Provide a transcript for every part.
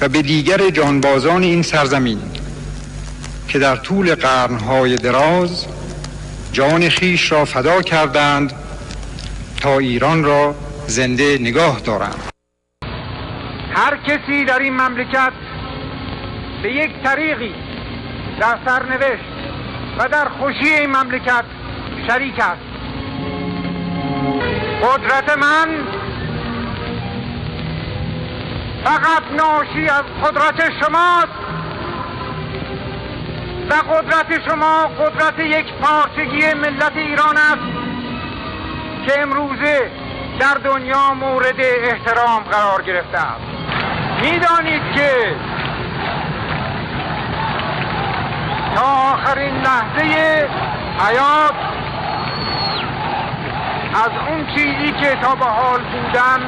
و به دیگر جانبازان این سرزمین که در طول قرنهای دراز جان خیش را فدا کردند تا ایران را زنده نگاه دارند. هر کسی در این مملکت به یک طریقی در سرنوشت و در خوشی این مملکت شریک است. قدرت من فقط ناشی از قدرت شماست و قدرت شما قدرت یک پارچگی ملت ایران است که امروزه در دنیا مورد احترام قرار گرفته است. می‌دانید که تا آخرین لحظه حیات از اون چیزی که تا به حال بودم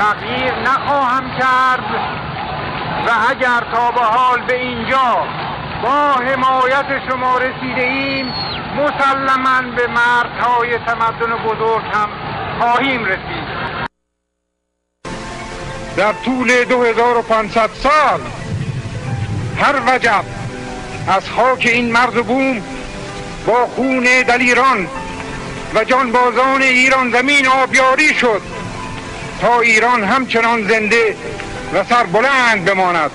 تغییر نخواهم کرد و اگر تا به حال به اینجا با حمایت شما رسیده ایم مسلما به مردهای تمدن بزرگ هم خواهیم رسید. در طول 2500 سال هر وجب از خاک این مرز و بوم با خون دلیران و جانبازان ایران زمین آبیاری شد. تا ایران همچنان زنده و سربلند بماند.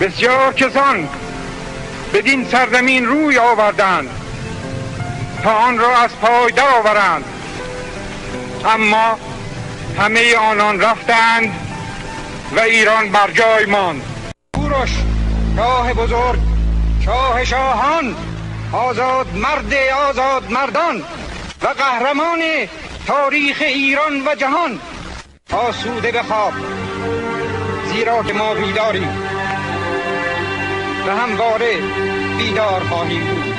بسیار کسان بدین سرزمین روی آوردند تا آن را از پای درآورند اما همه آنان رفتند و ایران بر جای ماند. کوروش شاه بزرگ شاه شاهان آزاد مرد آزاد مردان و قهرمان تاریخ ایران و جهان. آسوده به خواب. زیرا که ما بیداریم. و همواره بیدار خواهیم بود.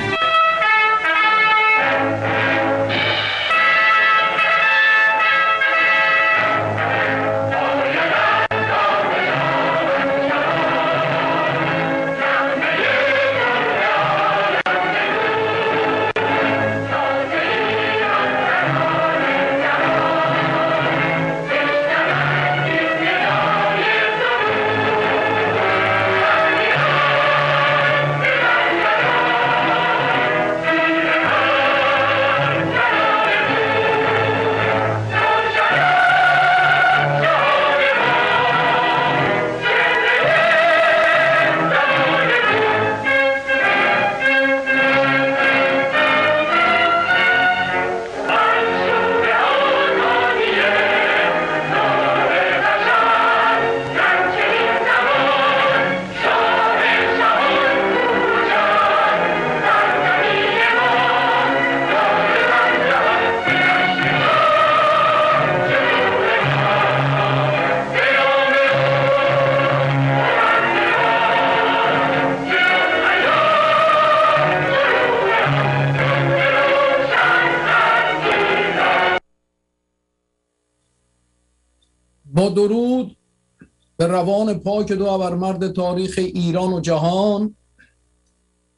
پاک دو مرد تاریخ ایران و جهان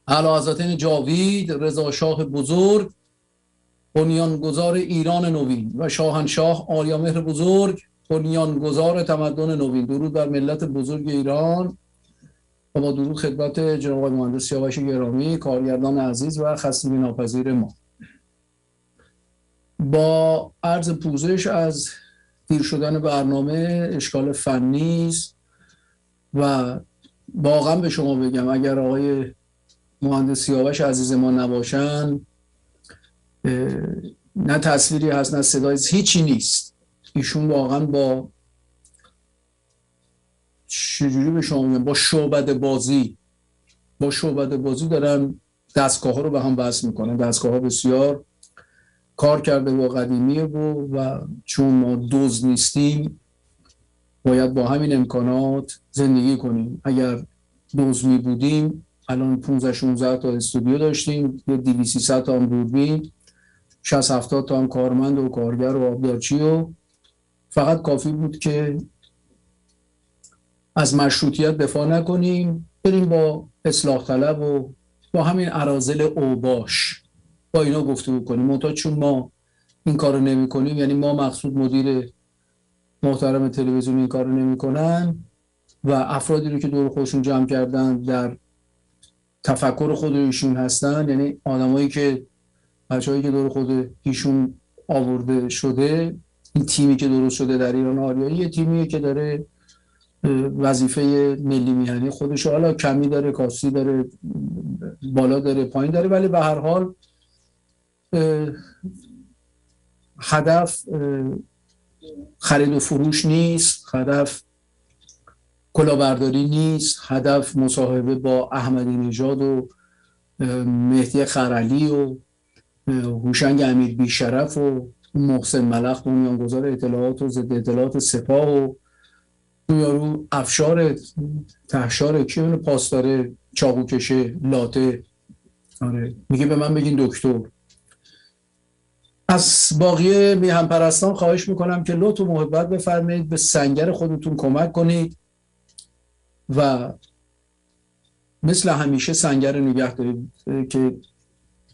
علا جاوید رضا شاه بزرگ بنیانگذار ایران نوین و شاهنشاه آریامهر بزرگ بنیانگذار تمدن نوین. درود بر ملت بزرگ ایران. و با درود خدمت جناب مهندس سیاوش گرامی کارگردان عزیز و خستگی ناپذیر ما. با عرض پوزش از دیر شدن برنامه اشکال فنی و واقعا به شما بگم اگر آقای مهندس سیاوش عزیز ما نباشن نه تصویری هست نه صدایی هیچی نیست. ایشون واقعا با چجوری به شما میگم؟ با شعبد بازی با شعبد بازی دارن دستگاه ها رو به هم وصل می‌کنن. دستگاه ها بسیار کار کرده با قدیمیه و, و چون ما دوز نیستیم باید با همین امکانات زندگی کنیم. اگر دوز می بودیم الان 15 16 تا استودیو داشتیم یه 200 تا هم دوربین 60 70 تا هم کارمند و کارگر و آبدارچی و فقط کافی بود که از مشروطیت دفاع نکنیم بریم با اصلاح طلب و با همین عرازل اوباش. با اینا گفته کنیم. منتها چون ما این کارو نمی کنیم یعنی ما مقصود مدیر محترم تلویزیون این کارو نمی‌کنن و افرادی رو که دور خودشون جمع کردن در تفکر خود ایشون هستن یعنی آدمایی که بچه‌هایی که دور خود ایشون آورده شده این تیمی که درست شده در ایران آریایی یه تیمیه که داره وظیفه ملی میهنی خودش حالا کمی داره کاسی داره بالا داره پایین داره ولی به هر حال هدف خرید و فروش نیست هدف کلاهبرداری نیست هدف مصاحبه با احمدی نژاد و مهدی خرعلی و هوشنگ امیر بیشرف و محسن ملخ بنیانگذار اطلاعات و ضد اطلاعات سپاه و یارو افشار تحشار کی اونو پاس داره چاقو کشه لاته. آره میگه به من بگین دکتر. از باقی میهم پرستان خواهش می‌کنم که لطف و محبت بفرمایید به سنگر خودتون کمک کنید و مثل همیشه سنگر نگه دارید که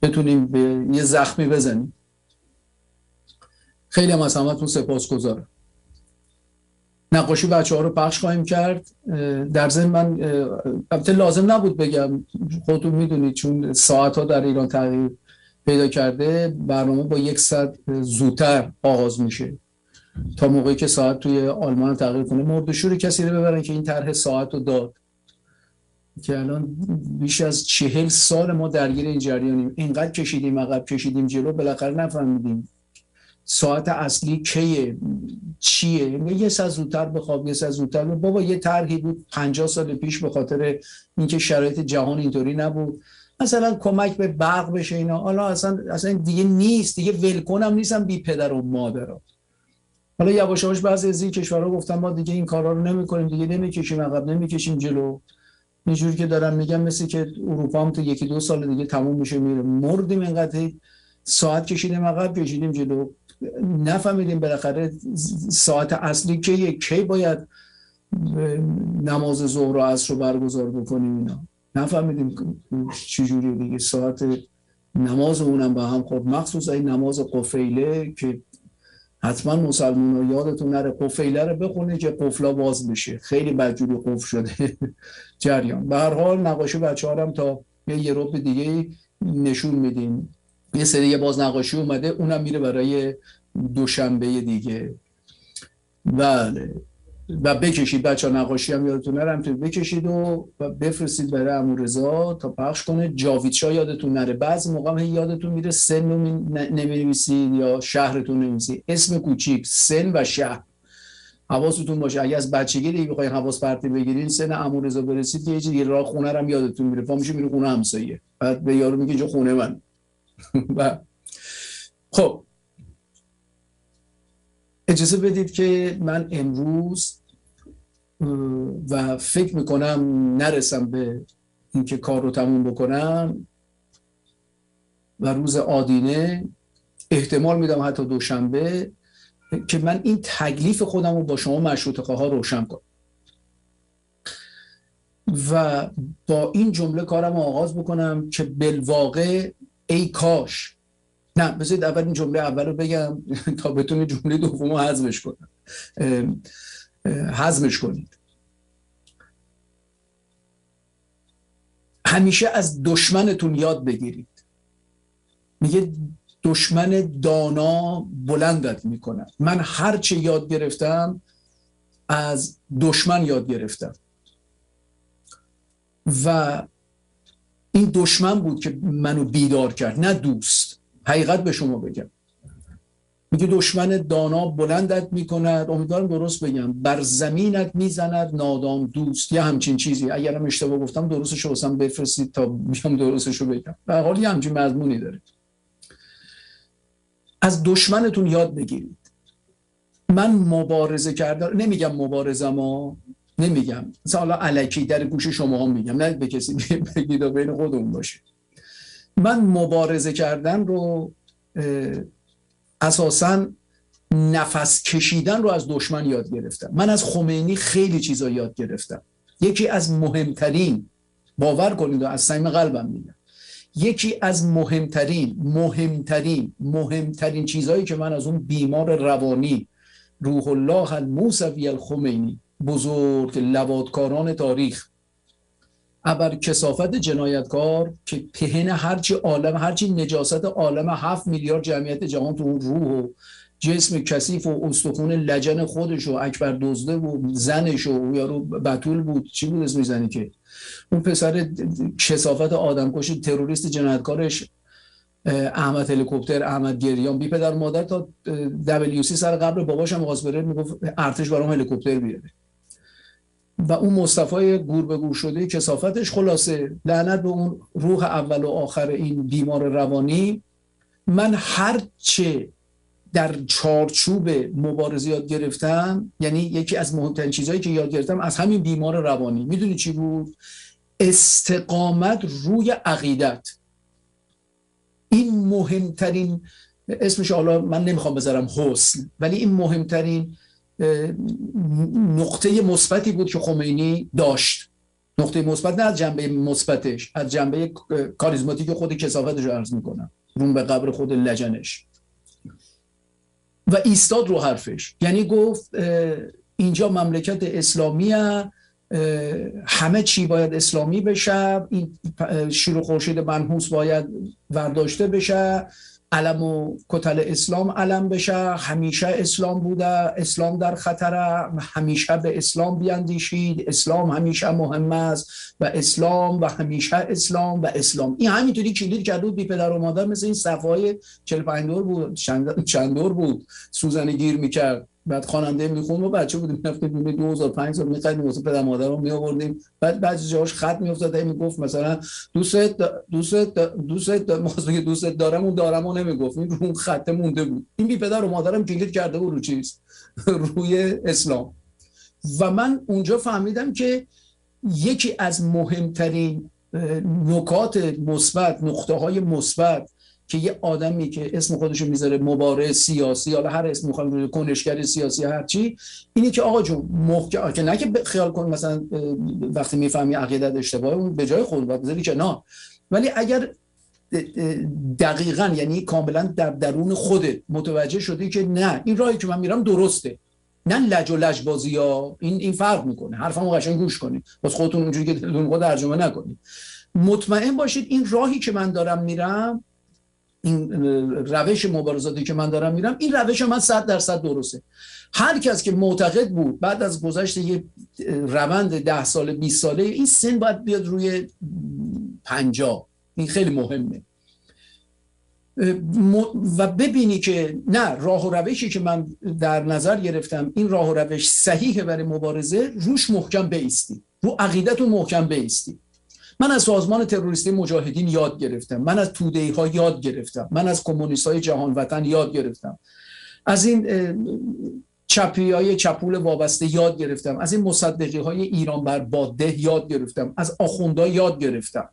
بتونیم به یه زخمی بزنیم. خیلی هم از همتون سپاس گذارم نقاشی بچه ها رو پخش خواهیم کرد. در ضمن من البته لازم نبود بگم خودتون می‌دونید چون ساعت ها در ایران تغییر پیدا کرده برنامه با یک ساعت زودتر آغاز میشه. تا موقعی که ساعت توی آلمان تغییر کنه. مردشور کسی رو ببرن که این طرح ساعت رو داد. که الان بیش از چهل سال ما درگیر این جریانیم. اینقدر کشیدیم عقب کشیدیم جلو بالاخره نفهمیدیم ساعت اصلی کیه چیه. یعنی یه ساعت زودتر بخواب یه ساعت زودتر. بابا یه طرحی بود 50 سال پیش به خاطر اینکه شرایط جهان اینطوری نبود. مثلا کمک به برق بشه اینا. حالا اصلا اصلا دیگه نیست. دیگه ولکن هم نیستم بی پدر و مادر. حالا یواش یواش بعضی از این کشورها گفتن ما دیگه این کارا رو نمی‌کنیم دیگه نمی‌کشیم عقب نمی‌کشیم جلو. اینجوری که دارم میگم مثل که اروپا هم تو یکی دو سال دیگه تموم میشه میره. مردیم اینقدر ساعت کشیدیم عقب کشیدیم جلو. نفهمیدیم بالاخره ساعت اصلی که کی باید نماز ظهر و عصر رو برگزار بکنیم اینا. نفهمیدیم چجوری دیگه. ساعت نماز اونم با هم خود مخصوص این نماز قفیله که حتما مسلمان یادتون نره قفیله رو بخونه که قفلا باز بشه. خیلی بدجوری قفل شده. جریان. به هر حال نقاشی بچه هم تا یه روب دیگه نشون میدیم. یه سری باز نقاشی اومده اونم میره برای دوشنبه دیگه. بله. و بکشید بچه نقاشی هم یادتون نرم تو بکشید و بفرستید برای امورزا تا پخش کنه. جاویدشا یادتون نره بعض موقع یادتون میره سن رو نمی‌نویسید یا شهرتون نمی‌نویسید. اسم کوچیک سن و شهر. حواستون باشه. اگه از بچگی دیگه بخواید حواس پرتی بگیرین سن امورزا برسید یه چیزی راه خونه رو هم یادتون میره. فهمیشه میره خونه همسایه. بعد به یارو میگه جو خونه من. و خب. اجازه بدید که من امروز و فکر می‌کنم نرسم به اینکه کار رو تموم بکنم و روز آدینه احتمال میدم حتی دوشنبه که من این تکلیف خودم رو با شما مشروط ها روشن کنم. و با این جمله کارم آغاز بکنم که بالواقع ای کاش نه بذارید اول این جمله اول رو بگم تا بتونید جمله دوم رو حذفش کنم. حزمش کنید. همیشه از دشمنتون یاد بگیرید. میگه دشمن دانا بلندت می‌کنه. من هرچه یاد گرفتم از دشمن یاد گرفتم. و این دشمن بود که منو بیدار کرد نه دوست. حقیقت به شما بگم. میگه دشمن دانا بلندت می‌کند. امیدوارم درست بگم. بر زمینت می‌زند نادان دوست. یا همچین چیزی. اگرم اشتباه گفتم درستش رو بفرستید تا بیام درستش رو بگم. به حال یه همچین مضمونی داره. از دشمنتون یاد بگیرید. من مبارزه کردم نمیگم مبارزه ما نمیگم. مثلا علکی در گوش شما هم میگم. نه به کسی بگید و بین خودمون باشه من مبارزه کردن رو اساسا نفس کشیدن رو از دشمن یاد گرفتم. من از خمینی خیلی چیزا یاد گرفتم. یکی از مهمترین باور کنید و از صمیم قلبم میگم. یکی از مهمترین مهمترین مهمترین چیزهایی که من از اون بیمار روانی روح الله الموسوی الخمینی بزرگ لوادکاران تاریخ ابر کسافت جنایتکار که پهن هرچی عالم هرچی نجاست عالم هفت میلیارد جمعیت جهان تو اون روح و جسم کثیف و استخون لجن خودش و اکبر دزده و زنش و یارو بتول بود. چی بود اسم زنی که؟ اون پسر کسافت آدمکش تروریست جنایتکارش احمد هلیکوپتر احمد گریان. بی پدر مادر تا دبلیو سی سر قبر باباش هم می‌گفت ارتش برام هلیکوپتر بیاره. و اون مصطفی گور به گور شده کسافتش خلاصه. لعنت به اون روح اول و آخر این بیمار روانی. من هرچه در چارچوب مبارزه یاد گرفتم یعنی یکی از مهمترین چیزهایی که یاد گرفتم از همین بیمار روانی. می‌دونی چی بود؟ استقامت روی عقیدت. این مهمترین اسمش حالا من نمی‌خوام بذارم حسن ولی این مهمترین نقطه مثبتی بود که خمینی داشت. نقطه مثبت نه از جنبه مثبتش از جنبه کاریزماتیک خود کسافتش رو عرض می‌کنم. رون به قبر خود لجنش. و ایستاد رو حرفش. یعنی گفت اینجا مملکت اسلامی همه چی باید اسلامی بشه این شیر و خورشید منحوس باید ورداشته بشه. علم و کتل اسلام علم بشه. همیشه اسلام بوده. اسلام در خطره. همیشه به اسلام بیاندیشید. اسلام همیشه مهم است. و اسلام و همیشه اسلام و اسلام. این همینطوری کلید کرده بود بی پدر و مادر مثل این صفحه 45 دور بود. چند دور بود. سوزن گیر می‌کرد. بعد خواننده میخون و بچه بودیم رفتیم بیمه 2005 سال میخریدیم واسه پدر مادر رو میآوردیم. بعد بعضی جاهاش خط میافتاد می‌گفت مثلا دوست دوست دوست دوست دوست دارم اون دارم و نمی‌گفت. این اون خط مونده بود. این بی پدر و مادرم کلید کرده بود رو چیز؟ روی اسلام. و من اونجا فهمیدم که یکی از مهمترین نکات مثبت نقطه های مثبت که یه آدمی که اسم خودش رو می‌ذاره مبارز سیاسی حالا هر اسم می‌خوام کنشگر سیاسی هر چی اینی که آقا جون محکم که نه که خیال کن مثلا وقتی می‌فهمی عقیدت اشتباهه اون به جای خود باید بذاری که نه ولی اگر دقیقا یعنی کاملا در درون خودت متوجه شدی که نه این راهی که من میرم درسته. نه لج و لج بازی ها این این فرق می‌کنه. حرفمو قشنگ گوش کنید باز خودتون اونجوری که دلتون خود ترجمه نکنید مطمئن باشید این راهی که من دارم میرم این روش مبارزاتی که من دارم میرم این روش من صد درصد درسته. هر کس که معتقد بود بعد از گذشت یه روند ده ساله 20 ساله این سن باید بیاد روی پنجا این خیلی مهمه. و ببینی که نه راه و روشی که من در نظر گرفتم این راه و روش صحیحه برای مبارزه روش محکم بیستی رو عقیدتون محکم بیستی من از سازمان تروریستی مجاهدین یاد گرفتم. من از توده ها یاد گرفتم. من از کمونیست های جهان وطن یاد گرفتم. از این چپی های چپول وابسته یاد گرفتم. از این مصدقی های ایران بر باده یاد گرفتم. از آخوندا یاد گرفتم.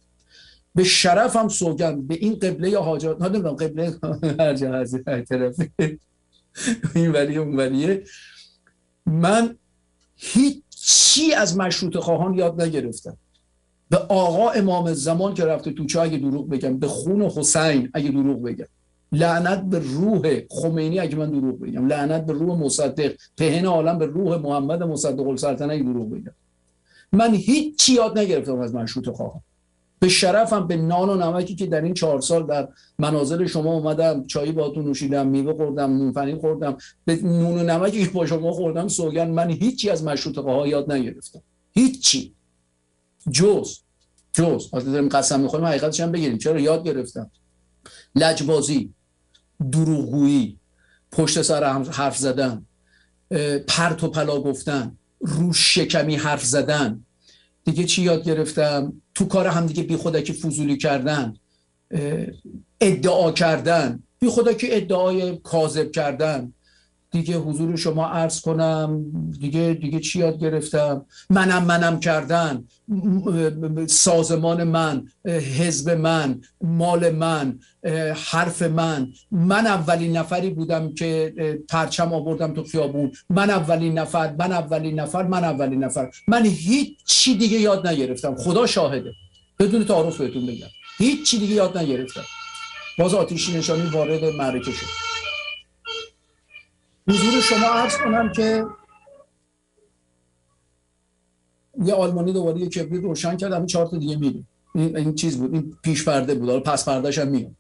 به شرفم سوگن به این قبله یا حاجات نمی‌دونم قبله هر جا هست این ولیه اون ولیه. من هیچی از مشروط خواهان یاد نگرفتم. به آقا امام زمان که رفته تو اگه دروغ بگم به خون حسین اگه دروغ بگم. لعنت به روح خمینی اگه من دروغ بگم. لعنت به روح مصدق. پهن عالم به روح محمد مصدق السلطنه اگه دروغ بگم. من هیچ یاد نگرفتم از مشروط خواهم به شرفم به نان و نمکی که در این چهار سال در منازل شما اومدم چای باتون نوشیدم میوه خوردم نونفنی خوردم به نون و نمکی که با شما خوردم سوگن من هیچی از مشروط ها یاد نگرفتم. هیچی. جز جز. وقتی داریم قسم می‌خوریم حقیقتش هم بگیریم. چرا؟ یاد گرفتم. لجبازی دروغگویی پشت سر حرف زدن پرت و پلا گفتن روش شکمی حرف زدن. دیگه چی یاد گرفتم؟ تو کار هم دیگه بی خودکی فضولی کردن ادعا کردن. بی خودکی ادعای کاذب کردن. دیگه حضور شما عرض کنم دیگه دیگه چی یاد گرفتم؟ منم منم کردن. سازمان من حزب من مال من حرف من. من اولین نفری بودم که پرچم آوردم تو خیابون. من اولین نفر من اولین نفر من اولین نفر. من هیچ چی دیگه یاد نگرفتم. خدا شاهده. بدون تعارف بهتون بگم. هیچ چی دیگه یاد نگرفتم. باز آتیشی نشانی وارد معرکه شد. حضور شما عرض کنم که یه آلمانی دوباره یه کبریت روشن کرد همین چهار تا دیگه میره این, چیز بود این پیش پرده بود پس پردهش هم میاد.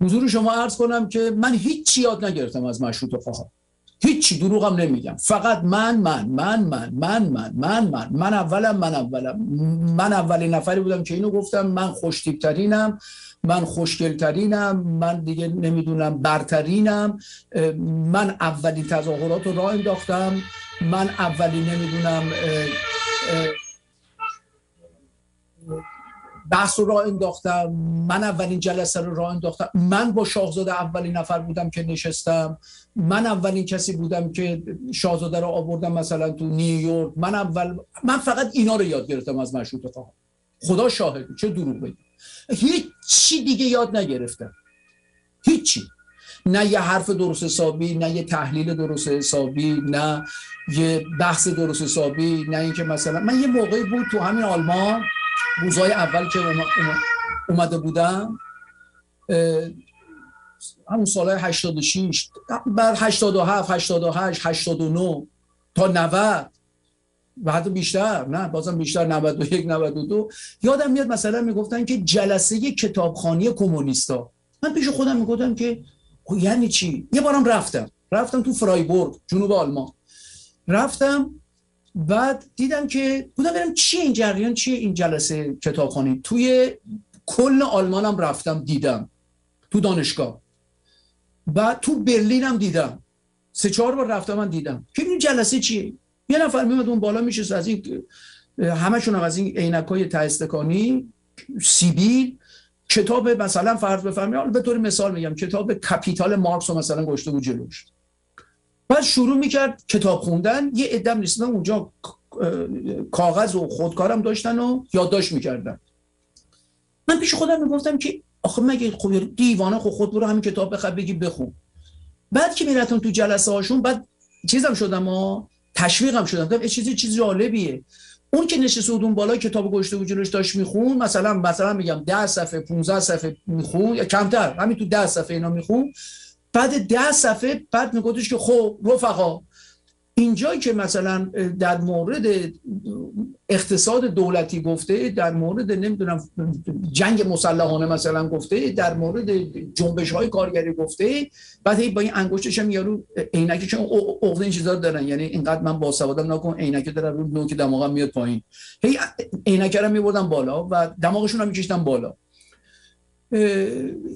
حضور شما عرض کنم که من هیچ یاد نگرفتم از مشروط خواهم هیچی دروغم نمیگم. فقط من من من من من من من من من اولم من اولم. من اولین نفری بودم که اینو گفتم من خوشتیبترینم من خوشگلترینم من دیگه نمی‌دونم برترینم من اولین تظاهرات رو راه انداختم من اولین نمی‌دونم بحث رو راه انداختم من اولین جلسه رو راه انداختم. من با شاهزاده اولین نفر بودم که نشستم. من اولین کسی بودم که شاهزاده رو آوردم مثلا تو نیویورک. من اول من فقط اینا رو یاد گرفتم از مشروط خواهم خدا شاهد چه دروغ بگم هیچی دیگه یاد نگرفتم. هیچی. نه یه حرف درست حسابی نه یه تحلیل درست حسابی نه یه بحث درست حسابی نه اینکه مثلا من یه موقعی بود تو همین آلمان روزهای اول که اومده بودم همون سال 86 بعد 87 88 89 تا 90 و حتی بیشتر نه بازم بیشتر 91 92 یادم میاد مثلا می‌گفتن که جلسه کتابخانی کمونیستا. من پیش خودم می‌گفتم که خب یعنی چی؟ یه بارم رفتم. رفتم تو فرایبورگ جنوب آلمان. رفتم بعد دیدم که بودم برم چی این جریان چیه این جلسه کتابخانی. توی کل آلمانم رفتم دیدم. تو دانشگاه. بعد تو برلین هم دیدم. سه چهار بار رفتم من دیدم. که این جلسه چیه؟ یه نفر میمد اون بالا میشه از این همشون هم از این عینک های تهستکانی سیبیل کتاب مثلا فرض بفرمایید به طور مثال میگم کتاب کپیتال مارکس رو مثلا گشته بود جلوش بعد شروع می‌کرد کتاب خوندن یه ادم نیستن اونجا کاغذ و خودکارم داشتن و یادداشت می‌کردن. من پیش خودم می‌گفتم که آخه مگه خب دیوانه خود خود برو همین کتاب بخواد بگی بخون. بعد که می‌رفتم تو جلسه هاشون بعد چیزم شدم و تشویقم شدم. گفتم چیزی چیز جالبیه. اون که نشسته بود اون بالا کتاب گشته بود جلوش داشت میخون مثلا مثلا میگم 10 صفحه 15 صفحه میخون یا کمتر همین تو 10 صفحه اینا میخون بعد ده صفحه بعد میگفتش که خب رفقا اینجایی که مثلا در مورد اقتصاد دولتی گفته در مورد نمی‌دونم جنگ مسلحانه مثلا گفته در مورد جنبش های کارگری گفته بعد هی با این انگشتش هم یارو عینکی چون عقده این چیزا دارن. یعنی اینقدر من با سوادم نکن عینک دارم رو نوک دماغم میاد پایین. هی عینک رو میبردم بالا و دماغشون هم میکشتم بالا.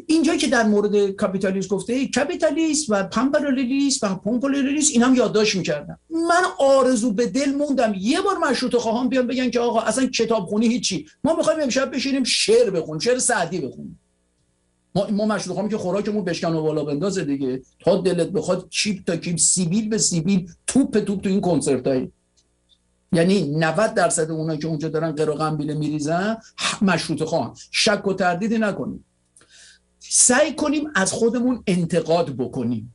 اینجا که در مورد کاپیتالیسم گفته کاپیتالیسم و پمپرالیسم و پومپولیسم این هم یادداشت می‌کردم. من آرزو به دل موندم. یه بار مشروط خواهم بیان بگن که آقا اصلا کتاب خونی هیچی. ما می‌خوایم امشب بشینیم شعر بخونیم شعر سعدی بخونیم. ما ما مشروط خواهم که خوراکمون بشکن و بالا بندازه دیگه. تا دلت بخواد چیپ تا چیپ سیبیل به سیبیل توپ توپ تو این کنسرت یعنی 90 درصد اونایی که اونجا دارن قرا قنبیله میریزن مشروط خواهم شک و تردیدی نکنیم. سعی کنیم از خودمون انتقاد بکنیم.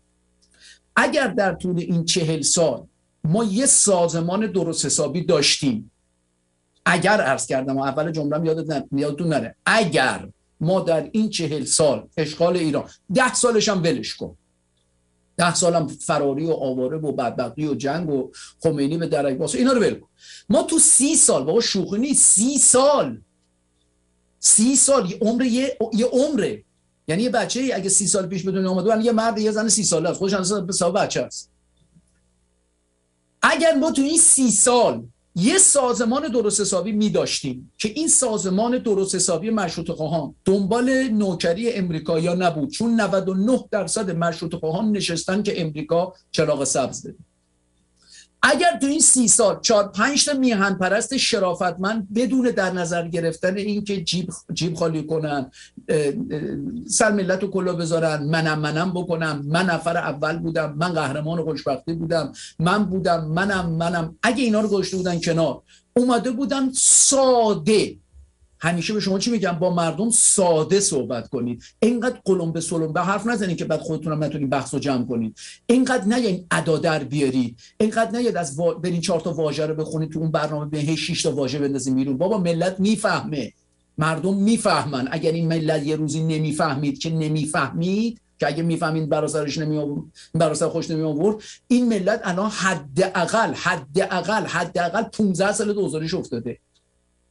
اگر در طول این چهل سال ما یه سازمان درست حسابی داشتیم اگر عرض کردم و اول جمله یادت یادتون نره. اگر ما در این چهل سال اشغال ایران ده سالش هم ولش کن. ده سالم فراری و آواره و بدبقی و جنگ و خمینی به درک باسه اینا رو ول کن. ما تو سی سال بابا شوخی نیست. سی سال. سی سال یه عمر یه, یه عمره. یعنی یه بچه ای اگه سی سال پیش بدون اومده یه مرد یه زن سی ساله است. خودش به بچه است. اگر ما تو این سی سال یه سازمان درست حسابی می داشتیم که این سازمان درست حسابی مشروط خواهان دنبال نوکری امریکا نبود. چون 99 درصد مشروط خواهان نشستن که امریکا چراغ سبز بده. اگر تو این سی سال چهار پنج تا میهن پرست شرافتمند بدون در نظر گرفتن اینکه جیب, جیب خالی کنن سر ملت رو کلا بذارن منم منم بکنم من نفر اول بودم من قهرمان خوشبختی بودم من بودم منم منم اگه اینا رو گذاشته بودن کنار اومده بودن ساده همیشه به شما چی میگم؟ با مردم ساده صحبت کنید. اینقدر قلم به سلم به حرف نزنید که بعد خودتونم نتونید بحث رو جمع کنید. اینقدر نیاین ادا در بیارید. اینقدر نیاد از وا... برین چهار تا واژه رو بخونید تو اون برنامه به هی 6 تا واژه بندازید بیرون. بابا ملت می‌فهمه. مردم می‌فهمن. اگر این ملت یه روزی نمی‌فهمید که نمی‌فهمید که اگه می‌فهمین برا سرش نمی آورد برا سر خوش نمی آورد این ملت الان حداقل حداقل حداقل 15 سال دوزاریش افتاده.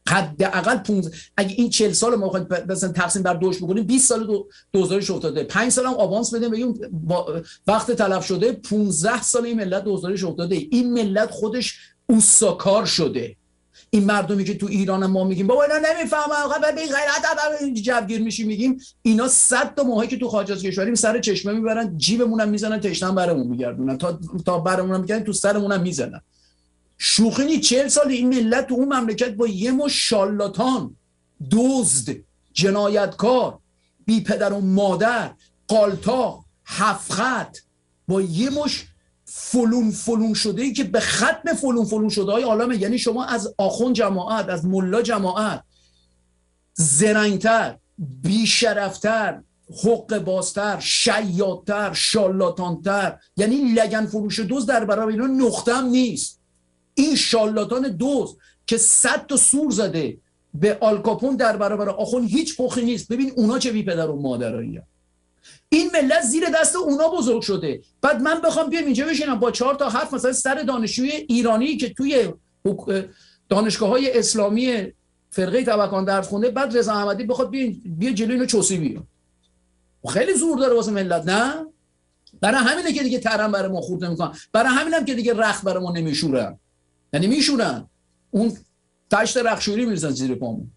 حداقل 15 اگه این 40 سال ما بخوایم مثلا تقسیم بر دوش بکنیم 20 سال دو دوزارش افتاده. 5 سال هم آوانس بدیم بگیم وقت تلف شده 15 سال این ملت دوزارش افتاده. این ملت خودش اوساکار شده. این مردمی که تو ایران ما میگیم بابا اینا نمی‌فهمن آقا به غیرت جوگیر میشی میگیم اینا صد تا ماهی که تو خارج از کشوریم سر چشمه می‌برن جیبمون هم می‌زنن تشنه برمون میگردونن. تا تا برمون هم تو سرمون هم می‌زنن. شوخی چهل سال این ملت تو اون مملکت با یه مش شالاتان دزد جنایتکار بی پدر و مادر قالتا هفخط با یه مش فلون فلون شده ای که به ختم فلون فلون شده های عالمه. یعنی شما از آخون جماعت از ملا جماعت زرنگتر بیشرفتر حق بازتر شیادتر شالاتانتر یعنی لگن فروش دوز در برابر اینا نقطم نیست. این شالاتان دوز که صد تا سور زده به آلکاپون در برابر آخون هیچ پخی نیست. ببین اونا چه بی پدر و مادرایی این ملت زیر دست اونا بزرگ شده. بعد من بخوام بیام اینجا بشینم با چهار تا حرف مثلا سر دانشجوی ایرانی که توی دانشگاه های اسلامی فرقه طبقان درس خونده بعد رضا احمدی بخواد بیا, بیا جلوی اینو چوسی بیا خیلی زور داره واسه ملت نه؟ برای همینه که دیگه ترم برای ما خورد نمی‌کنن برای همینم که دیگه رخ برای ما نمیشورن. یعنی میشورن. اون تشت رخشوری میرزن زیر پامون.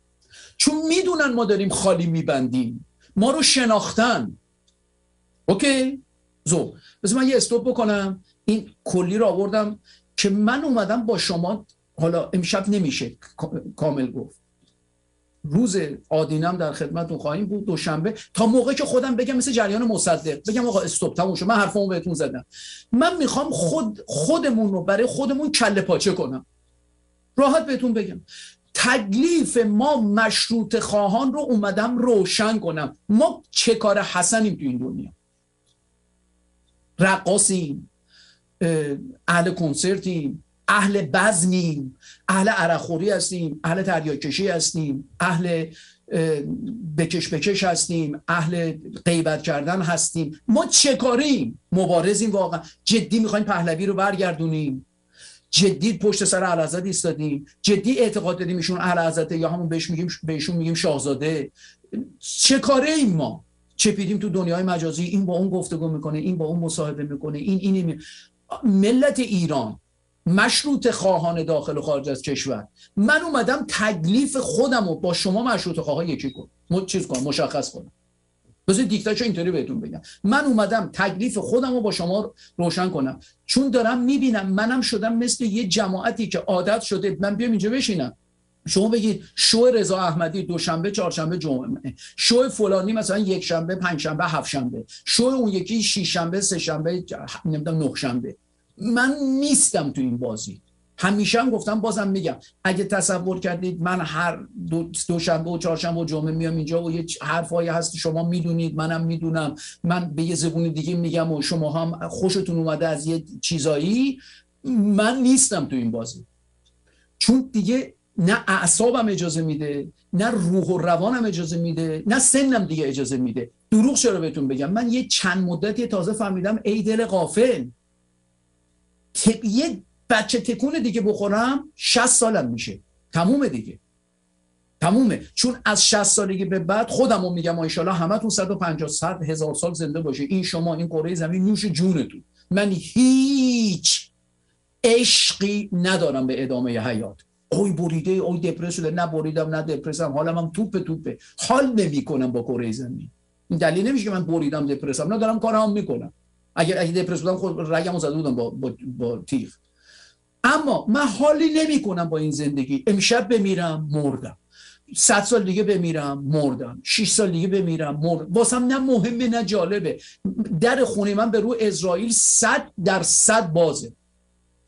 چون می‌دونن ما داریم خالی میبندیم. ما رو شناختن. اوکی؟ زو. بس من یه استوب بکنم. این کلی رو آوردم که من اومدم با شما حالا امشب نمیشه کامل گفت. روز آدینم در خدمتتون خواهیم بود. دوشنبه تا موقع که خودم بگم مثل جریان مصدق. بگم آقا استوب تموم شد. من حرفمو بهتون زدم. من می‌خوام خود خودمون رو برای خودمون کله پاچه کنم. راحت بهتون بگم. تکلیف ما مشروط خواهان رو اومدم روشن کنم. ما چه کار حسنیم تو این دنیا؟ رقاصیم اهل کنسرتیم اهل بزمیم. اهل عرخوری هستیم اهل تریاکشی هستیم اهل بکش بکش هستیم اهل غیبت کردن هستیم. ما چه کاریم؟ مبارزیم واقعا. جدی می‌خوایم پهلوی رو برگردونیم. جدی پشت سر اعلی ایستادیم. جدی اعتقاد داریم ایشون اعلی یا همون بهش میگیم بهشون میگیم شاهزاده. چه کاره ایم ما؟ چپیدیم تو دنیای مجازی این با اون گفتگو می‌کنه این با اون مصاحبه می‌کنه این این ملت ایران. مشروط خواهان داخل و خارج از کشور. من اومدم تکلیف خودم رو با شما مشروط خواهان یکی کن چیز کنم مشخص کنم. بذار دیکتاتش اینطوری بهتون بگم. من اومدم تکلیف خودم رو با شما روشن کنم. چون دارم می‌بینم منم شدم مثل یه جماعتی که عادت شده من بیام اینجا بشینم. شما بگید شو رضا احمدی دوشنبه چهارشنبه جمعه. شو فلانی مثلا یک شنبه پنج شنبه هفت شنبه شو اون یکی شش شنبه سه شنبه نمی‌دونم نه شنبه من نیستم تو این بازی. همیشه هم گفتم بازم میگم اگه تصور کردید من هر دو, دوشنبه و چهارشنبه و جمعه میام اینجا و یه حرفایی هست شما می‌دونید منم می‌دونم. من به یه زبون دیگه میگم و شما هم خوشتون اومده از یه چیزایی من نیستم تو این بازی. چون دیگه نه اعصابم اجازه میده نه روح و روانم اجازه میده نه سنم دیگه اجازه میده. دروغ چرا بهتون بگم؟ من یه چند مدتی تازه فهمیدم ای دل غافل. یه بچه تکون دیگه بخورم 60 سالم میشه. تمومه دیگه. تمومه. چون از 60 سالگی به بعد خودم رو میگم انشالله همه تون 150 100 هزار سال زنده باشه. این شما این کره زمین نوش جونتون. من هیچ عشقی ندارم به ادامه حیات. اوی بریده اوی دپرس شده نه بریدم نه دپرسم حالم هم توپ توپه. حال نمی کنم با کره زمین. این دلیل نمیشه که من بریدم دپرسم نه دارم کارم می‌کنم. اگر اگه دپرس بودم خود رگمو زده بودم با, با, با تیغ. اما من حالی نمی کنم با این زندگی. امشب بمیرم مردم. صد سال دیگه بمیرم مردم. شش سال دیگه بمیرم مردم. واسم نه مهمه نه جالبه. در خونه من به رو عزرائیل صد در صد بازه.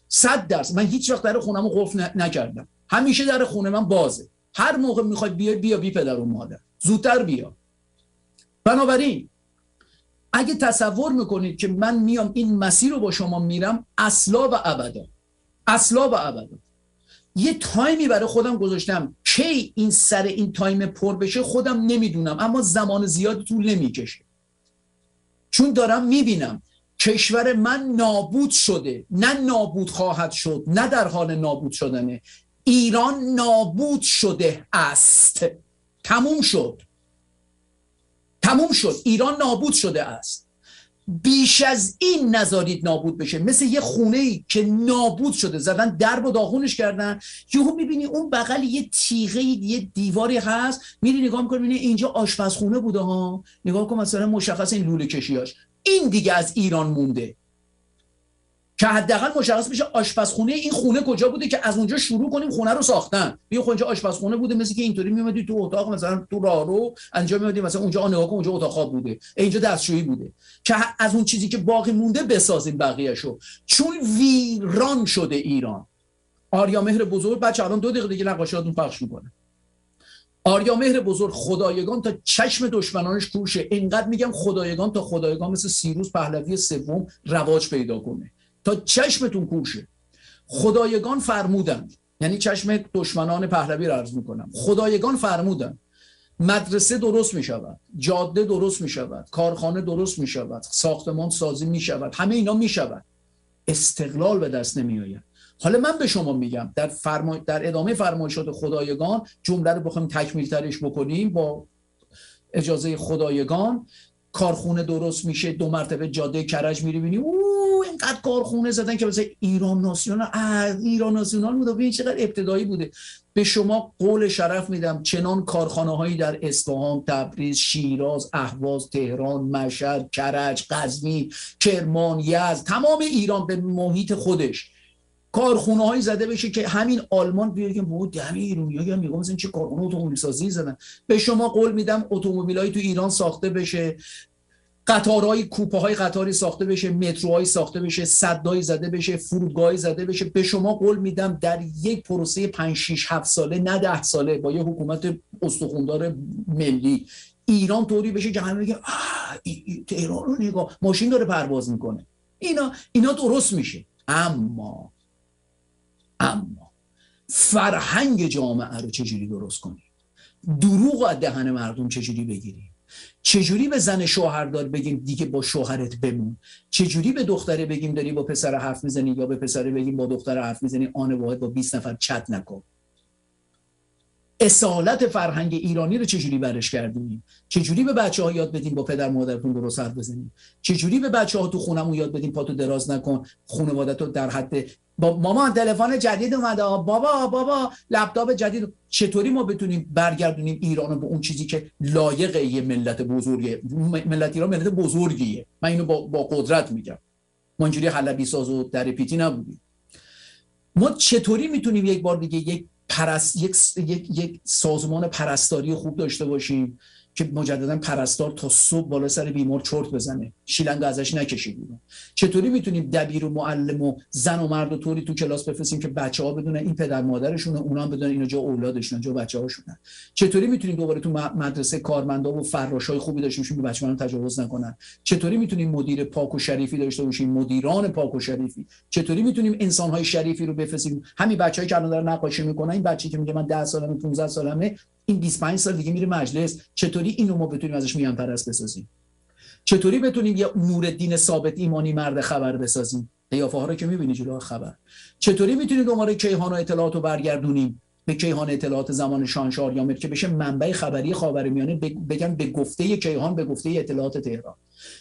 صد درصد. من هیچ وقت در خونم قفل نکردم. همیشه در خونه من بازه. هر موقع می‌خوای بیا بیا بی پدر و مادر. زودتر بیا. بنابراین اگه تصور می‌کنید که من میام این مسیر رو با شما میرم اصلا و ابدا. اصلا و ابدا. یه تایمی برای خودم گذاشتم. کی این سر این تایم پر بشه خودم نمی‌دونم اما زمان زیاد طول نمی‌کشه. چون دارم می‌بینم کشور من نابود شده. نه نابود خواهد شد نه در حال نابود شدنه. ایران نابود شده است. تموم شد. تموم شد. ایران نابود شده است. بیش از این نذارید نابود بشه. مثل یه خونه ای که نابود شده. زدن درب و داغونش کردن. یهو می‌بینی اون بغل یه تیغه یه دیواری هست. میری نگاه می‌کنی می‌بینی اینجا آشپزخونه بوده ها. نگاه کن مثلا مشخص این لوله کشیاش این دیگه از ایران مونده. که حداقل مشخص بشه آشپزخونه این خونه کجا بوده که از اونجا شروع کنیم خونه رو ساختن. بیا خب اونجا آشپزخونه بوده مثل که اینطوری میومدی تو اتاق مثلا تو راهرو انجام میومدی مثلا اونجا کن اونجا اتاق خواب بوده. اینجا دستشویی بوده. که از اون چیزی که باقی مونده بسازیم بقیه‌شو. چون ویران شده ایران. آریا مهر بزرگ بچه الان دو دقیقه دیگه نقاشاتون پخش می‌کنه. آریا مهر بزرگ خدایگان تا چشم دشمنانش کوشه. اینقدر میگم خدایگان تا خدایگان مثل سیروس پهلوی سوم رواج پیدا کنه. تا چشمتون کوشه خدایگان فرمودن. یعنی چشم دشمنان پهلوی رو عرض می‌کنم. خدایگان فرمودن. مدرسه درست می شود جاده درست می شود کارخانه درست می شود ساختمان سازی می شود همه اینا می شود استقلال به دست نمی آید حالا من به شما میگم در, فرما... در ادامه فرمایشات خدایگان جمله رو بخوایم تکمیل ترش بکنیم با اجازه خدایگان کارخونه درست میشه دو مرتبه جاده کرج میری بینی او اینقدر کارخونه زدن که مثلا ایران ناسیونال ایران ناسیونال بود ببین چقدر ابتدایی بوده. به شما قول شرف میدم چنان کارخانه هایی در اصفهان تبریز شیراز اهواز تهران مشهد کرج قزوین کرمان یزد تمام ایران به محیط خودش کارخونه هایی زده بشه که همین آلمان بیاد که بود همین ایرانی هم میگم چه کارخونه اتومبیل سازی زدن. به شما قول میدم اتومبیلایی تو ایران ساخته بشه. قطارهای کوپه های قطاری ساخته بشه. متروهایی ساخته بشه. صدایی زده بشه. فرودگاهی زده بشه. به شما قول میدم در یک پروسه 5 6 7 ساله نه 10 ساله با یه حکومت استخوندار ملی. ایران طوری بشه که همه بگن تهران رو نگاه. ماشین داره پرواز می‌کنه. اینا اینا درست میشه. اما اما فرهنگ جامعه رو چجوری درست کنیم؟ دروغ از دهن مردم چجوری بگیریم؟ چجوری به زن شوهردار بگیم دیگه با شوهرت بمون؟ چجوری به دختره بگیم داری با پسر حرف می‌زنی یا به پسر بگیم با دختر حرف می‌زنی؟ آن واحد با 20 نفر چت نکن. اصالت فرهنگ ایرانی رو چجوری برش کردیم چجوری به بچه ها یاد بدیم با پدر مادرتون درست حرف بزنیم چجوری به بچه ها تو خونمون یاد بدیم پاتو دراز نکن؟ خانوادت رو در حد با مامان تلفن جدید اومده. بابا بابا لپتاپ جدید. چطوری ما بتونیم برگردونیم ایران به اون چیزی که لایق یه ملت بزرگه؟ ملت ایران ملت بزرگیه. من اینو با, با قدرت میگم. ما اینجوری حلبی ساز و در پیتی نبودیم. ما چطوری می‌تونیم یک بار دیگه یک پرست یک, یک, یک سازمان پرستاری خوب داشته باشیم که مجددا پرستار تا صبح بالا سر بیمار چرت بزنه. شیلنگ ازش نکشید چطوری می‌تونیم دبیر و معلم و زن و مرد و طوری تو کلاس بفرستیم که بچه ها بدونن این پدر مادرشونه اونا هم بدونن اینا جا اولادشون جا بچه هاشونن چطوری می‌تونیم دوباره تو مدرسه کارمندا و فراشای خوبی داشته باشیم که بچه‌ها تجاوز نکنن؟ چطوری می‌تونیم مدیر پاک و شریفی داشته باشیم مدیران پاک و شریفی؟ چطوری می‌تونیم انسان‌های شریفی رو بفرستیم؟ همین بچه‌ای که الان دارن نقاشی می‌کنن این بچه‌ای که میگه من 10 سالمه 15 سالمه این 25 سال دیگه میره مجلس. چطوری اینو ما بتونیم ازش میان پرست بسازیم؟ چطوری بتونیم یه نور ثابت ایمانی مرد خبر بسازیم؟ قیافه ها رو که می‌بینی جلو خبر. چطوری می‌تونیم دوباره کیهان و اطلاعات رو برگردونیم؟ به کیهان اطلاعات زمان شانشار یا که بشه منبع خبری خاورمیانه بگن به گفته کیهان به گفته اطلاعات تهران.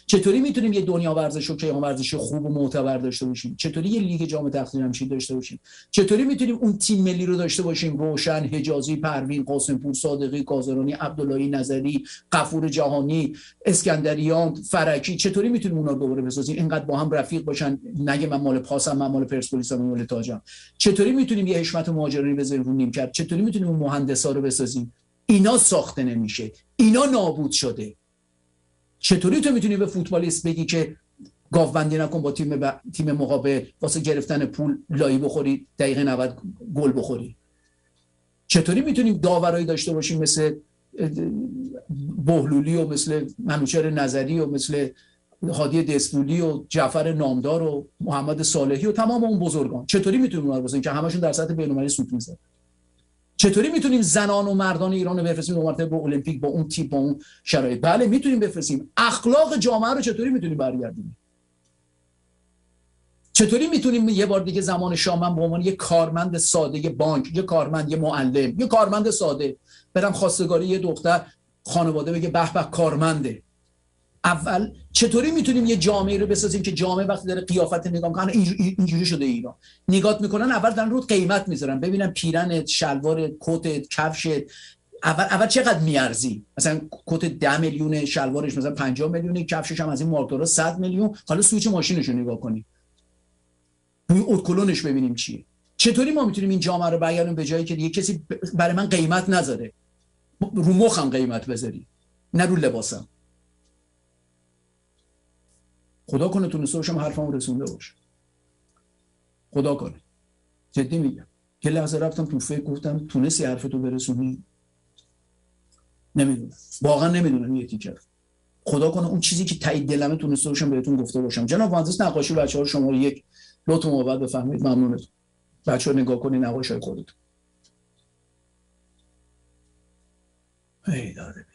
چطوری می‌تونیم یه دنیا ورزش و کیهان ورزش خوب و معتبر داشته باشیم؟ چطوری یه لیگ جام تقدیر همچین داشته باشیم؟ چطوری می‌تونیم اون تیم ملی رو داشته باشیم؟ روشن حجازی پروین قاسمپور صادقی کازرانی عبداللهی نظری قفور جهانی اسکندریان فرکی چطوری می‌تونیم اونا دوباره بسازیم؟ اینقدر با هم رفیق باشن. نگه من مال پاسم من مال پرسپولیس مال تاجم. چطوری می‌تونیم یه حشمت مهاجرانی بذاریم رو نیم کرد چطوری می‌تونیم اون مهندسا رو بسازیم؟ اینا ساخته نمیشه. اینا نابود شده. چطوری تو می‌تونی به فوتبالیست بگی که گاوبندی نکن با تیم ب... تیم مقابل واسه گرفتن پول لایی بخوری دقیقه 90 گل بخوری؟ چطوری می‌تونیم داورایی داشته باشیم مثل بهلولی و مثل منوچر نظری و مثل هادی دسپولی و جعفر نامدار و محمد صالحی و تمام اون بزرگان؟ چطوری می‌تونیم اونها که همشون در سطح بین‌المللی سوت می‌زنن؟ چطوری می‌تونیم زنان و مردان ایران رو بفرستیم به مرتبه با المپیک با اون تیپ با اون شرایط؟ بله می‌تونیم بفرستیم. اخلاق جامعه رو چطوری می‌تونیم برگردونیم؟ چطوری می‌تونیم یه بار دیگه زمان شامن به عنوان یه کارمند ساده بانک یه کارمند یه معلم یه کارمند ساده برم خواستگاری یه دختر خانواده بگه به به کارمنده. اول چطوری می‌تونیم یه جامعه رو بسازیم که جامعه وقتی داره قیافت نگاه می‌کنه اینجوری شده ایران نگات می‌کنن اول دارن رو قیمت می‌ذارن. ببینم پیرنت شلوار کتت کفشت اول اول چقدر میارزی؟ مثلا کت 10 میلیون شلوارش مثلا 50 میلیون کفشش هم از این مارکدارا 100 میلیون. حالا سویچ ماشینش رو نگاه کنیم. روی اورکلونش ببینیم چیه. چطوری ما می‌تونیم این جامعه رو برگردونیم به جایی که دیگه کسی برای من قیمت نذاره؟ رو مخم قیمت بذاری. نه رو لباسم. خدا کنه تونسته باشم حرفمو رسونده باشه. خدا کنه. جدی میگم. یه لحظه رفتم تو فکر گفتم تونستی حرفتو برسونی؟ نمی‌دونم. واقعا نمی‌دونم یه تیکر خدا کنه اون چیزی که تایید دلمه تونسته باشم بهتون گفته باشم. جناب مهندس نقاشی بچه‌ها شما یک لطف محبت بفهمید ممنونتون بچه ها نگاه کنید نقاش های خودتون. ای داره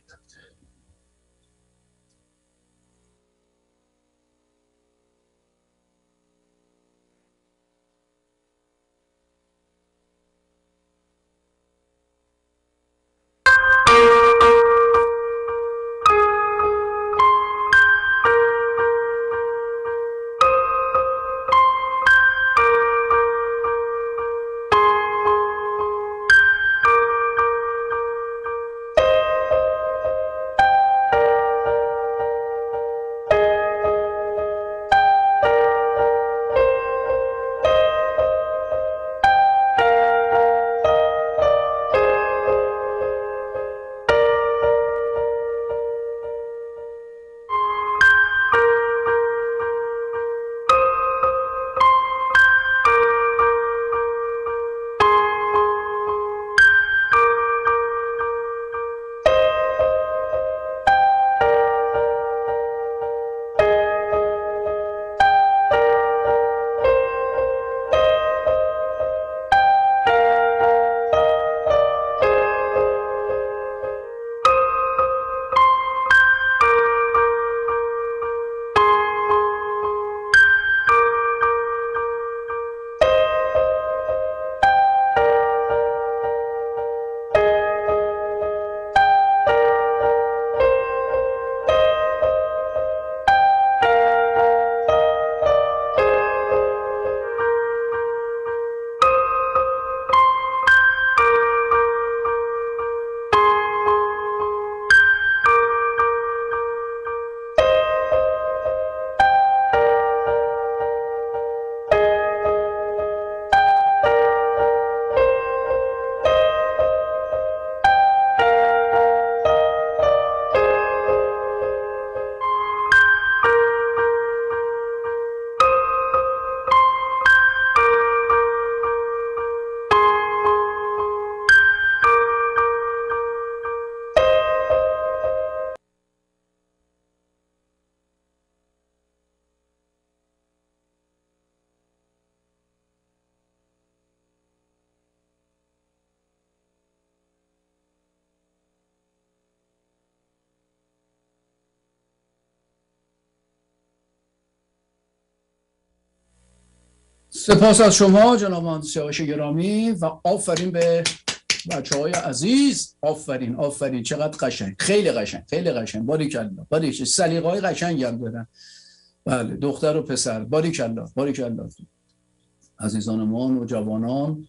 سپاس از شما جناب مهندس گرامی و آفرین به بچه های عزیز. آفرین آفرین. چقدر قشنگ. خیلی قشنگ خیلی قشنگ. باری کلا باری سلیقه های قشنگ هم دارن بله دختر و پسر. باری کلا باری کلا. عزیزان ما و جوانان.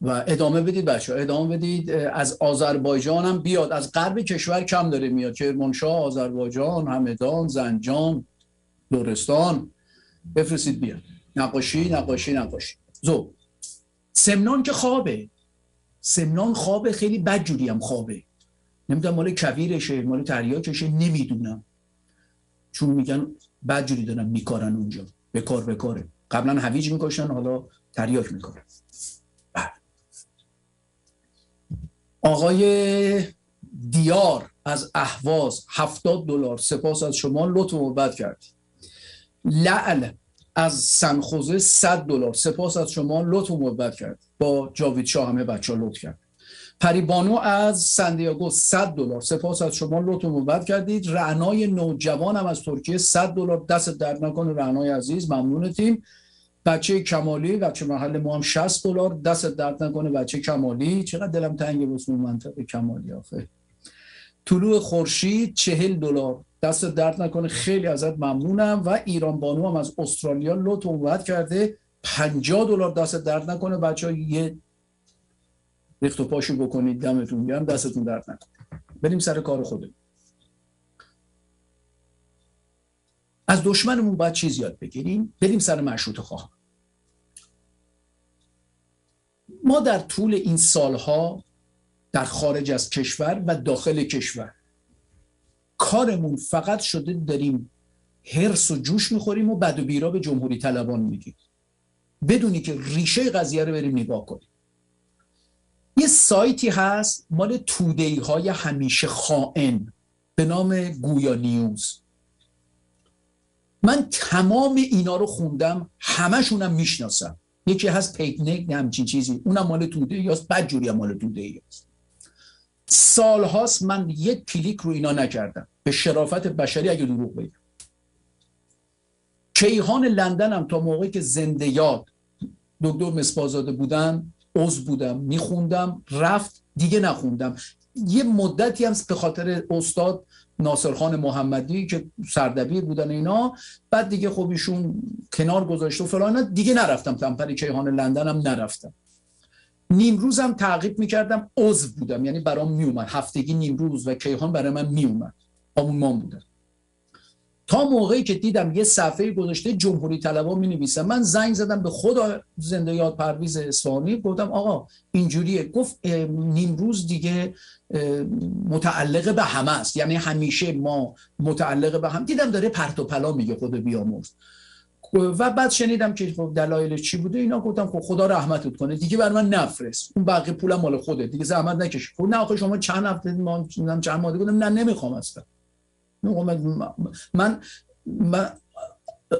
و ادامه بدید بچه ها ادامه بدید. از آذربایجان هم بیاد. از غرب کشور کم داره میاد. کرمانشاه آذربایجان همدان زنجان لورستان بفرستید بیاد. نقاشی نقاشی نقاشی. زو سمنان که خوابه. سمنان خوابه خیلی بد جوری هم خوابه. نمی‌دونم مال کویرشه مال تریاکشه نمی‌دونم. چون میگن بد جوری دارن میکارن اونجا. بکار بکاره قبلا هویج می‌کشن حالا تریاک میکارن. بله. آقای دیار از اهواز هفتاد دلار سپاس از شما. لطف محبت کردی. لعل. از سنخوزه 100 دلار. سپاس از شما. لطف و محبت کرد. با جاوید شاه همه بچه ها لطف کرد. پریبانو از سندیاگو 100 دلار. سپاس از شما. لطف موبت کردید. رعنای نوجوانم از ترکیه 100 دلار. دست درد نکنه رعنای عزیز. ممنونتیم بچه کمالی بچه محل ما هم 60 دلار. دست درد نکنه بچه کمالی. چقدر دلم تنگه واسه منطقه کمالی آخه. طلوع خورشید 40 دلار. دست درد نکنه. خیلی ازت ممنونم. و ایران بانو هم از استرالیا لطف موبت کرده. 50 دلار دست درد نکنه. بچه ها یه ریخت و پاشو بکنید. دمتون گرم. دستتون درد نکنه. بریم سر کار خودمون. از دشمنمون باید چیز یاد بگیریم. بریم سر مشروط خواه. ما در طول این سالها در خارج از کشور و داخل کشور کارمون فقط شده داریم هرس و جوش می‌خوریم و بد و بیرا به جمهوری طلبان میگیم. بدونی که ریشه قضیه رو بریم نگاه کنیم. یه سایتی هست مال تودهی های همیشه خائن به نام گویا نیوز. من تمام اینا رو خوندم همشونم می‌شناسم. یکی هست پیکنیک همچین چیزی. اونم مال توده یاست بد جوری هم مال توده یاست سال هاست من یک کلیک رو اینا نکردم. به شرافت بشری اگه دروغ بگم. کیهان لندن هم تا موقعی که زنده یاد دکتر مسپازاده بودن عضو بودم میخوندم رفت دیگه نخوندم. یه مدتی هم به خاطر استاد ناصرخان محمدی که سردبیر بودن اینا بعد دیگه خب ایشون کنار گذاشت و فلان دیگه نرفتم. تمپری کیهان لندن هم نرفتم. نیمروزم تعقیب می‌کردم عضو بودم. یعنی برام میومد هفتگی نیمروز و کیهان برای من میومد آمون بودن تا موقعی که دیدم یه صفحه گذاشته جمهوری طلبا می نویسم من زنگ زدم به خدا زنده یاد پرویز اصفهانی. گفتم آقا اینجوریه. گفت نیمروز دیگه متعلق به همه است. یعنی همیشه ما متعلق به هم. دیدم داره پرت و پلا میگه خود بیامرز. و بعد شنیدم که خب دلایل چی بوده اینا گفتم خب خدا رحمتت کنه. دیگه بر من نفرست. اون بقیه پولم مال خوده. دیگه زحمت نکش خب نه آخه شما چند هفته ما چند ماه گفتم نه نمی‌خوام اصلا. من من, من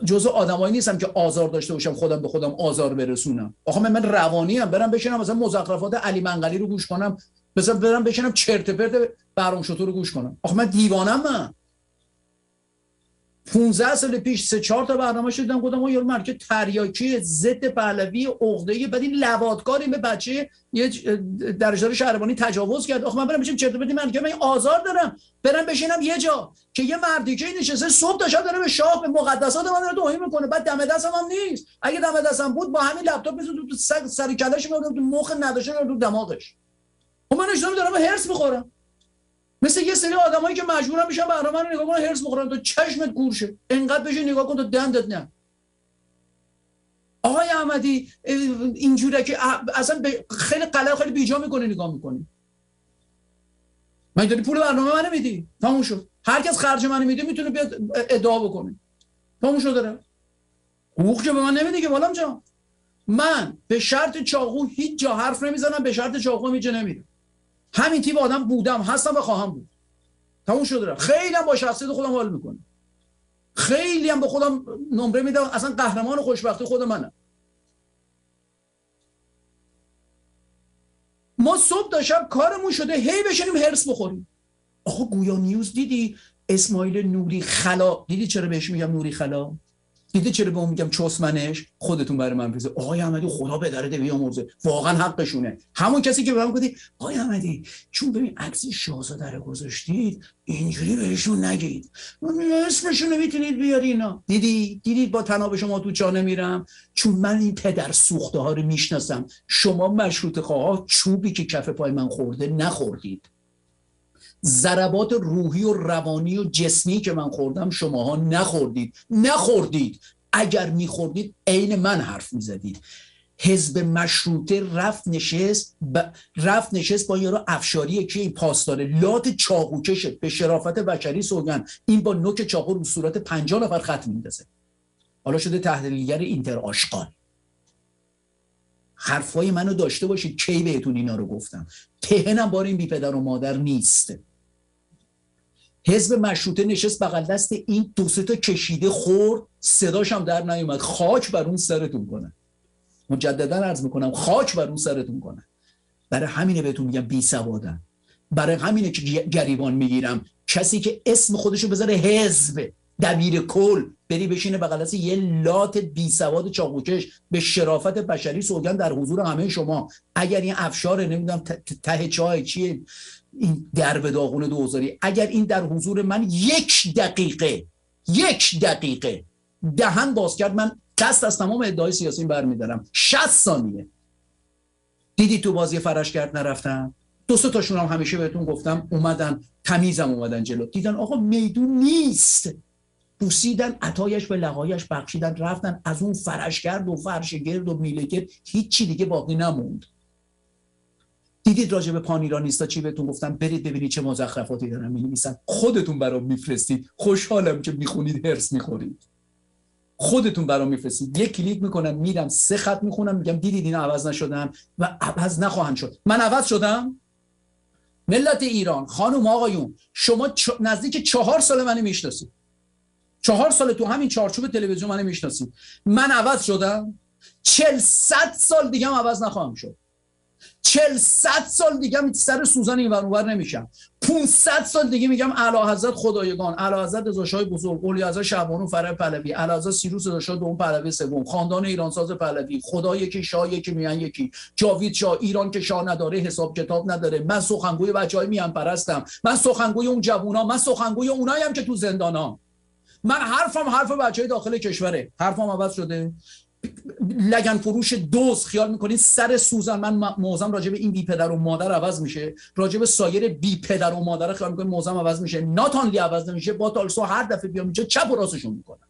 جزء آدمایی نیستم که آزار داشته باشم خودم به خودم آزار برسونم. آخه من, من روانی هم برم بشینم مثلا مزخرفات علی منقلی رو گوش کنم. مثلا برم بشینم چرت پرت برام شطور رو گوش کنم. آخه من دیوانم من. 15 سال پیش سه چهار تا برنامه شدم گفتم یه مرکه تریاکی ضد پهلوی عقده بعد این لوادکاری به بچه یه درجدار شهربانی تجاوز کرد. آخه من برم بشم چرت بدیم من که من آزار دارم. برم بشینم یه جا که یه مردی که نشسته صبح تا شب داره به شاه به مقدسات من داره توهین می‌کنه. بعد دم دستم هم نیست. اگه دم دستم بود با همین لپتاپ می‌زد تو سر, کلهش میاد تو مخ نداشه تو دماغش. و من دارم هرس می‌خورم. مثل یه سری آدمایی که مجبورن میشن برنامه رو نگاه کنن هرس بخورن تو چشمت گورشه انقدر بشه نگاه کن تو دندت نه. آقای احمدی اینجوره که اصلا خیلی قلق خیلی بیجا می‌کنه نگاه می‌کنی. من داری پول برنامه منو میدی؟ تموم شد. هر کس خرج منو میده می‌تونه بیاد ادعا بکنه. تموم شد داره. حقوق که به من نمیده که بالام جان. من به شرط چاقو هیچ جا حرف نمی‌زنم به شرط چاقو میجه نمیره همین تیم آدم بودم هستم و خواهم بود. تموم شده خیلی هم با شخصیت خودم حال می‌کنه خیلی هم به خودم نمره میدم. اصلا قهرمان خوشبختی خود منم. ما صبح تا شب کارمون شده هی بشینیم هرس بخوریم. آقا گویا نیوز دیدی؟ اسماعیل نوری خلا. دیدی چرا بهش میگم نوری خلا؟ دیدی چرا به اون میگم چسمنش خودتون برای من بریزه آقای احمدی خدا به درده بیامرزه واقعا حقشونه. همون کسی که به من گفتی آقای احمدی چون ببین عکس شاهزاده رو گذاشتید اینجوری بهشون نگید. اسمشون می‌تونید بیاری اینا دیدی؟ دیدید با تناب شما تو چا نمیرم چون من این پدر سوخته ها رو می‌شناسم. شما مشروط خواه چوبی که کف پای من خورده نخوردید. ضربات روحی و روانی و جسمی که من خوردم شماها نخوردید. نخوردید. اگر میخوردید عین من حرف می‌زدید. حزب مشروطه رفت نشست ب... رفت نشست با یارو افشاری که این پاسداره. لات چاقو به شرافت بشری سوگن این با نوک چاقو رو صورت پنجاه نفر خط میندازه. حالا شده تحلیلگر اینتر آشقال حرفای منو داشته باشید. کی بهتون اینا رو گفتم؟ پهنم بار این بی پدر و مادر نیست. حزب مشروطه نشست بغل دست این دو تا کشیده خورد. صداش هم در نیومد. خاک بر اون سرتون کنه. مجددا عرض می‌کنم خاک بر اون سرتون کنه. برای همینه بهتون میگم بی سوادن. برای همینه که گریبان می‌گیرم. کسی که اسم خودشو بذاره حزب دبیر کل بری بشینه بغل یه لات بی سواد چاقوکش به شرافت بشری سوگن در حضور همه شما. اگر این افشار نمی‌دونم ته چای چیه این درب داغون دوزاری. اگر این در حضور من یک دقیقه یک دقیقه دهن باز کرد من دست از تمام ادعای سیاسی برمیدارم. 60 ثانیه. دیدی تو بازی فرش کرد نرفتم؟ دو سه تاشون هم همیشه بهتون گفتم اومدن تمیزم اومدن جلو. دیدن آقا میدون نیست. بوسیدن عطایش به لقایش بخشیدن رفتن از اون فرش کرد و فرش گرد و میله گرد هیچی دیگه باقی نموند. دیدید راجع به پانیرانیستا چی بهتون گفتم برید ببینید چه مزخرفاتی دارن می‌نویسن. خودتون برام میفرستید. خوشحالم که می‌خونید هرس می‌خورید. خودتون برام میفرستید. یک کلیک می‌کنم میرم سه خط می‌خونم میگم دیدید اینا عوض نشدن و عوض نخواهند شد. من عوض شدم؟ ملت ایران خانم آقایون شما نزدیک چهار سال منو می‌شناسید. چهار سال تو همین چارچوب تلویزیون منو می‌شناسید. من عوض شدم. چل صد سال دیگه هم عوض نخواهم شد. چل صد سال دیگه هم سر سوزن این ور نمیشم. 500 سال دیگه میگم اعلی حضرت خدایگان اعلی حضرت رضا بزرگ اولی حضرت شعبانو فرح پهلوی اعلی حضرت سیروس رضا دوم پهلوی سوم خاندان ایرانساز پهلوی خدا یکی شاه یکی میان یکی جاوید شاه ایران که شاه نداره حساب کتاب نداره من سخنگوی بچهای میان پرستم من سخنگوی اون جوونا من سخنگوی اونایی که تو زندانام من حرفم حرف بچه داخل کشوره. حرفم عوض شده. لگن فروش دوز خیال می‌کنید سر سوزن؟ من موزم راجع به این بی پدر و مادر عوض میشه. راجع به سایر بی پدر و مادر خیال می‌کنید موزم عوض میشه. ناتانلی عوض نمیشه. با تالسو هر دفعه بیام اینجا چپ و راستشون می‌کنن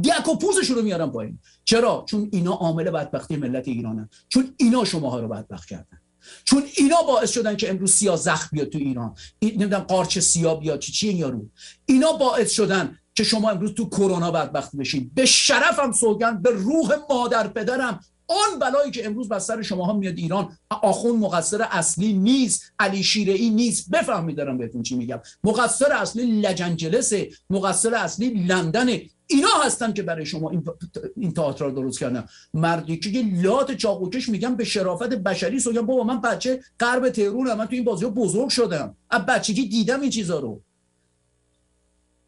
دیک و پوزشون رو میارم پایین. چرا؟ چون اینا عامل بدبختی ملت ایرانن. چون اینا شماها رو بدبخت کردن. چون اینا باعث شدن که امروز سیاه زخم بیاد تو ایران. نمی‌دونم قارچ سیاه بیاد چی چی یارو. اینا باعث شدن که شما امروز تو کرونا بدبخت بشید به شرفم سوگند به روح مادر پدرم. آن بلایی که امروز بر سر شما ها میاد ایران آخون مقصر اصلی نیست علی شیره ای نیست. بفهمید دارم بهتون چی میگم. مقصر اصلی لجنجلسه مقصر اصلی لندنه اینا هستن که برای شما این, این تئاتر درست کردن. مردی که لات چاقوکش میگم به شرافت بشری سوگم بابا من بچه غرب تهرونم من تو این بازی بزرگ شدم. از بچگی دیدم این چیزا رو.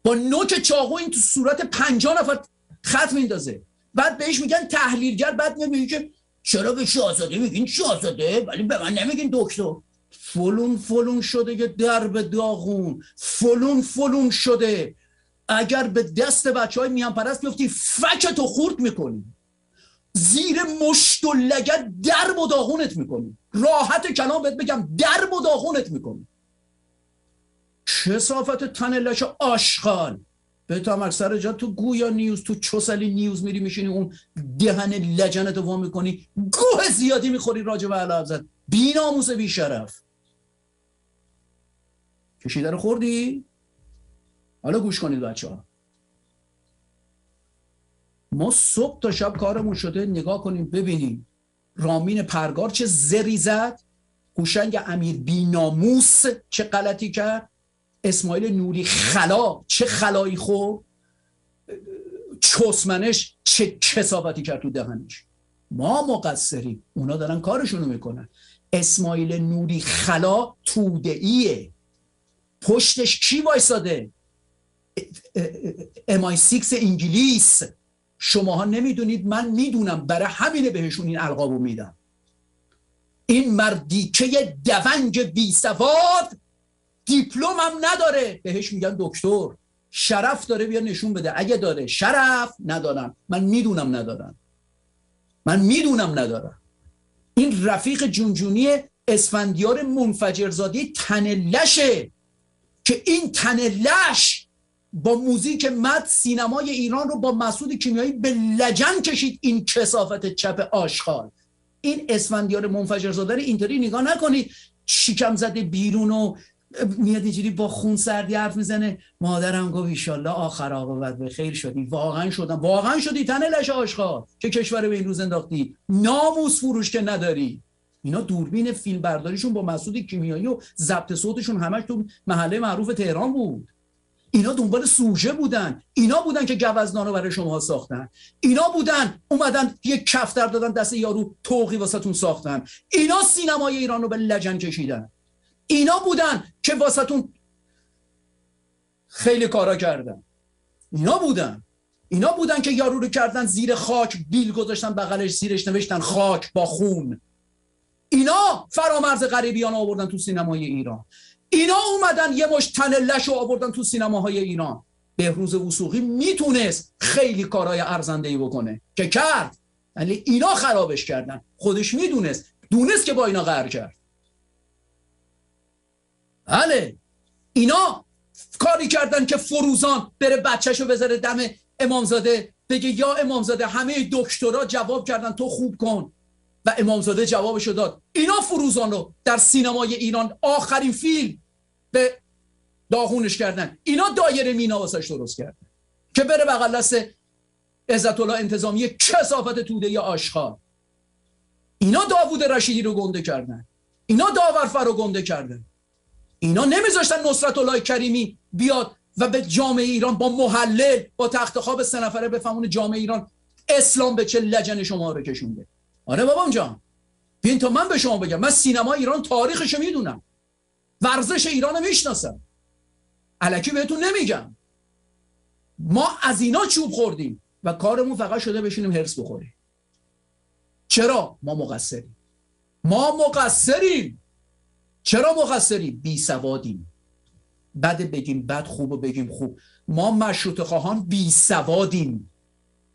با نوک چاقو این تو صورت 50 نفر خط میندازه. بعد بهش میگن تحلیلگر بعد میگه که چرا به شاهزاده میگین؟ شاهزاده؟ ولی به من نمیگین دکتر. فلون فلون شده یه درب داغون. فلون فلون شده. اگر به دست بچه های میان پرست بیفتی فکتو خورد می‌کنی. زیر مشت و لگت درب و داغونت می‌کنی. راحت کلام بهت بگم درب و داغونت می‌کنی. کسافت تن لش آشغال. به تا اکثر جا تو گویا نیوز تو چوسلی نیوز میری میشینی اون دهن لجنت رو می‌کنی گوه زیادی می‌خوری راجع به علازت بی ناموس بی شرف کشیده رو خوردی؟ حالا گوش کنید بچه ها ما صبح تا شب کارمون شده نگاه کنیم ببینیم. رامین پرگار چه زری زد؟ هوشنگ امیر بیناموس چه غلطی کرد؟ اسماعیل نوری خلا چه خلایی خو چسمنش چه کسابتی کرد تو دهنش؟ ما مقصریم اونا دارن کارشونو می‌کنن. اسماعیل نوری علا توده ایه پشتش کی وایساده؟ MI6 انگلیس. شماها نمی‌دونید من می‌دونم برای همینه بهشون این القابو میدم. این مردیکه دونج بی سواد دیپلم هم نداره. بهش میگن دکتر. شرف داره بیا نشون بده. اگه داره شرف ندارم. من می‌دونم ندارم. من می‌دونم ندارم. این رفیق جونجونی اسفندیار منفجرزادی تنلشه. که این تنلش با موزیک مد سینمای ایران رو با مسعود کیمیایی به لجن کشید. این کسافت چپ آشغال. این اسفندیار منفجرزاده رو اینطوری نگاه نکنید. شیکم زده بیرون و میاد اینجوری با خون سردی حرف می‌زنه. مادرم گفت ایشالله آخر عاقبت به خیر شدی. واقعا شدم. واقعا شدی تن لش آشخار که کشور به این روز انداختی؟ ناموس فروش که نداری. اینا دوربین فیلم برداریشون با مسعود کیمیایی و ضبط صوتشون همش تو محله معروف تهران بود. اینا دنبال سوژه بودن. اینا بودن که گوزنانو برای شما ساختن. اینا بودن اومدن یک کفتر دادن دست یارو توقی واسهتون ساختن. اینا سینمای ایران رو به لجن کشیدن. اینا بودن که واسهتون خیلی کارا کردن. اینا بودن. اینا بودن که یارو رو کردن زیر خاک بیل گذاشتن بغلش زیرش نوشتن خاک با خون. اینا فرامرز غریبیان آوردن تو سینمای ایران. اینا اومدن یه مش تن لش رو آوردن تو سینماهای ایران. بهروز وسوقی می‌تونست خیلی کارهای ارزنده ای بکنه. که کرد. ولی اینا خرابش کردن. خودش می‌دونست. دونست که با اینا قهر کرد. بله. اینا کاری کردن که فروزان بره بچهشو بذاره دم امامزاده بگه یا امامزاده همه دکترا جواب کردن تو خوب کن. و امامزاده جوابشو داد. اینا فروزان رو در سینمای ایران آخرین فیلم به داغونش کردن. اینا دایره مینا واسش درست کردن. که بره بغل دست عزت الله انتظامی کسافت توده یا آشخار اینا داوود رشیدی رو گنده کردن. اینا داورفر رو گنده کردن. اینا نمیذاشتن نصرت الله کریمی بیاد و به جامعه ایران با محلل با تخت خواب سه نفره بفهمون جامعه ایران اسلام به چه لجن شما رو کشونده. آره بابام جان. بیاین تا من به شما بگم من سینما ایران تاریخش می‌دونم. ورزش ایران رو می‌شناسم. علکی بهتون نمیگم. ما از اینا چوب خوردیم و کارمون فقط شده بشینیم هرس بخوریم. چرا؟ ما مقصریم. ما مقصریم. چرا مقصریم؟ بی سوادیم. بد بگیم بد خوب بگیم خوب. ما مشروط خواهان بی سوادیم.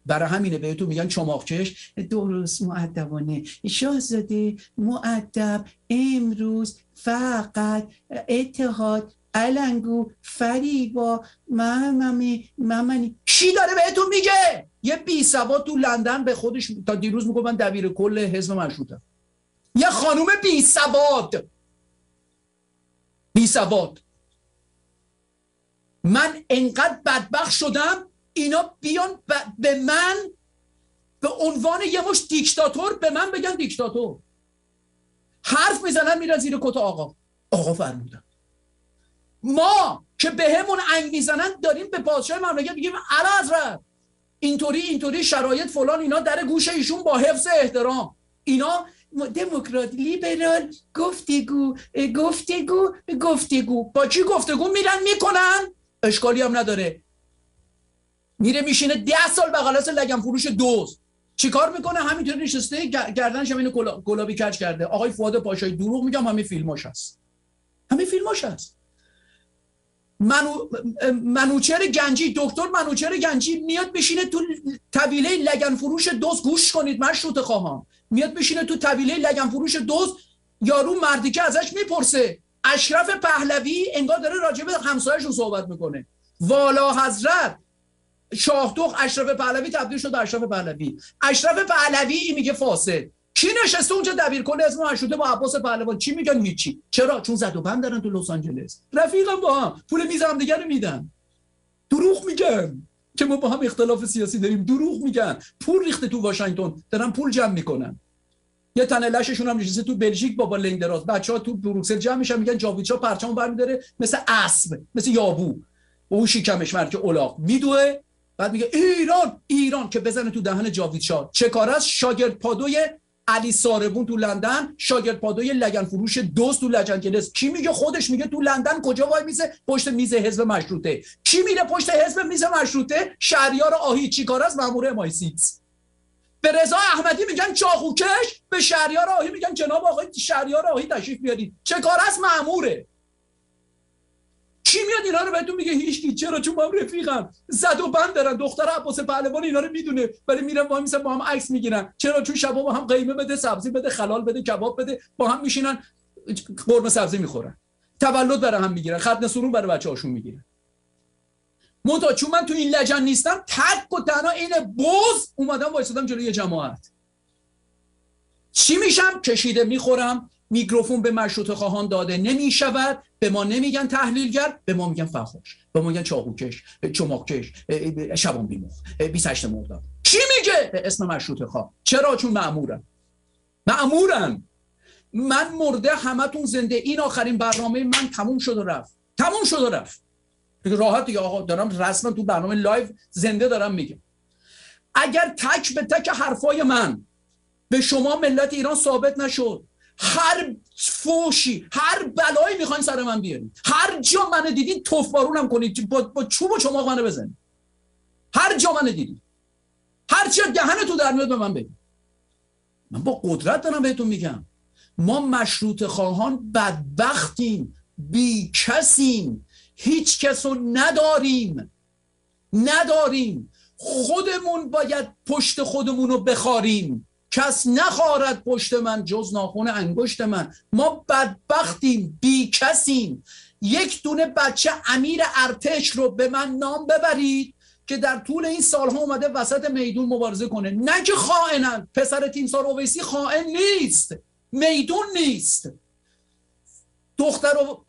برای همینه بهتون میگن چماقچش درست معدبانه شاهزاده معدب امروز فقط اتحاد علنگو فریبا مممی ممنی. کی داره بهتون میگه؟ یه بی سواد تو لندن به خودش تا دیروز میگه من دبیر کل حزب مشروطم. یه خانوم بی سواد. بی سواد من انقدر بدبخت شدم اینا بیان به من به عنوان یه مش دیکتاتور به من بگن دیکتاتور. حرف می‌زنن میرن زیر کت آقا. آقا فرمودن. ما که به همون انگ می‌زنن داریم به پادشاه مملکت میگیم علا حضرت اینطوری اینطوری شرایط فلان اینا در گوش ایشون با حفظ احترام. اینا دموکرات لیبرال گفتگو گفتگو گفتگو. با چی گفتگو میرن می‌کنن؟ اشکالی هم نداره. میره میشینه ده سال بغلس لگم فروش دوز چیکار می‌کنه؟ همینطور نشسته گردنش هم اینو گلابی کج کرده. آقای فواد پاشایی دروغ میگم همه فیلماش هست. همه فیلماش هست. منو... منوچر گنجی دکتر منوچر گنجی میاد بشینه تو طویله لگن فروش دوز گوش کنید مشروط خواهم میاد بشینه تو طویله لگن فروش دوز یارو مردی که ازش می‌پرسه. اشرف پهلوی انگار داره راجع به همسایه‌شون صحبت می‌کنه. والا حضرت شاهدوخ اشرف پهلوی تبدیل شد اشرف پهلوی. اشرف پهلوی میگه فاسد. کی نشسته اونجا دبیر کل اسم مشروطه با عباس پهلوان. چی میگن؟ هیچی. چرا؟ چون زد و بند دارن تو لس آنجلس. رفیقم با هم. پول میز هم دیگه میدن. دروغ میگن که ما با هم اختلاف سیاسی داریم. دروغ میگن. پول ریخته تو واشنگتن. دارن پول جمع می‌کنن. یه تنه لششون هم نشسته تو بلژیک بابا لنگدراز. بچه ها تو بروکسل جمع میشن میگن جاوید شاه پرچم برمیداره مثل اسب مثل یابو او شکمش مرکه الاغ میدوه. بعد میگه ایران ایران که بزنه تو دهن جاوید چه کار است؟ شاگرد پادوی علی ساربون تو لندن شاگرد پادوی لگن فروش دوست تو لجنگلس کی میگه؟ خودش میگه تو لندن کجا وایمیسه پشت میز حزب مشروطه. کی میره پشت حزب میز مشروطه؟ شهریار آهی. چی کار است؟ مامور MI6 به رضا احمدی میگن چاخوکش به شهریار آهی میگن جناب آقای شهریار آهی تشریف بیارید. چه کار است؟ ماموره. کی میاد اینا رو بهتون میگه؟ هیچ چرا؟ چون با هم رفیقم زد و بند دارن. دختر عباس پهلوان اینا رو می‌دونه. ولی میرن با هم با هم عکس می‌گیرن. چرا؟ چون شبا با هم قیمه بده سبزی بده خلال بده کباب بده با هم میشینن قرمه سبزی می‌خورن. تولد برای هم می‌گیرن. ختنه سرون برای بچه‌هاشون می‌گیرن. منتها چون من تو این لجن نیستم تک و تنها این بوز اومدم وایسادم جلوی جماعت. چی میشم؟ کشیده می‌خورم. میکروفون به مشروط خواهان داده نمی شود به ما نمیگن تحلیلگر به ما میگن فخوش به ما میگن چاقوکش چماقکش شبان بیمخ 28 مرداد. کی میگه؟ به اسم مشروط خواه. چرا؟ چون معمورم معمورم من مرده همتون زنده. این آخرین برنامه من تموم شد و رفت. تموم شد و رفت. راحت دیگه آقا دارم رسما تو برنامه live زنده دارم میگم. اگر تک به تک حرفای من به شما ملت ایران ثابت نشد هر فوشی هر بلایی می‌خواین سر من بیارید هر جا من دیدین تف بارونم کنید با, با چوب و چماق منو بزنید هر جا من دیدید هر چی دهن تو در میاد به من بگید من با قدرت دارم بهتون میگم. ما مشروط خواهان بدبختیم بی کسیم هیچ کس رو نداریم. نداریم. خودمون باید پشت خودمون رو بخاریم. کس نخارد پشت من جز ناخون انگشت من. ما بدبختیم بی کسیم. یک دونه بچه امیر ارتش رو به من نام ببرید که در طول این سالها اومده وسط میدون مبارزه کنه. نه که خائنن. پسر تیمسار اویسی خائن نیست. میدون نیست. دختر و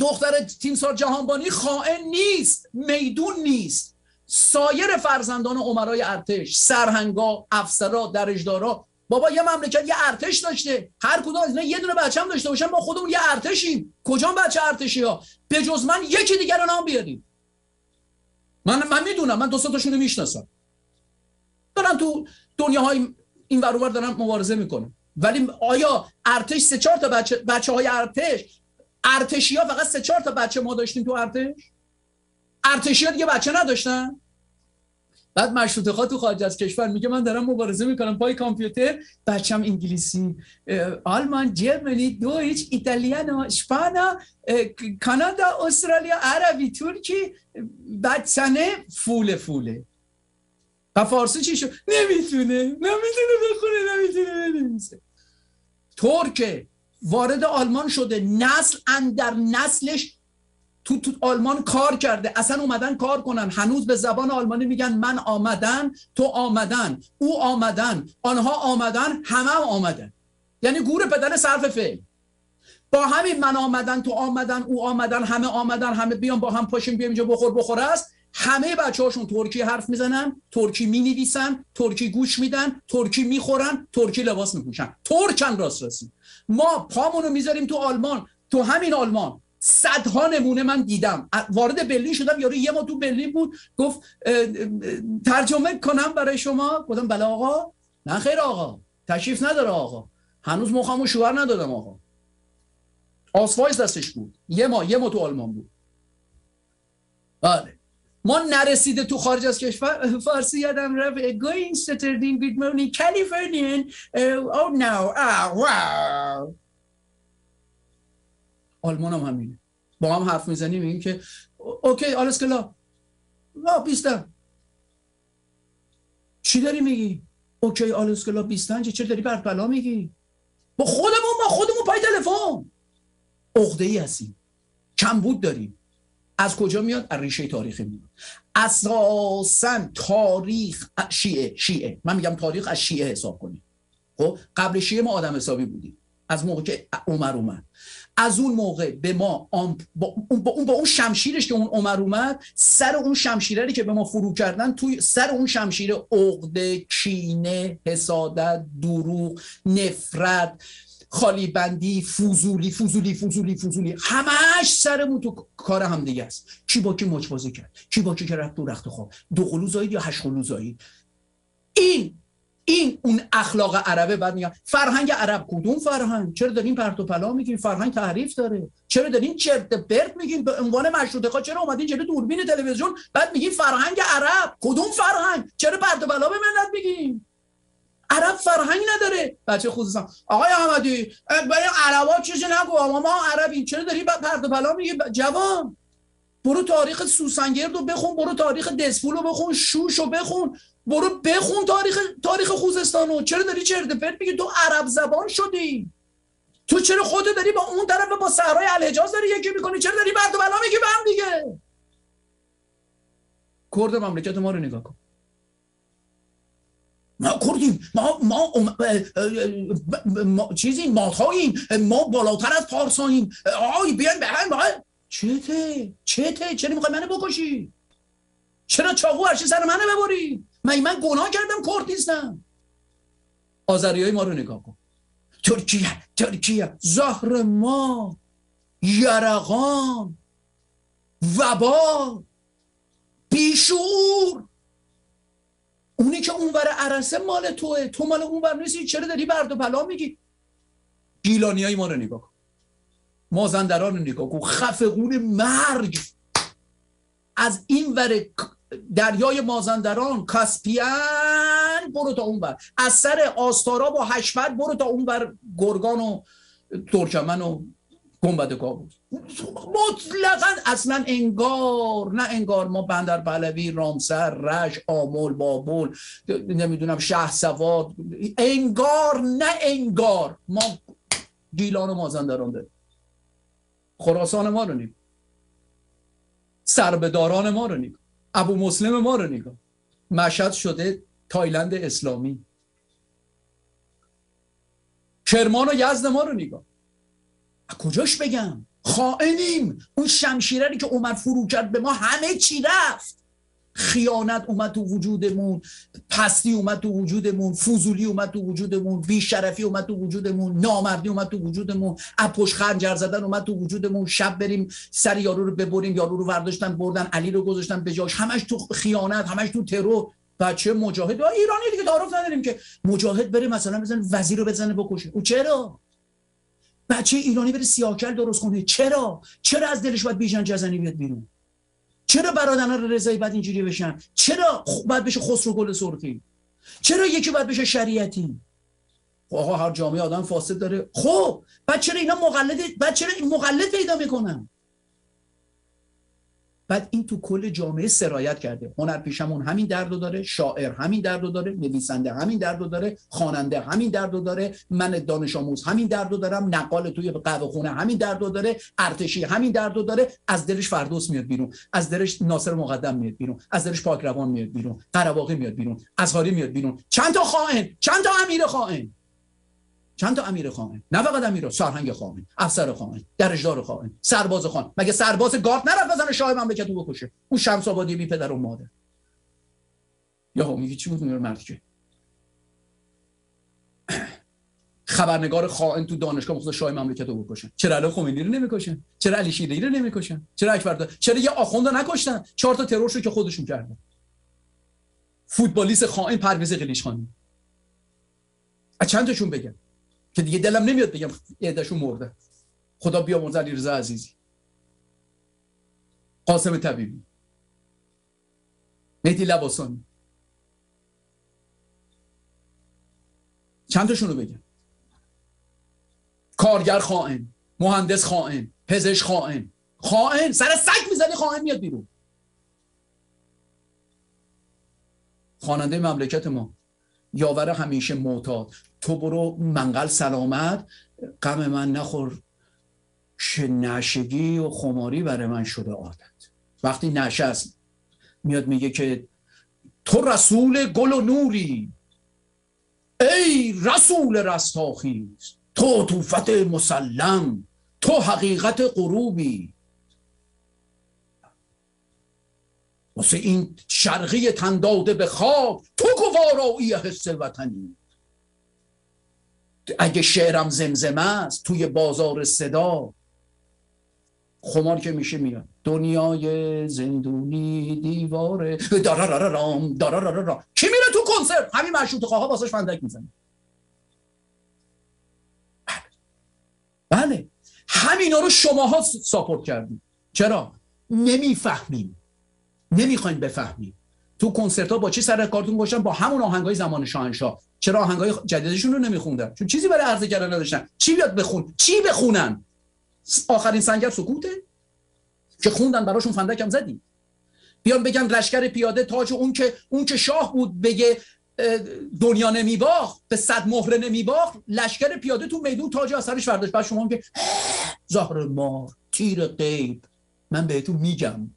دختر تیمسار جهانبانی خائن نیست. میدون نیست. سایر فرزندان عمرای ارتش سرهنگا افسرا درجدارا. بابا یه مملکت یه ارتش داشته. هر کدوم از اینا یه دونه بچه هم داشته باشن ما خودمون یه ارتشیم. کجا بچه ارتشی ها به جز من یکی دیگر رو نام بیاریم من من می‌دونم. من دو سه تاشونو می‌شناسم. دارن تو دنیاهای این ور دارن مبارزه می‌کنن. ولی آیا ارتش سه چهار تا بچه بچه های ارتش؟ ارتشی ها فقط سه چهار تا بچه ما داشتیم تو ارتش؟ ارتشی ها دیگه بچه نداشتن؟ بعد مشروط خواه تو خارج از کشور میگه من دارم مبارزه می‌کنم پای کامپیوتر بچم انگلیسی آلمان جرمنی دویچ ایتالیانو اسپانا کانادا استرالیا عربی ترکی بچنه فول فوله. و فارسی چی شد؟ نمی‌تونه نمی‌تونه بخونه نمی‌تونه بنویسه. ترک وارد آلمان شده نسل اندر نسلش تو, تو آلمان کار کرده. اصلا اومدن کار کنن. هنوز به زبان آلمانی میگن من آمدن تو آمدن. او آمدن. آنها آمدن همه هم آمدن. یعنی گور پدر صرف فعل. با همین من آمدن تو آمدن او آمدن همه آمدن همه بیان با هم پاشیم بیام اینجا بخور بخور است. همه بچه هاشون ترکی حرف می‌زنن ترکی می نویسن ترکی گوش میدن ترکی می‌خورن ترکی لباس میپوشن. ترکن راست راستی ما پامونو می‌ذاریم تو آلمان تو همین آلمان. صدها نمونه من دیدم. وارد برلین شدم یارو یه ما تو برلین بود. گفت ترجمه کنم برای شما. گفتم بله آقا. نه خیر آقا. تشریف نداره آقا. هنوز مخمو شوهر ندادم آقا. آسوایز دستش بود. یه ما یه ما تو آلمان بود. بله. ما نرسیده تو خارج از کشور. فارسی یادم رفت. going Saturday good morning Californian oh no ah آلمان هم همینه. با هم حرف می‌زنیم میگیم که okay alles klar لا bis dann. چی داری میگی؟ okay alles klar bis dann چه داری بلا میگی؟ با خودمون با خودمون پای تلفن. عقده ای هستیم کمبود داریم. از کجا میاد؟ از ریشه تاریخی میاد. اساسا تاریخ شیعه شیعه. من میگم تاریخ از شیعه حساب کنیم. خب قبل شیعه ما آدم حسابی بودیم. از موقع که عمر اومد. از اون موقع به ما با اون, با اون, شمشیرش که اون عمر اومد سر اون شمشیره که به ما فرو کردن توی سر اون شمشیر عقده کینه حسادت دروغ نفرت خالی بندی فوزولی فوزولی فوزولی فوزولی همش سرمون تو کار هم دیگه است. کی با کی مچ کرد؟ کی با کی که رفت دو رخت خواب؟ دو قلو زایید یا هشت قلو زایید این این اون اخلاق عربه بعد میگن فرهنگ عرب کدوم فرهنگ؟ چرا دارین پرت و پلا میگین؟ فرهنگ تعریف داره. چرا دارین چرت پرت میگین؟ به عنوان مشروطه خواه چرا اومدین جلوی دوربین تلویزیون بعد میگین فرهنگ عرب؟ کدوم فرهنگ؟ چرا پرت و پلا به ملت میگین؟ عرب فرهنگ نداره. بچه خصوصا. آقای احمدی برای عربا چیزی نگو. اما ما عربی. چرا داری پرت و پلا میگی؟ جوان برو تاریخ سوسنگرد رو بخون برو تاریخ دسپول رو بخون شوش رو بخون. برو بخون تاریخ تاریخ خوزستان رو. چرا داری چرت پرت میگی؟ تو عرب زبان شدی. تو چرا خودت داری با اون طرف با صحرای الحجاز داری یکی می‌کنی؟ چرا داری برد و بلا میگی به هم دیگه؟ کرد مملکت ما رو نگاه کن. ما کردیم. ما ما, ما چیزی ماتاییم ما بالاتر از پارساییم. آی بیان به هم چته؟ چته؟ چرا می‌خوای منو بکشی؟ چرا چاقو هرچی سر منو ببری؟ من من گناه کردم کرد نیستم. آذری های ما رو نگاه کن. ترکیه ترکیه زهر ما یرقان وبا بیشور اونی که اونور عرصه مال توه. تو مال اونور نیستی چرا داری برد و بلا میگی؟ گیلانی های ما رو نگاه کن. مازندران رو نگاه کن. خفقون مرگ. از این ور دریای مازندران کاسپیان برو تا اون بر. از سر آستارا با هشفر برو تا اون بر گرگان و ترکمن و گنبد کابوس مطلقا اصلا انگار نه انگار ما بندر بلوی رامسر رش آمول بابول نمی‌دونم شه سواد. انگار نه انگار. ما گیلان و مازندران داریم. خراسان ما رو نیم. سربداران ما رو نیم. ابو مسلم ما رو نگاه. مشهد شده تایلند اسلامی. کرمان و یزد ما رو نگاه. کجاش بگم؟ خائنیم. اون شمشیرری که عمر فرو کرد به ما همه چی رفت. خیانت اومد تو وجودمون پستی اومد تو وجودمون فوزولی اومد تو وجودمون بیشرفی اومد تو وجودمون نامردی اومد تو وجودمون اپوش خنجر زدن اومد تو وجودمون. شب بریم سر یارو رو ببریم یارو رو ورداشتن بردن علی رو گذاشتن به جاش. همش تو خیانت همش تو ترور. بچه مجاهد. ایرانی دیگه تعارف نداریم که مجاهد بره مثلا بزن وزیر رو بزنه بکشه. او چرا؟ بچه ایرانی بره سیاکل درست کنه. چرا؟ چرا از دلش باید بیژن جزنی بیاد بیرون؟ چرا برادران رضایی بعد اینجوری بشن؟ چرا باید بشه خسرو گل سرخی؟ چرا یکی باید بشه شریعتی؟ خب آقا هر جامعه آدم فاسد داره. خب بعد چرا اینا مقلد بعد چرا مقلد پیدا می‌کنن؟ بعد این تو کل جامعه سرایت کرده. هنر پیشمون همین دردو داره شاعر همین دردو داره نویسنده همین دردو داره خواننده همین دردو داره من دانش آموز همین دردو دارم نقال توی قهوه خونه همین دردو داره ارتشی همین دردو داره از دلش فردوس میاد بیرون از دلش ناصر مقدم میاد بیرون از دلش پاک روان میاد بیرون قرباقی میاد بیرون ازهاری میاد بیرون. چند تا خائن چند تا امیر خائن؟ چند تا امیر خائن؟ نه فقط امیر سرهنگ خائن افسر خائن درجدار خائن سرباز خائن. مگه سرباز گارد نرفت بزنه شاه مملکت رو بکشه؟ اون شمس آبادی بی پدر و مادر. یا میگه چی بود مرد که؟ خبرنگار خائن تو دانشگاه مخصوص شاه مملکت رو بکشن چرا علی خمینی رو نمی‌کشن؟ چرا علی شیرهی رو نمی‌کشن؟ چرا اکبر چرا یه آخوند رو نکشتن؟ چهار تا ترورشو که خودشون کردن. فوتبالیست خائن پرویز قلیشخانی از چند تاشون بگم؟ که دیگه دلم نمیاد بگم عدهشون مرده. خدا بیامرز رضا عزیزی. قاسم طبیبی. مهدی لباسانی. چند تاشون رو بگم؟ کارگر خائن مهندس خائن پزشک خائن. خائن؟ سر سگ می‌زنی خائن میاد بیرون. خواننده مملکت ما. یاور همیشه معتاد. تو برو منقل سلامت غم من نخور. نشگی و خماری برای من شده عادت. وقتی نشست میاد میگه که تو رسول گل و نوری. ای رسول رستاخیز تو توفت مسلم تو حقیقت غروبی. واسه این شرقی تنداده به خواب تو گوارایی حس وطنی. اگه شعرم زمزمه است توی بازار صدا. خمار که میشه میاد. دنیای زندونی دیواره. دارارارام دارارارام کی میره تو کنسرت؟ همین مشروط خواه واسش فندک می‌زنه. بله. بله. همینا رو شماها ساپورت کردیم. چرا؟ نمی‌فهمیم. نمی‌خواین بفهمیم. تو کنسرت ها با چی سر کارتون گوشن با همون آهنگای زمان شاهنشاه. چرا آهنگای جدیدشون رو نمیخوندن؟ چون چیزی برای عرضه کردن نداشتن. چی بیاد بخون؟ چی بخونن؟ آخرین سنگر سکوته. که خوندن براشون فندکم زدی بیان بگن لشکر پیاده تاج اون که اون که شاه بود بگه دنیا نمیباخت به صد مهره نمیباخت لشکر پیاده تو میدون تاج اثرش برداشت. بعد شما که زهر مار تیر غیب من بهتون میگم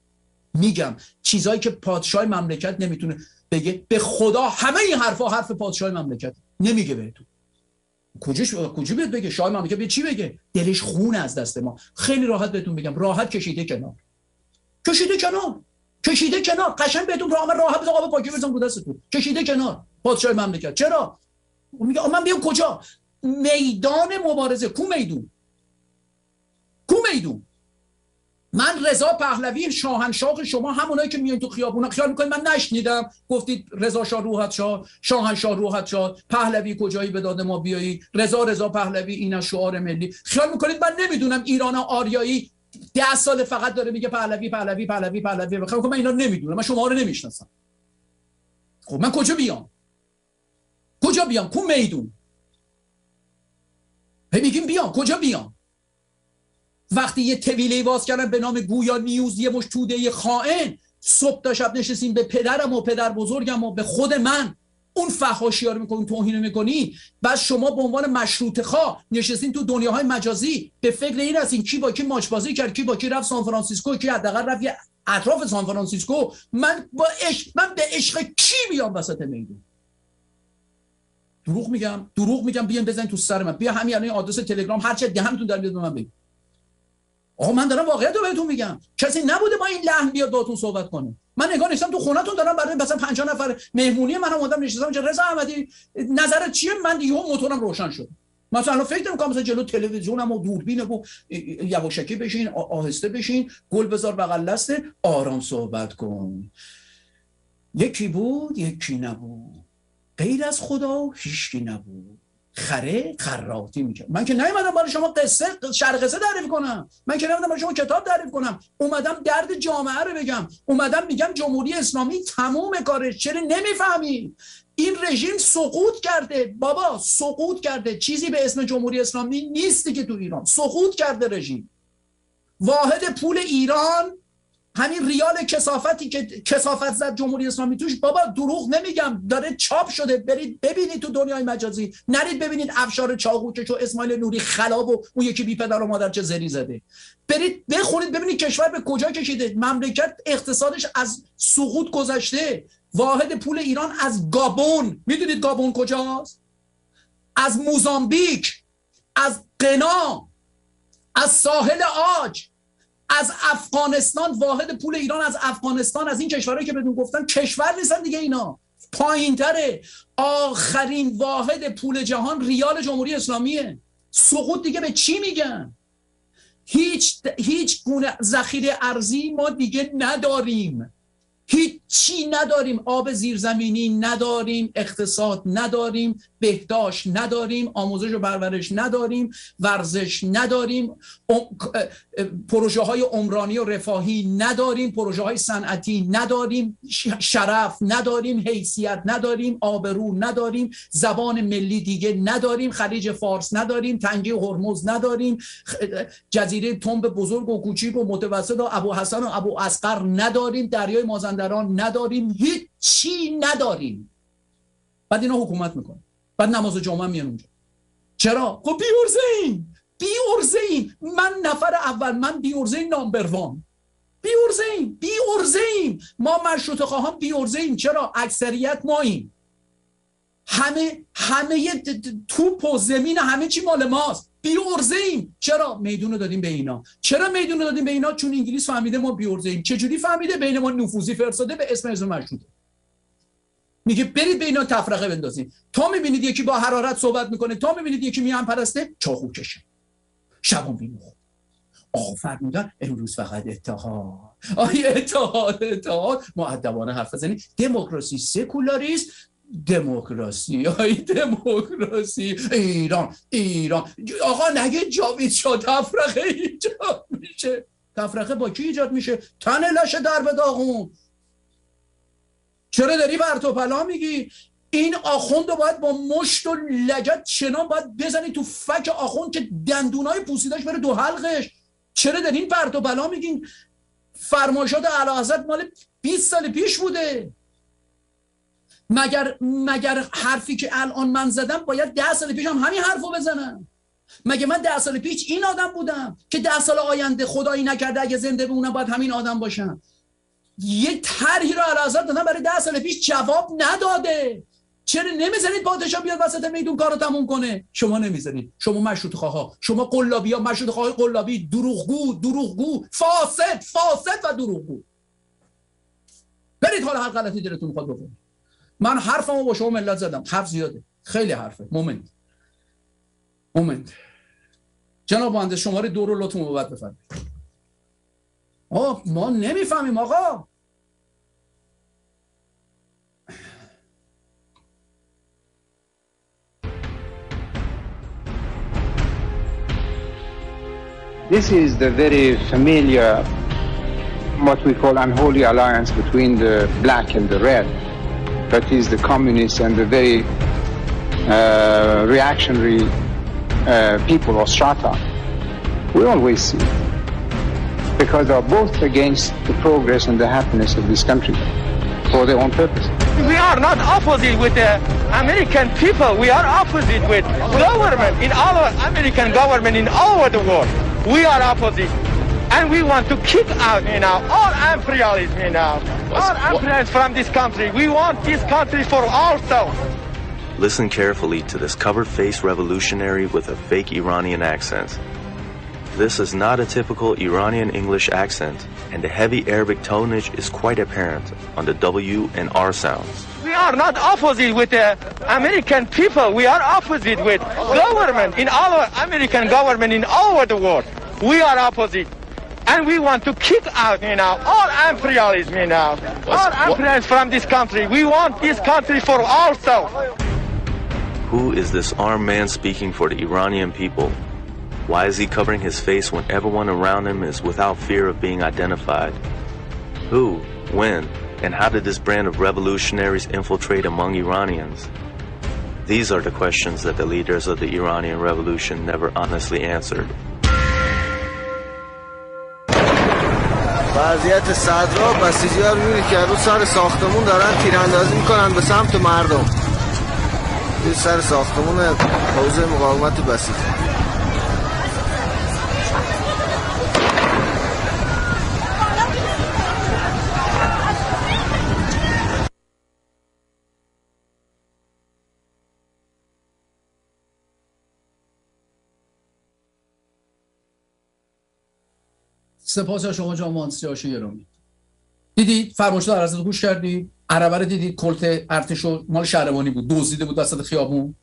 میگم. چیزایی که پادشاه مملکت نمی‌تونه بگه. به خدا همه این حرفا حرف پادشاه مملکت. نمیگه بهتون. کجاش کجا بیاد بگه؟ شاه مملکت به چی بگه؟ دلش خون از دست ما. خیلی راحت بهتون میگم راحت کشیده کنار. کشیده کنار. کشیده کنار. قشنگ بهتون راحت راحت بزن آب پاکی بزن رو دستتون. کشیده کنار. پادشاه مملکت. چرا؟ میگه من بیام کجا؟ میدان مبارزه. کو میدون؟ کو میدون؟ من رضا پهلوی شاهنشاه شما همونایی که میان تو خیابونا خیال می‌کنید من نشنیدم. گفتید رضا شاه روحت شاه شاهنشاه روحت شاه. پهلوی کجایی به داد ما بیایی؟ رضا رضا پهلوی این از شعار ملی. خیال می‌کنید من نمی‌دونم ایران آریایی ده سال فقط داره میگه پهلوی پهلوی پهلوی پهلوی. بخوام من اینا نمی‌دونم. من شما رو نمی‌شناسم. خب من کجا بیام؟ کجا بیام؟ کو میدون؟ میگیم بیام. کجا بیام؟ وقتی یه طویله باز کردن به نام گویا نیوز یه مشت توده خائن صبح تا شب نشستیم به پدرم و پدر بزرگم و به خود من. اون فحاشی ها رو می‌کنین توهین می‌کنین بعد شما به عنوان مشروط خواه نشستین تو دنیاهای مجازی. به فکر این هستین کی با کی ماچ بازی کرد کی با کی رفت سان فرانسیسکو کی حداقل رفت یه اطراف سان فرانسیسکو. من با عشق من به عشق کی بیام وسط میدون؟ دروغ میگم دروغ میگم. بیان بزنین تو سر من. بیا همین الان آدرس تلگرام هر چه دهنتون در بیاد من بگید. آقا من دارم واقعیت رو بهتون میگم. کسی نبوده با این لحن بیاد باهاتون صحبت کنه. من نگاه نشستم تو خونتون دارم برای مثلا 50 نفر مهمونی منم اومدم نشستم چه رضا احمدی نظرت چیه؟ من یهو موتورم روشن شد. مثلا فکر نمی‌کنم مثلا جلو تلویزیونم و دوربین و یواشکی بشین آهسته بشین گل بذار بغل دسته آرام صحبت کن. یکی بود یکی نبود. غیر از خدا هیچکی نبود. خره خراتی می‌کنه من که نیومدم برای شما قصه شرق قصه تعریف کنم. من که نیومدم برای شما کتاب تعریف کنم. اومدم درد جامعه رو بگم. اومدم میگم جمهوری اسلامی تموم کارش. چرا نمی‌فهمی؟ این رژیم سقوط کرده. بابا سقوط کرده. چیزی به اسم جمهوری اسلامی نیستی که تو ایران. سقوط کرده رژیم. واحد پول ایران همین ریال کسافتی که کسافت زد جمهوری اسلامی توش بابا دروغ نمیگم. داره چاپ شده. برید ببینید تو دنیای مجازی. نرید ببینید افشار چاقوچش و اسماعیل نوری خلاب و اون یکی بی پدر و مادر چه زری زده. برید بخونید ببینید کشور به کجا کشیده. مملکت اقتصادش از سقوط گذشته. واحد پول ایران از گابون. می‌دونید گابون کجاست؟ از موزامبیک از قنا از ساحل آج. از افغانستان واحد پول ایران از افغانستان از این کشورهایی که بدون گفتن کشور نیستن دیگه اینا. پایین تره آخرین واحد پول جهان ریال جمهوری اسلامیه. سقوط دیگه به چی میگن؟ هیچ هیچ گونه ذخیره ارزی ما دیگه نداریم. هیچی نداریم آب زیرزمینی نداریم اقتصاد نداریم بهداشت نداریم آموزش و پرورش نداریم ورزش نداریم پروژه های عمرانی و رفاهی نداریم پروژه های صنعتی نداریم شرف نداریم حیثیت نداریم آبرو نداریم زبان ملی دیگه نداریم خلیج فارس نداریم تنگه هرمز نداریم جزیره تنب بزرگ و کوچیک و متوسط و ابو حسن و ابو اسقر نداریم دریای مازندران نداریم هیچی نداریم. بعد اینا حکومت می‌کنه بعد نماز جمعه میان اونجا. چرا؟ خب بی عرضه ایم بی عرضه ایم من نفر اول من بی عرضه ایم number one. بی عرضه ایم بی عرضه ایم ما مشروط خواهان بی عرضه ایم چرا؟ اکثریت ماییم. همه همه توپ و زمین همه چی مال ماست. بی عرضه ایم چرا میدون دادیم به اینا؟ چرا میدون دادیم به اینا؟ چون انگلیس فهمیده ما بی عرضه ایم چجوری فهمیده؟ بین ما نفوذی فرستاده به اسم اسم مشروطه میگه برید به اینا تفرقه بندازین. تا می‌بینید یکی با حرارت صحبت می‌کنه تا می‌بینید یکی میان پرسته چاقو کشه. شبان بینو آقا فرمودن امروز فقط اتحاد. آیا اتحاد اتحاد. معدبانه حرف بزنید دموکراسی سکولاریست. دموکراسی آی دموکراسی ایران ایران. آقا نگه جاوید شاه تفرقه ایجاد میشه. تفرقه با کی ایجاد میشه؟ تن لشه در به داغون. چرا داری بر پلا میگی؟ این آخوند رو باید با مشت و لگت چنان باید بزنی تو فک آخوند که دندونای پوسیدش بره دو حلقش. چرا در این پرت و بلا میگین؟ فرمایشات اعلی مال 20 سال پیش بوده. مگر مگر حرفی که الان من زدم باید ده سال پیش هم همین حرفو بزنم؟ مگه من ده سال پیش این آدم بودم که ده سال آینده خدایی نکرده اگه زنده بمونم باید همین آدم باشم؟ یه طرحی رو علازت دادن برای ده سال پیش جواب نداده. چرا نمی‌زنید پادشاه بیاد وسط میدون کارو تموم کنه؟ شما نمی‌زنید شما مشروط خواه شما قلابی ها مشروط خواه قلابی. دروغگو دروغگو. فاسد فاسد و دروغگو. برید حالا هر غلطی دلتون می‌خواد بکنید. من حرفمو با شما ملت زدم. حرف زیاده. خیلی حرفه. مومنت. مومنت. جناب مهندس شماره دو رو لطفا بعد بفرمایید. آه ما نمی‌فهمیم آقا. This is the very familiar, what we call unholy alliance between the black and the red. That is the communists and the very uh, reactionary uh, people or strata. We always see because they are both against the progress and the happiness of this country for their own purpose. We are not opposite with the American people. We are opposite with government in all American government in all over the world. We are opposite. And we want to kick out, you know, all imperialism, you know, all imperialism from this country. We want this country for ourselves. Listen carefully to this covered-face revolutionary with a fake Iranian accent. This is not a typical Iranian English accent, and the heavy Arabic tonnage is quite apparent on the W and R sounds. We are not opposite with the American people. We are opposite with government in our American government in all over the world. We are opposite. And we want to kick out, you know, all imperialism, you know, all imperialism from this country. We want this country for ourselves. Who is this armed man speaking for the Iranian people? Why is he covering his face when everyone around him is without fear of being identified? Who, when, and how did this brand of revolutionaries infiltrate among Iranians? These are the questions that the leaders of the Iranian revolution never honestly answered. وضعیت صدرا بسیجی ها رو که رو سر ساختمون دارن تیراندازی می‌کنن به سمت مردم. این سر ساختمون حوزه مقاومت بسیجی. سپاس از شما جان سیاش گرامی. دیدید فرمایشات در ازت گوش کردی؟ عربه رو دیدید کلت ارتشو مال شهربانی بود دزدیده بود وسط خیابون؟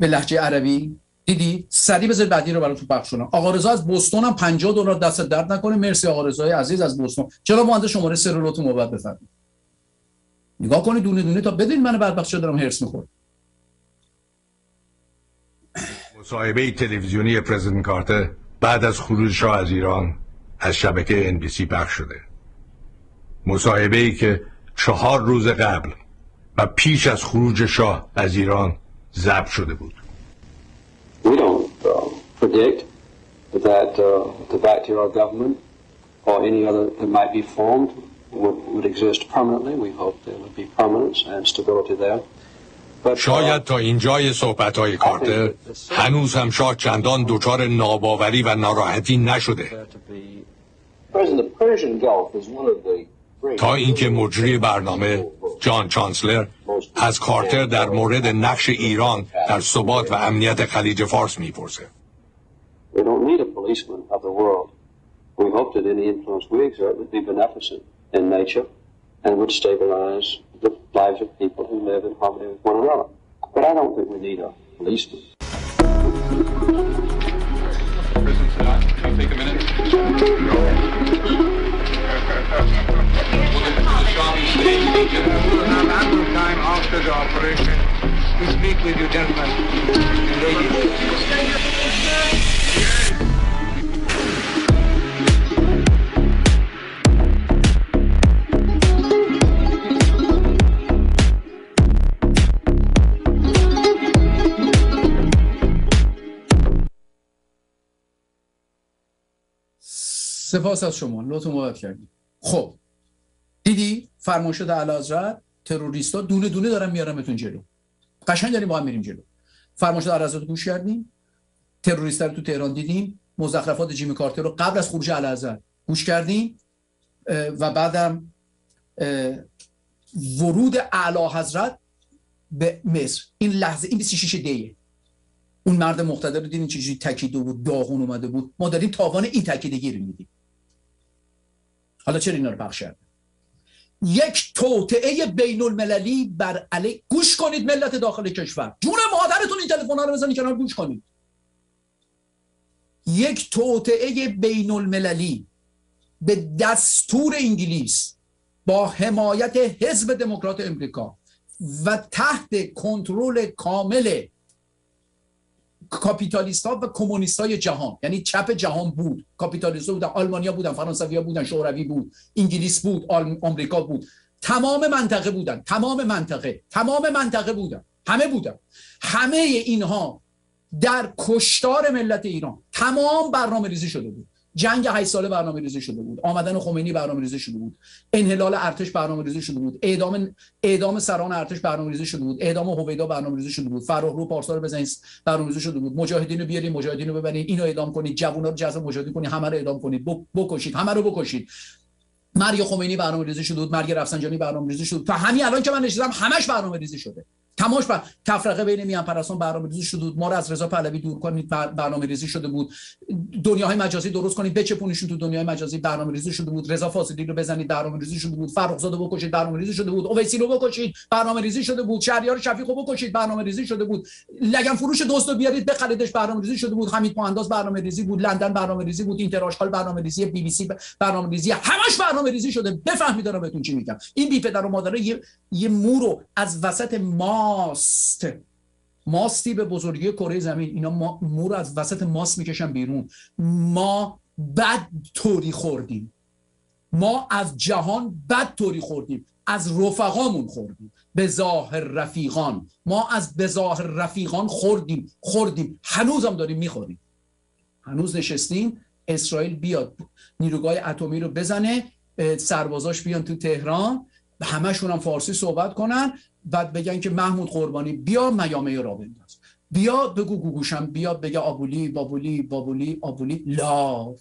به لهجه عربی؟ دیدی؟ سری بذار بعدی رو براتون پخش کنم. آقا رضا از بوستون هم 50 دلار دست درد نکنه. مرسی آقا رضای عزیز از بوستون چرا مهندس شماره سر رو موبت بفرمایید؟ نگاه کنید دونه دونه تا بدین من بدبخت شده دارم هرس می‌خورم مصاحبه تلویزیونی پرزیدنت کارتر بعد از خروج شاه از ایران از شبکه انبیسی پخش شده مصاحبه ای که چهار روز قبل و پیش از خروج شاه از ایران ضبط شده بود We don't uh, predict that uh, the Bactiar government or any other that might be formed would, would exist permanently. We hope there would be permanence and stability there. شاید تا اینجای صحبت های کارتر هنوز هم شاه چندان دوچار ناباوری و ناراحتی نشده. تا اینکه مجری برنامه جان چانسلر از کارتر در مورد نقش ایران در ثبات و امنیت خلیج فارس می‌پرسه. The lives of people who live in harmony with one another. But I don't think we need a policeman. We will have ample time after the operation to speak with you gentlemen and ladies. سپاس از شما. لطف موبت کردید. خب. دیدی؟ فرمایشات اعلی حضرت تروریستا دونه دونه دارن میارمتون جلو. قشنگ داریم با هم میریم جلو. فرمایشات اعلی حضرت گوش کردیم. تروریستا رو تو تهران دیدیم. مزخرفات جیمی کارتر رو قبل از خروج اعلی حضرت گوش کردیم. و بعدم ورود اعلی حضرت به مصر. این لحظه این 26 دیه اون مرد مقتدر رو دیدین چجوری تکیده بود داغون اومده بود. ما داریم تاوان این تکیدگی رو میدیم. حالا چرا اینا رو پخش کردن؟ یک توطعه بین المللی بر علی گوش کنید ملت داخل کشور جون مادرتون این تلفن رو بزنید کنار گوش کنید یک توطعه بین المللی به دستور انگلیس با حمایت حزب دموکرات امریکا و تحت کنترل کامل کاپیتالیست ها و کمونیست های جهان یعنی چپ جهان بود. کاپیتالیست بودن آلمانیا بودن فرانسوی بودن شوروی بود انگلیس بود آمریکا بود. تمام منطقه بودن تمام منطقه تمام منطقه بودن همه بودن. همه اینها در کشتار ملت ایران تمام برنامه ریزی شده بود. جنگ 8 ساله برنامه ریزی شده بود. آمدن خمینی برنامه ریزی شده بود. انحلال ارتش برنامه ریزی شده بود. اعدام اعدام سران ارتش برنامه ریزی شده بود. اعدام هویدا برنامه ریزی شده بود. فرح رو پارسا رو بزنید برنامه ریزی شده بود. مجاهدین رو بیارید مجاهدین رو ببرید اینو اعدام کنید. جوونا رو جذب مجاهدین کنید. همه رو اعدام کنید. بکشید. همه رو بکشید. مرگ خمینی برنامه ریزی شده بود. مرگ رفسنجانی برنامه ریزی شده تا همین الان که من نشستم همش برنامه ریزی شده. تماش بر تفرقه بین میان پرستان برنامه ریزی شده بود. ما رو از رضا پهلوی دور کنید برنامه ریزی شده بود. دنیاهای مجازی درست کنید بچپونیشون تو دنیای مجازی برنامه ریزی شده بود. رضا فاضلی رو بزنید برنامه ریزی شده بود. فرخ زاده بکشید برنامه ریزی شده بود. اویسی رو بکشید برنامه ریزی شده بود. شهریار شفیق رو بکشید برنامه ریزی شده بود. لگن فروش دوستو بیارید بخریدش برنامه ریزی شده بود. حمید پانداز برنامه ریزی بود. لندن برنامه ریزی بود. اینترنشنال برنامه ریزی بی بی سی برنامه ریزی همش برنامه ریزی شده. بفهمید دارم بهتون چی میگم. این بی پدر و مادر یه, یه مورو از وسط ماست. ماستی به بزرگی کره زمین. اینا ما مو رو از وسط ماست می‌کشن بیرون. ما بد طوری خوردیم. ما از جهان بد طوری خوردیم. از رفقامون خوردیم. به ظاهر رفیقان. ما از به ظاهر رفیقان خوردیم. خوردیم. هنوزم داریم می‌خوریم. هنوز نشستیم. اسرائیل بیاد. نیروگاه اتمی رو بزنه. سربازاش بیان تو تهران. همشون هم فارسی صحبت کنن. بعد بگن که محمود قربانی بیا میامه را بنداز بیا بگو گوگوشم بیا بگه آبولی بابولی بابولی آبولی. لا.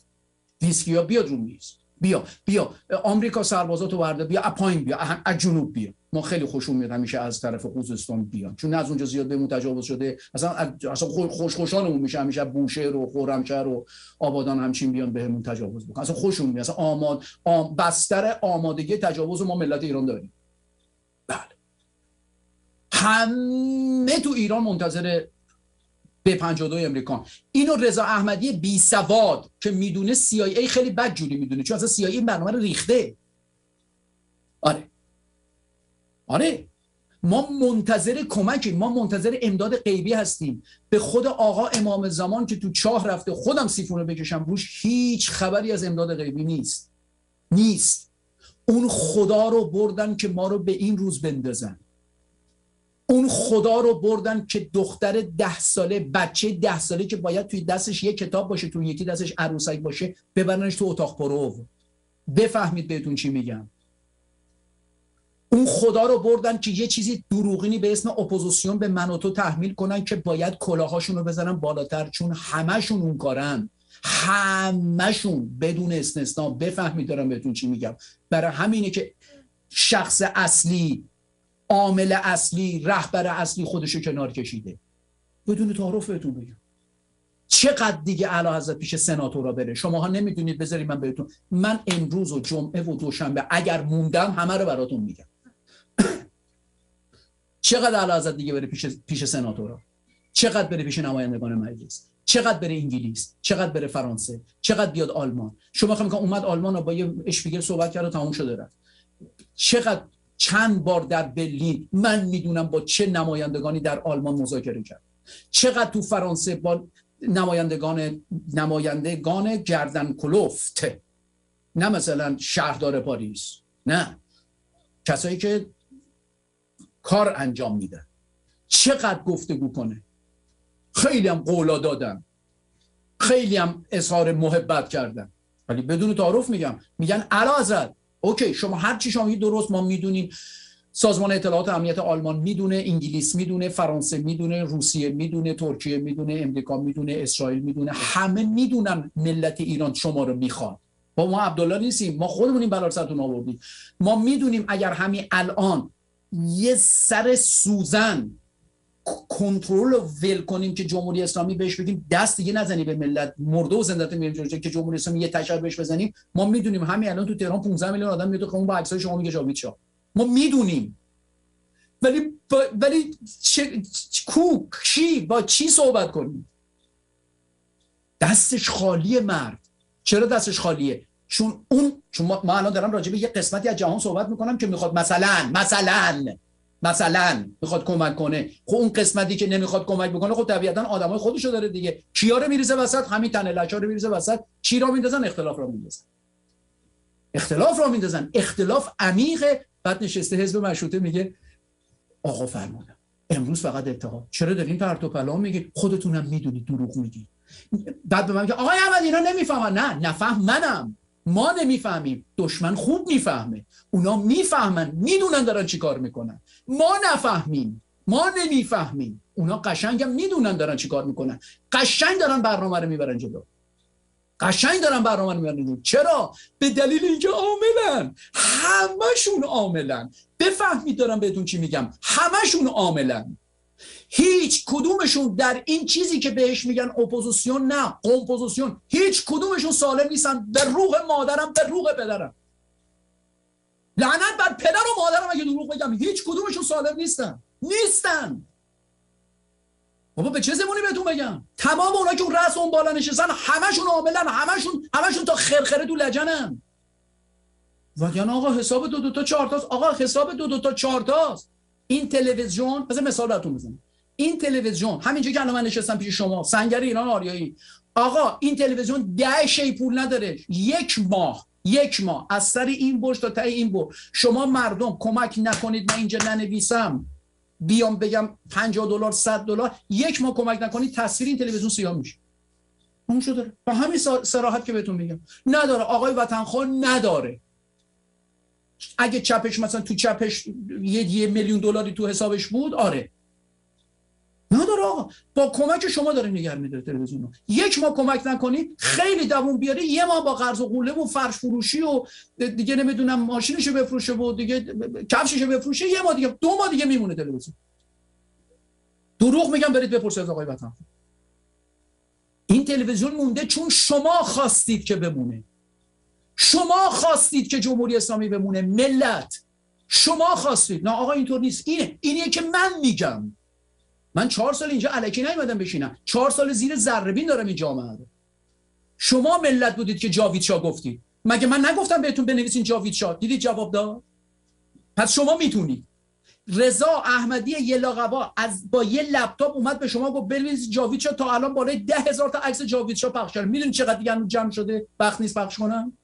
دیسکیا بیاد رو میز بیا بیا. آمریکا سربازاتو ورده بیا. پایین بیا. از جنوب بیا. ما خیلی خوشون میاد همیشه از طرف خوزستان بیان. چون از اونجا زیاد بهمون تجاوز شده. اصلا اصلا خوش خوشانمون میشه همیشه بوشهر و خرمشهر و آبادان همچین بیان بهمون تجاوز بکنن. اصلا خوشون میاد. اصلا آماد آم بستر آمادگی تجاوز ما ملت ایران داریم. همه تو ایران منتظر به 52 امریکان. اینو رضا احمدی بی سواد که می‌دونه CIA خیلی بد جوری می‌دونه چون اصلا CIA این برنامه رو ریخته. آره. آره. ما منتظر کمکیم ما منتظر امداد غیبی هستیم. به خود آقا امام زمان که تو چاه رفته خودم سیفون رو بکشم روش هیچ خبری از امداد غیبی نیست. نیست. اون خدا رو بردن که ما رو به این روز بندازن. اون خدا رو بردن که دختر ده ساله بچه ده ساله که باید توی دستش یه کتاب باشه توی یکی دستش عروسک باشه ببرنش تو اتاق پرو. بفهمید بهتون چی میگم. اون خدا رو بردن که یه چیزی دروغینی به اسم اپوزیسیون به من و تو تحمیل کنن که باید کلاهاشون رو بزنن بالاتر چون همشون اون کارن. همشون بدون استثنا بفهمید دارم بهتون چی میگم. برای همینه که شخص اصلی عامل اصلی رهبر اصلی خودشو کنار کشیده. بدون تعارف بهتون بگم. چقدر دیگه اعلی حضرت پیش سناتورا بره؟ شماها نمی‌دونید بذارید من بهتون. من امروز و جمعه و دوشنبه اگر موندم همه رو براتون میگم. چقدر اعلی حضرت دیگه بره پیش پیش سناتورا چقدر بره پیش نمایندگان مجلس؟ چقدر بره انگلیس؟ چقدر بره فرانسه؟ چقدر بیاد آلمان؟ شما که اومد آلمان با یه اشپیگل صحبت کرد و تموم شده رفت. چقدر چند بار در برلین من می‌دونم با چه نمایندگانی در آلمان مذاکره کرد. چقدر تو فرانسه با نمایندگان نمایندگان گردن کلفت. نه مثلا شهردار پاریس نه. کسایی که کار انجام میدن. چقدر گفتگو کنه. خیلی هم قولا دادن. خیلی هم اظهار محبت کردن. ولی بدون تعارف میگم. میگن علا اوکی شما هر چی شما درست ما می‌دونیم. سازمان اطلاعات امنیت آلمان می‌دونه انگلیس می‌دونه فرانسه می‌دونه روسیه می‌دونه ترکیه می‌دونه امریکا می‌دونه اسرائیل می‌دونه. همه می‌دونن ملت ایران شما رو می‌خواد با ما عبدالله نیستیم ما خودمون این بلا سرتون آوردیم. ما می‌دونیم اگر همین الان یه سر سوزن کنترل رو ول کنیم که جمهوری اسلامی بهش بگیم دست دیگه نزنی به ملت. مرده و زندت میریم که جمهوری اسلامی یه تشر بهش بزنیم. ما می‌دونیم همین الان تو تهران 15 میلیون آدم میاد که اون با عکسای شما میگه جاوید شاه. ما می‌دونیم. ولی با... ولی چه... کو کی؟ با چی صحبت کنیم؟ دستش خالیه مرد. چرا دستش خالیه؟ چون اون چون ما, ما الان دارم راجع به یه قسمتی از جهان صحبت می‌کنم که می‌خواد مثلا مثلا مثلا می‌خواد کمک کنه. خب اون قسمتی که نمی‌خواد کمک بکنه خب طبیعتا آدمای خودشو داره دیگه. کیا رو میریزه وسط؟ همین تنه لچا رو میریزه وسط. چی رو میندازن؟ اختلاف رو میندازن. اختلاف رو میندازن. اختلاف عمیقه بعد نشسته حزب مشروطه میگه آقا فرمودم امروز فقط اتحاد چرا دارین پرت و پلا میگی خودتونم می‌دونید دروغ میگی بعد به من میگه آقای احمد اینا نمی‌فهمن. نه نفهم منم. ما نمی‌فهمیم. دشمن خوب می‌فهمه. اونا می‌فهمن. می‌دونن دارن چیکار می‌کنن. ما نفهمیم. ما نمی‌فهمیم. اونا قشنگم می‌دونن دارن چیکار می‌کنن. قشنگ دارن برنامه رو می‌برن جلو. قشنگ دارن برنامه رو می‌برن جلو. چرا؟ به دلیل اینکه عاملن. همشون عاملن. بفهمید دارم بهتون چی میگم. همشون عاملن. هیچ کدومشون در این چیزی که بهش میگن اپوزیسیون نه قومپوزیسیون هیچ کدومشون سالم نیستن. به روح مادرم به روح پدرم. لعنت بر پدر و مادرم اگه دروغ بگم. هیچ کدومشون سالم نیستن. نیستن. بابا به چه زبانی بهتون بگم؟ تمام اونا که اون رأس اون بالا نشستن همشون عاملن. همشون همشون تا خرخره تو لجنن. وگرنه آقا حساب دو دو تا چهار تاست. آقا حساب دو دو تا چهار تاست. این تلویزیون مثلا مثال براتون بزنم این تلویزیون همینجا که الان من نشستم پیش شما سنگر ایران آریایی. آقا این تلویزیون ده شی پول نداره. یک ماه یک ماه. از سر این برش تا تای این برش شما مردم کمک نکنید من اینجا ننویسم. بیام بگم 50 دلار 100 دلار. یک ماه کمک نکنید تصویر این تلویزیون سیاه میشه. اون شده. با همین صراحت که بهتون میگم. نداره. آقای وطنخواه نداره. اگه چپش مثلا تو چپش یه, یه میلیون دلاری تو حسابش بود آره. نداره آقا. با کمک شما داره نگر میداره تلویزیون رو. یک ماه کمک نکنید خیلی دوون بیاره یه ماه با قرض و قوله و فرش فروشی و دیگه نمی‌دونم ماشینشو بفروشه و دیگه کفششو بفروشه. یه ماه دیگه دو ماه دیگه میمونه تلویزیون. دروغ میگم برید بپرسید از آقای وطن. این تلویزیون مونده چون شما خواستید که بمونه. شما خواستید که جمهوری اسلامی بمونه ملت. شما خواستید. نه آقا اینطور نیست. اینه. اینیه که من میگم. من چهار سال اینجا علکی نیومدم بشینم. چهار سال زیر ذره دارم این جامعه رو شما ملت بودید که جاوید شاه گفتید مگه من نگفتم بهتون بنویسین جاوید شاه؟ دیدید جواب داد؟ پس شما می‌تونید. رضا احمدی یلاقوا از با یه لپتاپ اومد به شما گفت بنویس جاوید شاه تا الان بالای ده هزار تا عکس جاوید شاه پخش کرد می‌دونید چقدر دیگه جمع شده؟ وقت نیست پخش کنم؟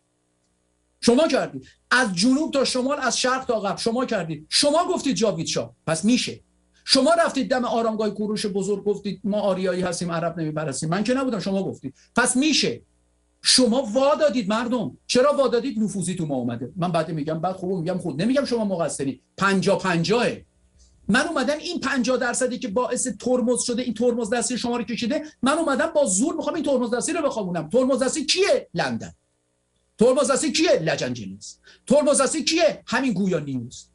شما کردید از جنوب تا شمال از شرق تا غرب. شما کردید شما گفتید جاوید شاه. پس میشه. شما رفتید دم آرامگاه کوروش بزرگ گفتید ما آریایی هستیم عرب نمیپرستیم. من که نبودم شما گفتید. پس میشه. شما وا دادید مردم. چرا وا دادید؟ نفوذی تو ما اومده. من بعد میگم بعد خوب میگم خود نمیگم شما مقصری 50 50 من اومدم این 50 درصدی که باعث ترمز شده این ترمز دستی شما رو کشیده من اومدم با زور می‌خوام این ترمز دستی رو بخوابونم. ترمز دستی کیه؟ لندن. ترمز دستی کیه؟ لجنجلیس ترمز دستی کیه؟ همین گویا نیوز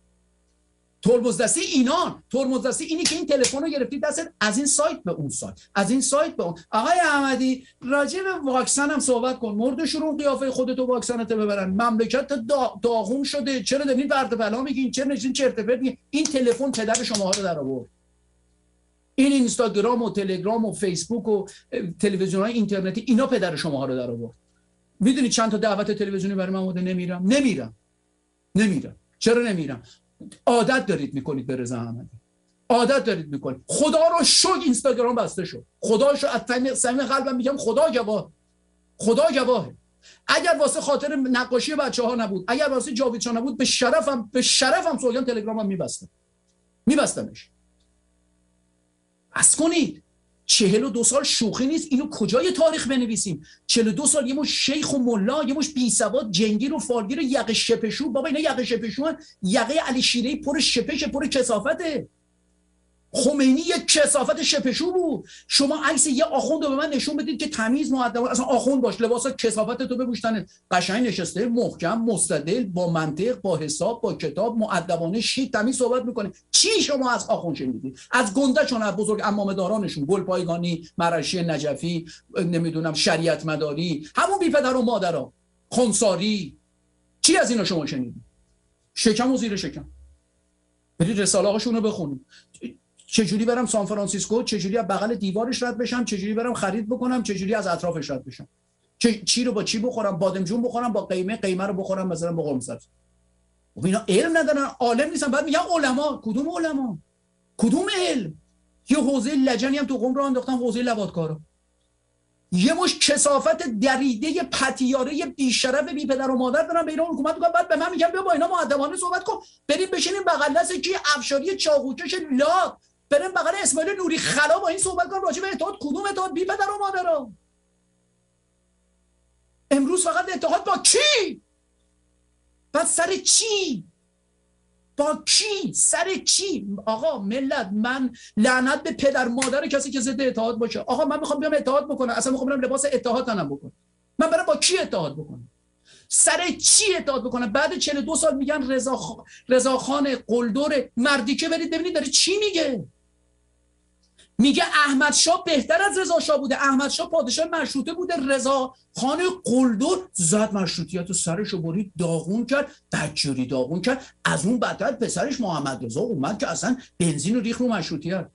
ترمز دستی اینان. ترمز دستی اینی که این تلفن رو گرفتی دست از این سایت به اون سایت. از این سایت به اون. آقای احمدی راجع به واکسن هم صحبت کن. مردش رو قیافه خودتو واکسنت ببرن. مملکت دا داغون شده. چرا دارین برد بلا میگین؟ چرا نشین چرت پرت این تلفن پدر شما رو در آورد. این اینستاگرام و تلگرام و فیسبوک و تلویزیون های اینترنتی اینا پدر شما رو در آورد. می‌دونی چند تا دعوت تلویزیونی برای من نمیرم. نمیرم. نمیرم. چرا نمیرم؟ عادت دارید می‌کنید به رضا احمدی. عادت دارید می‌کنید. خدا رو شک اینستاگرام بسته شد. خدا رو از صمیم قلبم میگم خدا گواه خدا گواهه. اگر واسه خاطر نقاشی بچه ها نبود اگر واسه جاوید نبود به شرفم به شرفم سوگن تلگرامم میبستم. میبستمش. بس کنید. چهل و دو سال شوخی نیست. اینو کجای تاریخ بنویسیم؟ چهل و دو سال یه مش شیخ و ملا یه مش بی سواد جنگیر و فالگیر یقه شپشو. بابا اینا یقه شپشو یقه علی شیره پر شپش پر کسافته خمینی یک کسافت شپشو بود. شما عکس یه آخوند رو به من نشون بدید که تمیز مؤدب اصلا آخوند باش لباس کسافت تو بپوشتن قشنگ نشسته محکم مستدل با منطق با حساب با کتاب مؤدبانه شیک تمیز صحبت می‌کنه. چی شما از آخوند شنیدید؟ از گندهشون از بزرگ امام دارانشون گل پایگانی مرشی نجفی نمی‌دونم شریعت مداری همون بی پدر و مادرها خونساری. چی از اینا شما شنیدید؟ شکم و زیر شکم. برید رساله هاشون رو بخونید. چجوری برم سان فرانسیسکو؟ چجوری از بغل دیوارش رد بشم؟ چجوری برم خرید بکنم؟ چجوری از اطرافش رد بشم؟ چه چی رو با چی بخورم؟ بادمجون بخورم؟ با قیمه قیمه رو بخورم؟ مثلا با قرمه سبزی خب اینا علم ندارن. عالم نیستن. بعد میگن علما. کدوم علما؟ کدوم علم؟ یه حوزه لجنی هم تو قم رو انداختن حوزه لوادکارا یه مش کسافت دریده پتیاره بیشرف بی پدر و مادر دارن. به اینا حکومت می‌کنن. بعد به من میگن بیا با اینا مؤدبانه صحبت کن. بریم بشینیم بغل دست کی؟ افشاری چاقوکش لا بریم بغل اسماعیل نوری خلا با این صحبت کن راجع به اتحاد کدوم اتحاد؟ بی پدر و مادر امروز فقط اتحاد با کی؟ بعد سر چی؟ با کی؟ سر چی؟ آقا ملت من لعنت به پدر مادر کسی که ضد اتحاد باشه. آقا من می‌خوام بیام اتحاد بکنم. اصلا می‌خوام برم لباس اتحاد تنم بکنم. من برم با کی اتحاد بکنم؟ سر چی اتحاد بکنم؟ بعد 42 سال میگن رضا خان قلدر مردی که برید ببینید داره چی میگه؟ میگه احمد شاه بهتر از رضا شاه بوده. احمد شاه پادشاه مشروطه بوده. رضا خان قلدر زد مشروطیت و سرش رو برید داغون کرد بدجوری داغون کرد. از اون بدتر پسرش محمد رضا اومد که اصلا بنزین رو ریخ رو مشروطیت.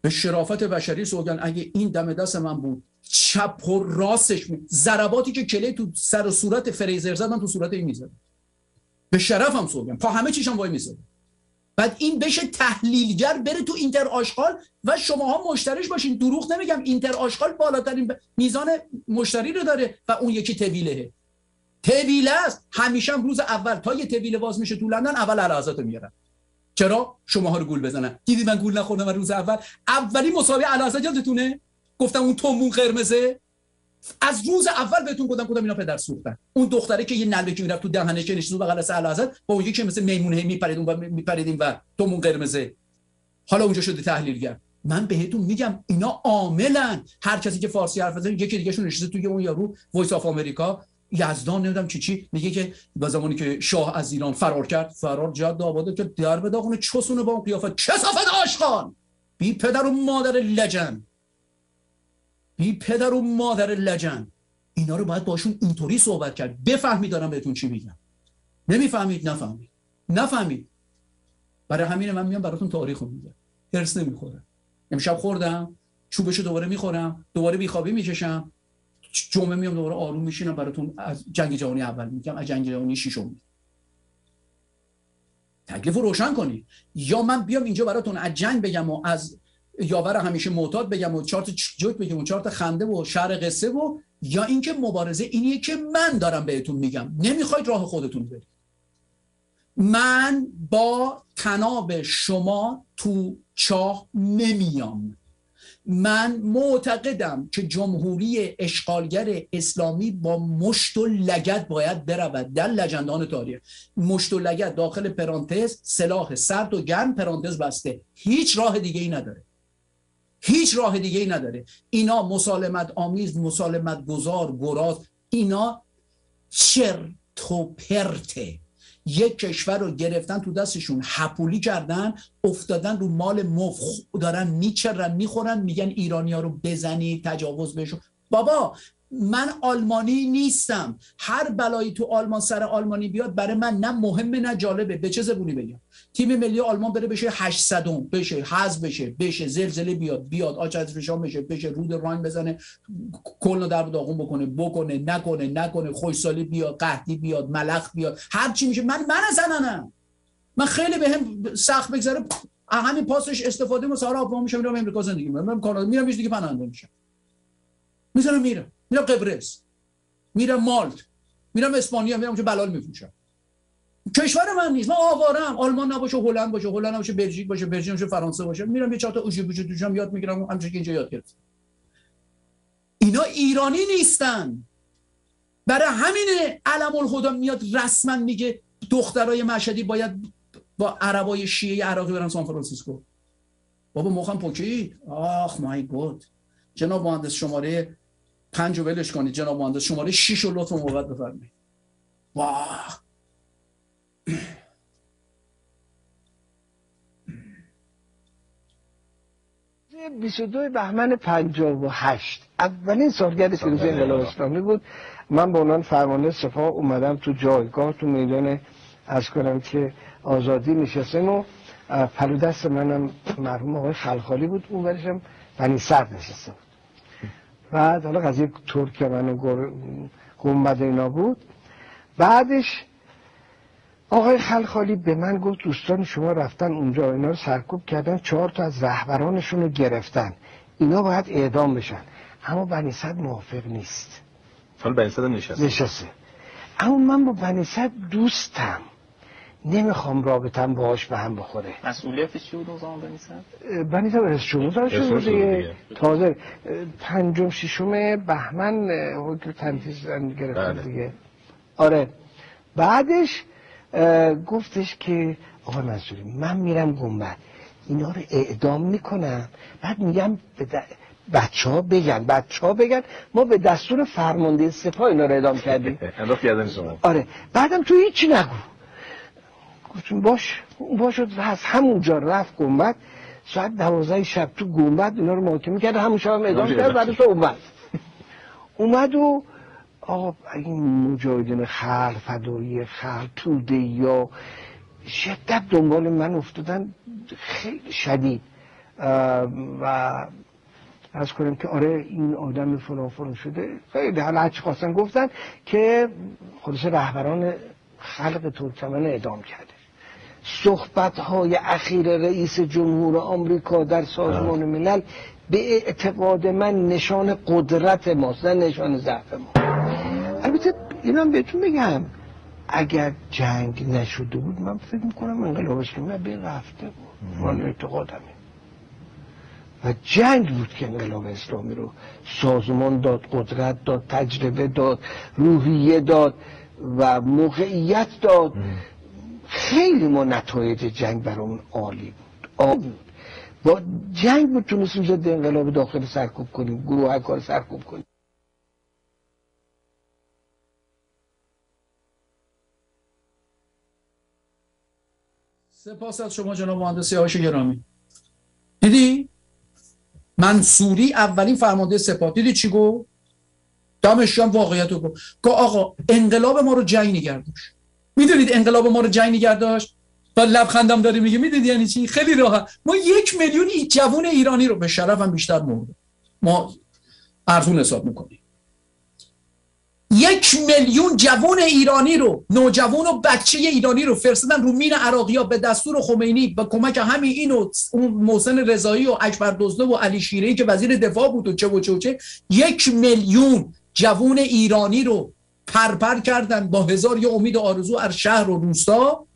به شرافت بشری سوگن اگه این دم دست من بود چپ و راستش می ضرباتی که کلی تو سر و صورت فریزر زد من تو صورت این می‌زد به شرفم سوگن پا همه چیشم وای می‌زد بعد این بشه تحلیلگر بره تو اینتر آشغال و شماها مشتریش باشین. دروغ نمیگم اینتر آشغال بالاترین میزان مشتری رو داره و اون یکی تویله تویله است. همیشه روز اول تا یه تویله باز میشه تو لندن اول علازات رو میارن چرا؟ شماها رو گول بزنن. دیدی من گول نخوردم روز اول؟ اولی مسابقه علازات یادتونه گفتم اون تومون قرمزه؟ از روز اول بهتون گفتم گفتم اینا پدر سوختن. اون دختره که یه نلبه که می‌رفت تو دهنش نشسته بغل سر حضرت با اون که مثل میمون هی میپرید اون و میپرید این و تومون قرمزه. حالا اونجا شده تحلیلگر من بهتون میگم اینا عاملن. هر کسی که فارسی حرف بزنه یکی دیگه شون نشسته توی اون یارو Voice of America یزدان نمی‌دونم چی چی میگه که با زمانی که شاه از ایران فرار کرد فرار جاد آباده که در به داغونه چسونه با اون قیافه. کثافت آشغال بی پدر و مادر لجن! بی پدر و مادر لجن. اینا رو باید باشون اینطوری صحبت کرد. بفهمید دارم بهتون چی میگم. نمی‌فهمید نفهمید. نفهمید. برای همین من میام براتون تاریخ رو میگم. هرس نمی‌خوره. امشب خوردم چوبشو دوباره می‌خورم دوباره بیخوابی می‌کشم. جمعه میام دوباره آروم میشینم براتون از جنگ جهانی اول میگم. از جنگ جهانی ششم میگم. تکلیف رو روشن کنید. یا من بیام اینجا براتون از جنگ بگم و از یاور همیشه معتاد بگم و چارت جوک بگم و چارت خنده و شعر قصه و یا اینکه مبارزه اینیه که من دارم بهتون میگم. نمی‌خواید راه خودتون برید. من با تناب شما تو چاه نمیام. من معتقدم که جمهوری اشغالگر اسلامی با مشت و لگت باید برود. در لجندان تاریخ. مشت و لگت داخل پرانتز سلاح سرد و گرم پرانتز بسته. هیچ راه دیگه ای نداره. هیچ راه دیگه ای نداره. اینا مسالمت آمیز مسالمت گذار گراز اینا چرت و پرته. یک کشور رو گرفتن تو دستشون حپولی کردن افتادن رو مال مف دارن میچرن می‌خورن میگن ایرانی ها رو بزنی تجاوز بهشون. بابا من آلمانی نیستم. هر بلایی تو آلمان سر آلمانی بیاد برای من نه مهمه نه جالبه. به چه زبونی بگم؟ تیم ملی آلمان بره بشه 800 بشه حذف بشه بشه زلزله بیاد بیاد آچ از فشار بشه بشه رود راین بزنه کل در داغون بکنه بکنه نکنه نکنه خوشسالی بیاد قحطی بیاد ملخ بیاد هر چی میشه. من من زننم من خیلی به سخت بگذره. همین پاسش استفاده من سارا آب میشم میرم امریکا زندگی می‌کنم. کانادا میرم دیگه پناهنده میشم. می‌ذارم میرم. میرم قبرس میرم مالت. میرم اسپانیا میرم که بلال میفروشم. کشور من نیست. من آوارم. آلمان نباشه هلند باشه هلند نباشه بلژیک باشه بلژیک باشه فرانسه باشه. میرم یه چهار تا اوژی بوجو توشم یاد می‌گیرم. همونجوری که اینجا یاد گرفتم. اینا ایرانی نیستن. برای همین علم الهدا میاد رسما میگه دخترای مشهدی باید با عربای شیعه عراقی برن سان فرانسیسکو. بابا مخم پوکید آخ مای گود جناب مهندس شماره پنج رو ولش کنید. جناب مهندس شماره 6 رو لطفا موقت بفرمایید. واه 22 بهمن 58 اولین سالگرد پیروزی انقلاب اسلامی بود. من به عنوان فرمانده سپاه اومدم تو جایگاه تو میدان از کنم که آزادی نشستم و پلو دست منم مرحوم آقای خلخالی بود. اون ورشم بنی سرد نشسته بود. بعد حالا قضیه ترکمن گنبد اینا بود. بعدش آقای خلخالی به من گفت دوستان شما رفتن اونجا اینا رو سرکوب کردن چهار تا از رهبرانشون رو گرفتن. اینا باید اعدام بشن. اما بنی صد موافق نیست. حالا بنی صد نشسته. نشسته. اما من با بنی صد دوستم. نمی‌خوام رابطم باهاش به هم بخوره. مسئولیتش چی بود اون زمان بنی صد؟ بنی صد رئیس جمهور شده دیگه. تازه پنجم ششم بهمن حکم تنفیذ گرفتن بله. دیگه. آره. بعدش گفتش که آقا منصوری من میرم گنبد. اینا رو اعدام می‌کنم. بعد میگم به بچه ها بگن بچه ها بگن ما به دستور فرمانده سپاه اینا رو اعدام کردیم. شما. آره. بعدم تو هیچی نگو. گفتم باش باش از همونجا رفت گنبد. ساعت دوازده شب تو گنبد اینا رو محاکمه کرد همون شب هم اعدام کرد بعدش اومد. اومد و آقا این مجاهدین خلق فدایی خلق توده یا شدت دنبال من افتادن خیلی شدید. و از کنیم که آره این آدم فلان فلان شده. خیلی حالا هرچی خواستن گفتن که خودش رهبران خلق ترکمن اعدام کرده. صحبت های اخیر رئیس جمهور آمریکا در سازمان ملل به اعتقاد من نشان قدرت ماست نه نشان ضعف ما البته اینم بهتون بگم اگر جنگ نشده بود من فکر می‌کنم انقلاب اسلامی به رفته بود. من اعتقادمه. و جنگ بود که انقلاب اسلامی رو سازمان داد قدرت داد تجربه داد روحیه داد و موقعیت داد. خیلی ما نتایج جنگ برامون عالی بود. عالی بود. با جنگ بود تونستیم ضد انقلاب داخل سرکوب کنیم گروه کار سرکوب کنیم. سپاس از شما جناب مهندس هاش گرامی. دیدی؟ منصوری اولین فرمانده سپاه. دیدی چی گفت؟ دمش هم واقعیت رو گفت آقا انقلاب ما رو جنگ نگه داشت. می‌دونید انقلاب ما رو جنگ نگه داشت؟ و لبخندم داره میگه می‌دونید یعنی چی؟ خیلی راحت. ما یک میلیون جوون ایرانی رو به شرف بیشتر مرده ما ارزون حساب می‌کنیم. یک میلیون جوان ایرانی رو نوجوان و بچه ایرانی رو فرستادن رو مین عراقی ها به دستور خمینی با کمک همین این و محسن رضایی و اکبر دزده و علی شیرهی که وزیر دفاع بود و چه و چه و چه یک میلیون جوان ایرانی رو پرپر کردن با هزار یا امید و آرزو از شهر و روستا.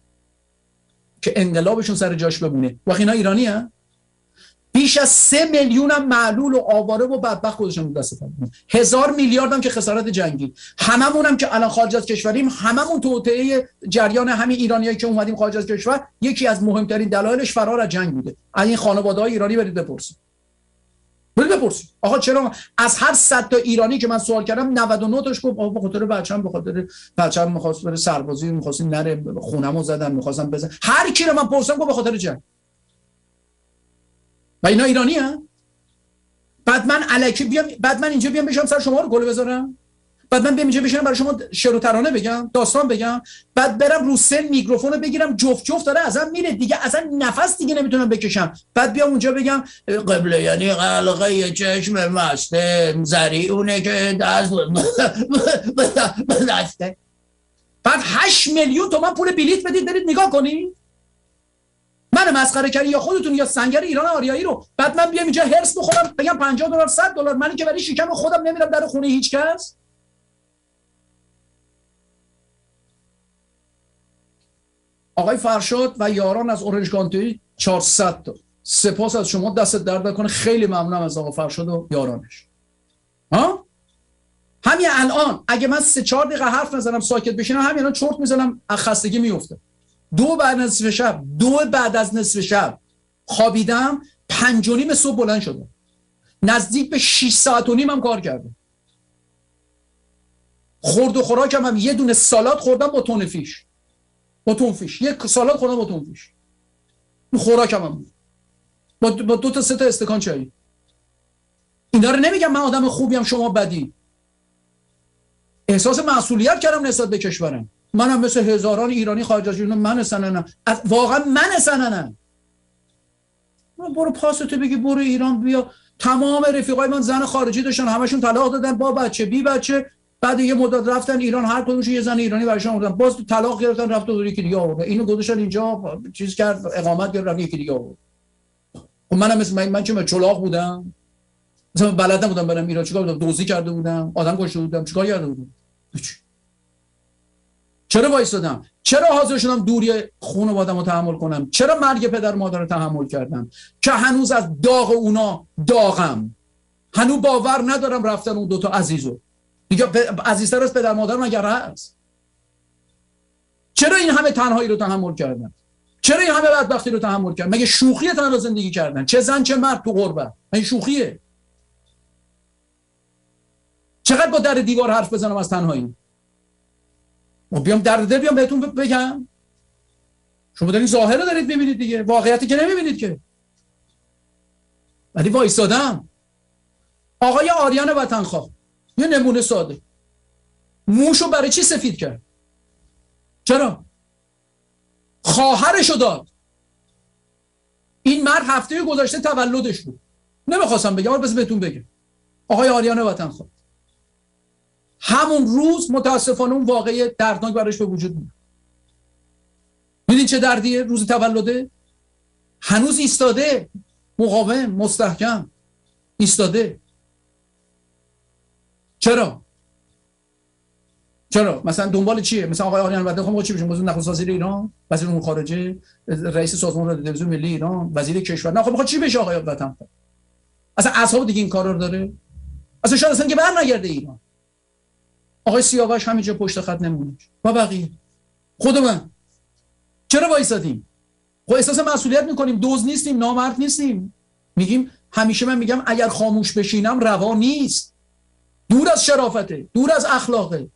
که انقلابشون سر جاش بمونه. و اینا ایرانی هم بیش از سه میلیون هم معلول و آواره و بدبخت خودشون دست هزار میلیارد هم که خسارت جنگی. هممون هم که الان خارج از کشوریم هممون توطئه جریان همین ایرانیایی که اومدیم خارج از کشور یکی از مهمترین دلایلش فرار از جنگ بوده. از این خانواده های ایرانی برید بپرسید. برید بپرسید. آقا چرا از هر صد تا ایرانی که من سوال کردم 99 تاش گفت آقا به خاطر بچه‌م به خاطر بچه‌م می‌خواست بره سربازی می‌خواست نره خونمو زدن می‌خواستم بزن. هر کی رو من پرسیدم گفت به خاطر جنگ و اینا ایرانی هم بعد من علکی بیام بعد من اینجا بیام بشم سر شما رو گل بذارم؟ بعد من بیام اینجا بشینم برای شما شعر و ترانه بگم داستان بگم بعد برم رو سن میکروفون رو بگیرم جفت جفت داره ازم میره. دیگه اصلا نفس دیگه نمی‌تونم بکشم. بعد بیام اونجا بگم قبله یعنی قلقه چشم مسته زری اونه که دست دسته بعد 8 میلیون تومن پول بلیت بدید برید نگاه کنید من مسخره کردی یا خودتون یا سنگر ایران آریایی رو. بعد من بیام اینجا هرس بخورم بگم 50 دلار 100 دلار. منی که برای شکم خودم نمیرم در خونه هیچ کس. آقای فرشاد و یاران از اورنج کانتی 400 تا. سپاس از شما. دست درد کنه خیلی ممنونم از آقا فرشاد و یارانش. ها؟ همین الان اگه من سه چهار دقیقه حرف نزنم ساکت بشینم همین الان چرت می‌زنم از خستگی میفته دو بعد از نصف شب دو بعد از نصف شب خوابیدم پنج و نیم صبح بلند شدم. نزدیک به 6 ساعت و نیم هم کار کردم. خورد و خوراکم هم یه دونه سالاد خوردم با تون فیش. با تون فیش یک سالاد خوردم با تون فیش خوراکم هم با, با دو تا سه تا استکان چای اینا رو نمیگم من آدم خوبیم شما بدی احساس مسئولیت کردم نسبت به کشورم. منم مثل هزاران ایرانی خارج از ایران من سننم. واقعا من سننم. برو پاستو بگی برو ایران بیا. تمام رفیقای من زن خارجی داشتن همشون طلاق دادن. با بچه بی بچه. بعد یه مدت رفتن ایران هر کدومش یه زن ایرانی براشون آوردن باز طلاق گرفتن رفت دور یکی دیگه آورد. اینو گذاشتن اینجا چیز کرد اقامت گرفت رفت یکی دیگه آورد. خب منم مثل من, من چه چلاق بودم. مثلا بلد نبودم برم ایران. چیکار بودم؟ دوزی کرده بودم. آدم کشته بودم. چیکار کرده بودم؟ چرا وایسادم چرا حاضر شدم دوری خانوادم رو تحمل کنم؟ چرا مرگ پدر مادر رو تحمل کردم؟ که هنوز از داغ اونا داغم. هنوز باور ندارم رفتن اون دوتا عزیزو. دیگه عزیزتر از پدر مادر مگر هست. چرا این همه تنهایی رو تحمل کردن؟ چرا این همه بدبختی رو تحمل کردن؟ مگه شوخی تنها زندگی کردن؟ چه زن چه مرد تو غربت؟ این شوخیه؟ چقدر با در دیوار حرف بزنم از تنهایی؟ و بیام در دل بیام بهتون بگم. شما دارین ظاهر رو دارید ببینید دیگه. واقعیتی که نمی‌بینید که. ولی وایستادم آقای آریان وطنخواه. یه نمونه ساده. موشو برای چی سفید کرد؟ چرا خواهرشو داد. این مرد هفته گذشته تولدش بود. نمی‌خواستم بگم بس بهتون بگم. آقای آریان وطنخواه. همون روز متاسفانه اون واقعی دردناک براش به وجود میاد. میدین چه دردیه روز تولده؟ هنوز ایستاده. مقاوم مستحکم. ایستاده. چرا؟ چرا؟ مثلا دنبال چیه؟ مثلا آقای آریان وطن خب چی بشه موضوع نخست وزیر ایران وزیر امور خارجه رئیس سازمان رادیو تلویزیون ملی ایران وزیر کشور. نه خب چی بشه آقای وطن اصلا اصحاب دیگه این کارا رو داره؟ اصلا شاید اصلا که برنگرده ایران. آقای سیاوش همینجا پشت خط نمونه با بقیه. خود من چرا وایسادیم؟ خب احساس مسئولیت می‌کنیم. دوز نیستیم نامرد نیستیم. میگیم همیشه من میگم اگر خاموش بشینم روا نیست. دور از شرافته دور از اخلاقه.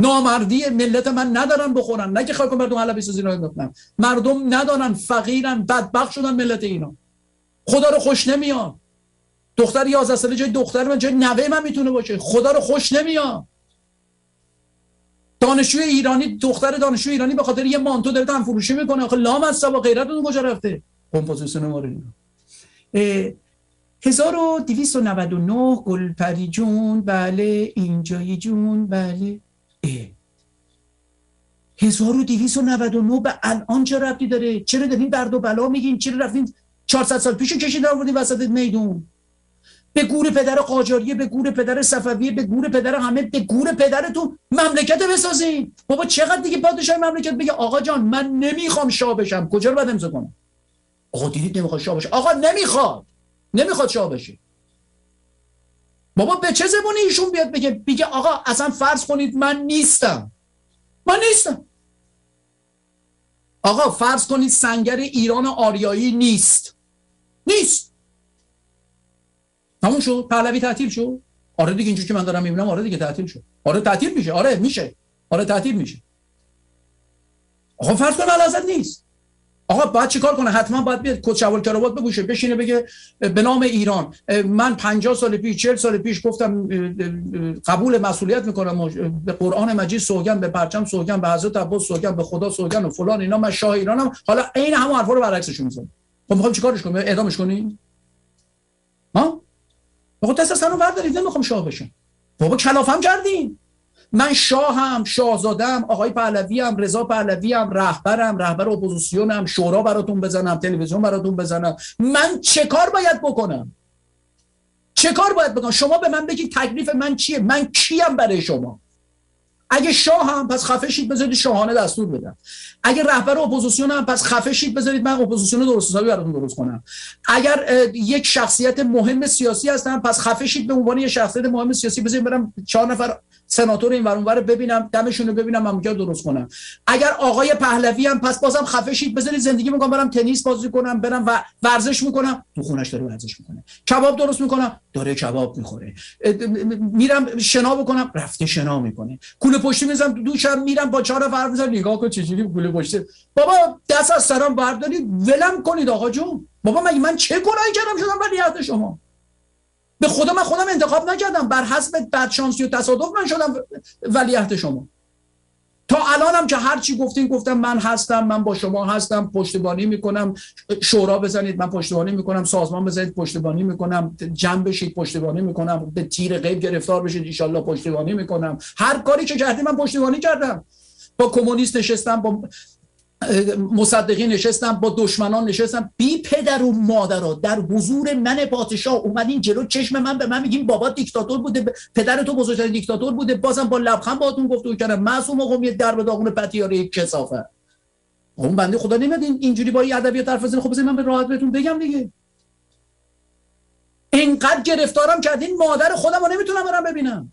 نامردی ملت من ندارن بخورن. نه که خاک مردم حلبی سازی رو مردم ندارن فقیرن بدبخت شدن ملت اینا. خدا رو خوش نمیاد دختر 11 ساله جای دختر من جای نوه من می‌تونه باشه. خدا رو خوش نمیاد دانشجوی ایرانی دختر دانشجوی ایرانی به خاطر یه مانتو داره تن فروشی می‌کنه. آخه لام از سبا غیرتون کجا رفته کمپوزیسیون ما 1299 گلپری جون بله اینجایی جون بله. اه. 1299 به الان چه ربطی داره؟ چرا دارین درد و بلا میگین؟ چرا رفتین 400 سال پیش کشیدن آوردین وسط میدون؟ به گور پدر قاجاریه به گور پدر صفویه به گور پدر همه به گور پدرتون مملکت بسازین. بابا چقدر دیگه پادشاه مملکت بگه آقا جان من نمی‌خوام شاه بشم. کجا رو باید امضا کنم؟ آقا دیدید نمی‌خواد شاه بشه آقا نمی‌خواد. نمی‌خواد شاه بشه. بابا به چه زبونی ایشون بیاد بگه؟ بگه آقا اصلا فرض کنید من نیستم. من نیستم. آقا فرض کنید سنگر ایران آریایی نیست. نیست. تموم شد؟ پهلوی تعطیل شد؟ آره دیگه اینجوری که من دارم می‌بینم آره دیگه تعطیل شد. آره تعطیل میشه. آره میشه. آره تعطیل میشه. آقا فرض کن علازت نیست. آقا باید چیکار کنه؟ حتما باید بیاد کد شوال کراوات بگوشه بشینه بگه به نام ایران. من 50 سال پیش 40 سال پیش گفتم قبول مسئولیت می‌کنم به قرآن مجید سوگن به پرچم سوگن به حضرت عباس سوگن به خدا سوگن و فلان اینا من شاه ایرانم. حالا عین همون حرفا رو برعکسش می‌زنم خب می‌خوام چیکارش کنم؟ اعدامش کنیم ها؟ دست از تنو بردارید نمی‌خوام شاه بشم. بابا کلافم کردین. من شاهم شاهزادم آقای پهلوی هم رضا پهلوی هم رهبرم رهبر اپوزیسیونم شورا براتون بزنم تلویزیون براتون بزنم. من چه کار باید بکنم؟ چه کار باید بکنم؟ شما به من بگید تکلیف من چیه؟ من کیم برای شما؟ اگه شاه هم پس خفه شید بذارید شاهانه دستور بدم. اگر رهبر اپوزیسیون هم پس خفه شید بذارید من اپوزیسیون درست حسابی براتون درست کنم. اگر یک شخصیت مهم سیاسی هستم پس خفه شید به عنوان یک شخصیت مهم سیاسی بذارید برم چهار نفر سناتور این ور ببینم دمشون رو ببینم مملکت درست کنم. اگر آقای پهلوی هم پس بازم خفه شید بذارید زندگی می‌کنم برم تنیس بازی کنم برم و ورزش می‌کنم. تو خونش داره ورزش می‌کنه. کباب درست می‌کنم داره کباب می‌خوره. میرم شنا بکنم رفته شنا می‌کنه. کوله پشتی می‌زنم تو دوشم میرم با چهار نفر می‌زنم نگاه کن چجوری کوله پشتی. بابا دست از سرم بردارید ولم کنید آقا جون. بابا من من چه گناهی کردم شدم ولیعهد شما؟ به خدا من خودم انتخاب نکردم. بر حسب بدشانسی و تصادف من شدم ولیعهد شما. تا الانم که هر چی گفتین گفتم من هستم من با شما هستم پشتیبانی می‌کنم. شورا بزنید من پشتیبانی می‌کنم. سازمان بزنید پشتیبانی می‌کنم. جمع بشید پشتیبانی می‌کنم. به تیر غیب گرفتار بشید ان پشتیبانی می‌کنم. هر کاری که کردی من پشتیبانی کردم. با کمونیست نشستم با مصدقی نشستم با دشمنان نشستم بی پدر و مادرها در حضور من پادشاه اومدین جلو چشم من به من میگیم بابا دیکتاتور بوده پدر تو بزرگترین دیکتاتور بوده. بازم با لبخند باهاتون گفتگو کردم. معصوم یه در به داغون پتیاره کسافه. اون بنده خدا نمیاد اینجوری با ادبیات حرف بزنه خب من به راحت بهتون بگم دیگه. اینقدر گرفتارم کردین مادر خودم رو نمی‌تونم برم ببینم.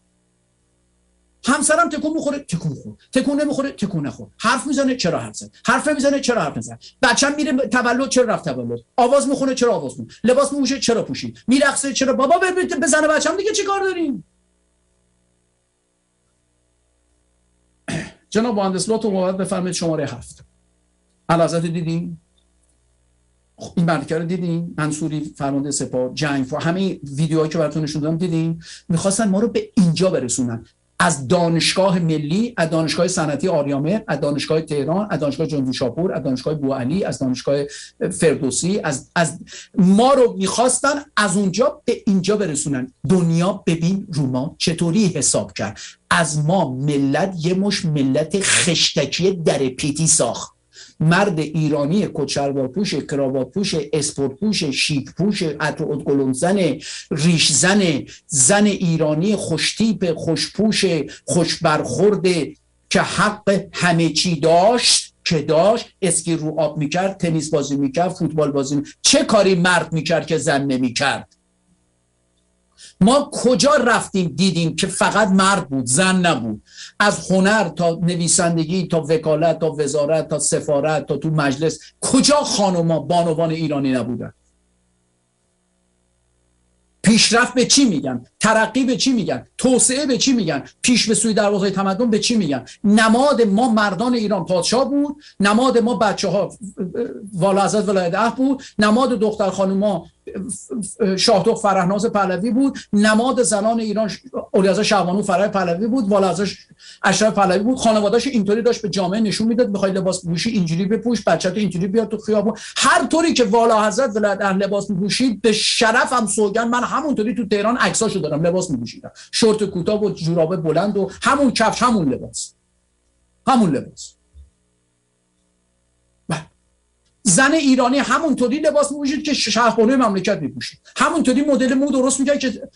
همسرم تکون می‌خوره تکون می‌خوره. تکون نمی‌خوره تکون نخور حرف می‌زنه چرا حرف زد حرف می‌زنه چرا حرف نزد بچم میره تولد چرا رفت تولد؟ آواز می‌خونه چرا آواز می‌خونه؟ لباس میپوشه چرا پوشید میرقصه چرا؟ بابا بزنه بچم دیگه چیکار داریم؟ جناب مهندس لطفا مواد بفرمایید شماره هفت. علازت دیدیم خب، این برکه رو دیدین؟ منصوری فرمانده سپاه جنگ و همه ویدیوهایی که براتون نشون دادم دیدین؟ می‌خواستن ما رو به اینجا برسونن. از دانشگاه ملی از دانشگاه صنعتی آریامه از دانشگاه تهران از دانشگاه جنبی شاپور از دانشگاه بوعلی از دانشگاه فردوسی از, از ما رو می‌خواستن از اونجا به اینجا برسونن. دنیا ببین روما چطوری حساب کرد. از ما ملت یه مش ملت خشتکی در پیتی ساخت. مرد ایرانی کچلوار پوش کراوات پوش اسپورت پوش شیک پوش زن ریش زن زن ایرانی خوشتیپ خوشپوش خوش برخورده که حق همه چی داشت که داشت اسکی رو آب می‌کرد تنیس بازی می‌کرد فوتبال بازی می‌کرد چه کاری مرد می‌کرد که زن نمی‌کرد؟ ما کجا رفتیم دیدیم که فقط مرد بود زن نبود؟ از هنر تا نویسندگی تا وکالت تا وزارت تا سفارت تا تو مجلس کجا خانوما بانوان ایرانی نبودن؟ پیشرفت به چی میگن؟ ترقی به چی میگن؟ توسعه به چی میگن؟ پیش به سوی دروازه تمدن به چی میگن؟ نماد ما مردان ایران پادشاه بود نماد ما بچه ها والا حضرت بود نماد دختر خانوما شاهدخ فرهناز پهلوی بود نماد زنان ایران اولیازا شعبانو فرای پهلوی بود والا ازش اشرف پهلوی بود. خانواده‌اش اینطوری داشت به جامعه نشون می‌داد می‌خوای لباس بپوشی اینجوری بپوش بچه‌تو اینجوری بیاد تو خیابون. هر طوری که والا حضرت ولایت اهل لباس میپوشید به شرفم سوگن من همونطوری تو تهران عکساشو دارم لباس میپوشیدم. شورت کوتاه و جورابه بلند و همون کفش همون لباس. همون لباس. زن ایرانی همونطوری لباس میپوشید که شهربانوی مملکت میپوشید. همونطوری مدل مو درست می‌کرد که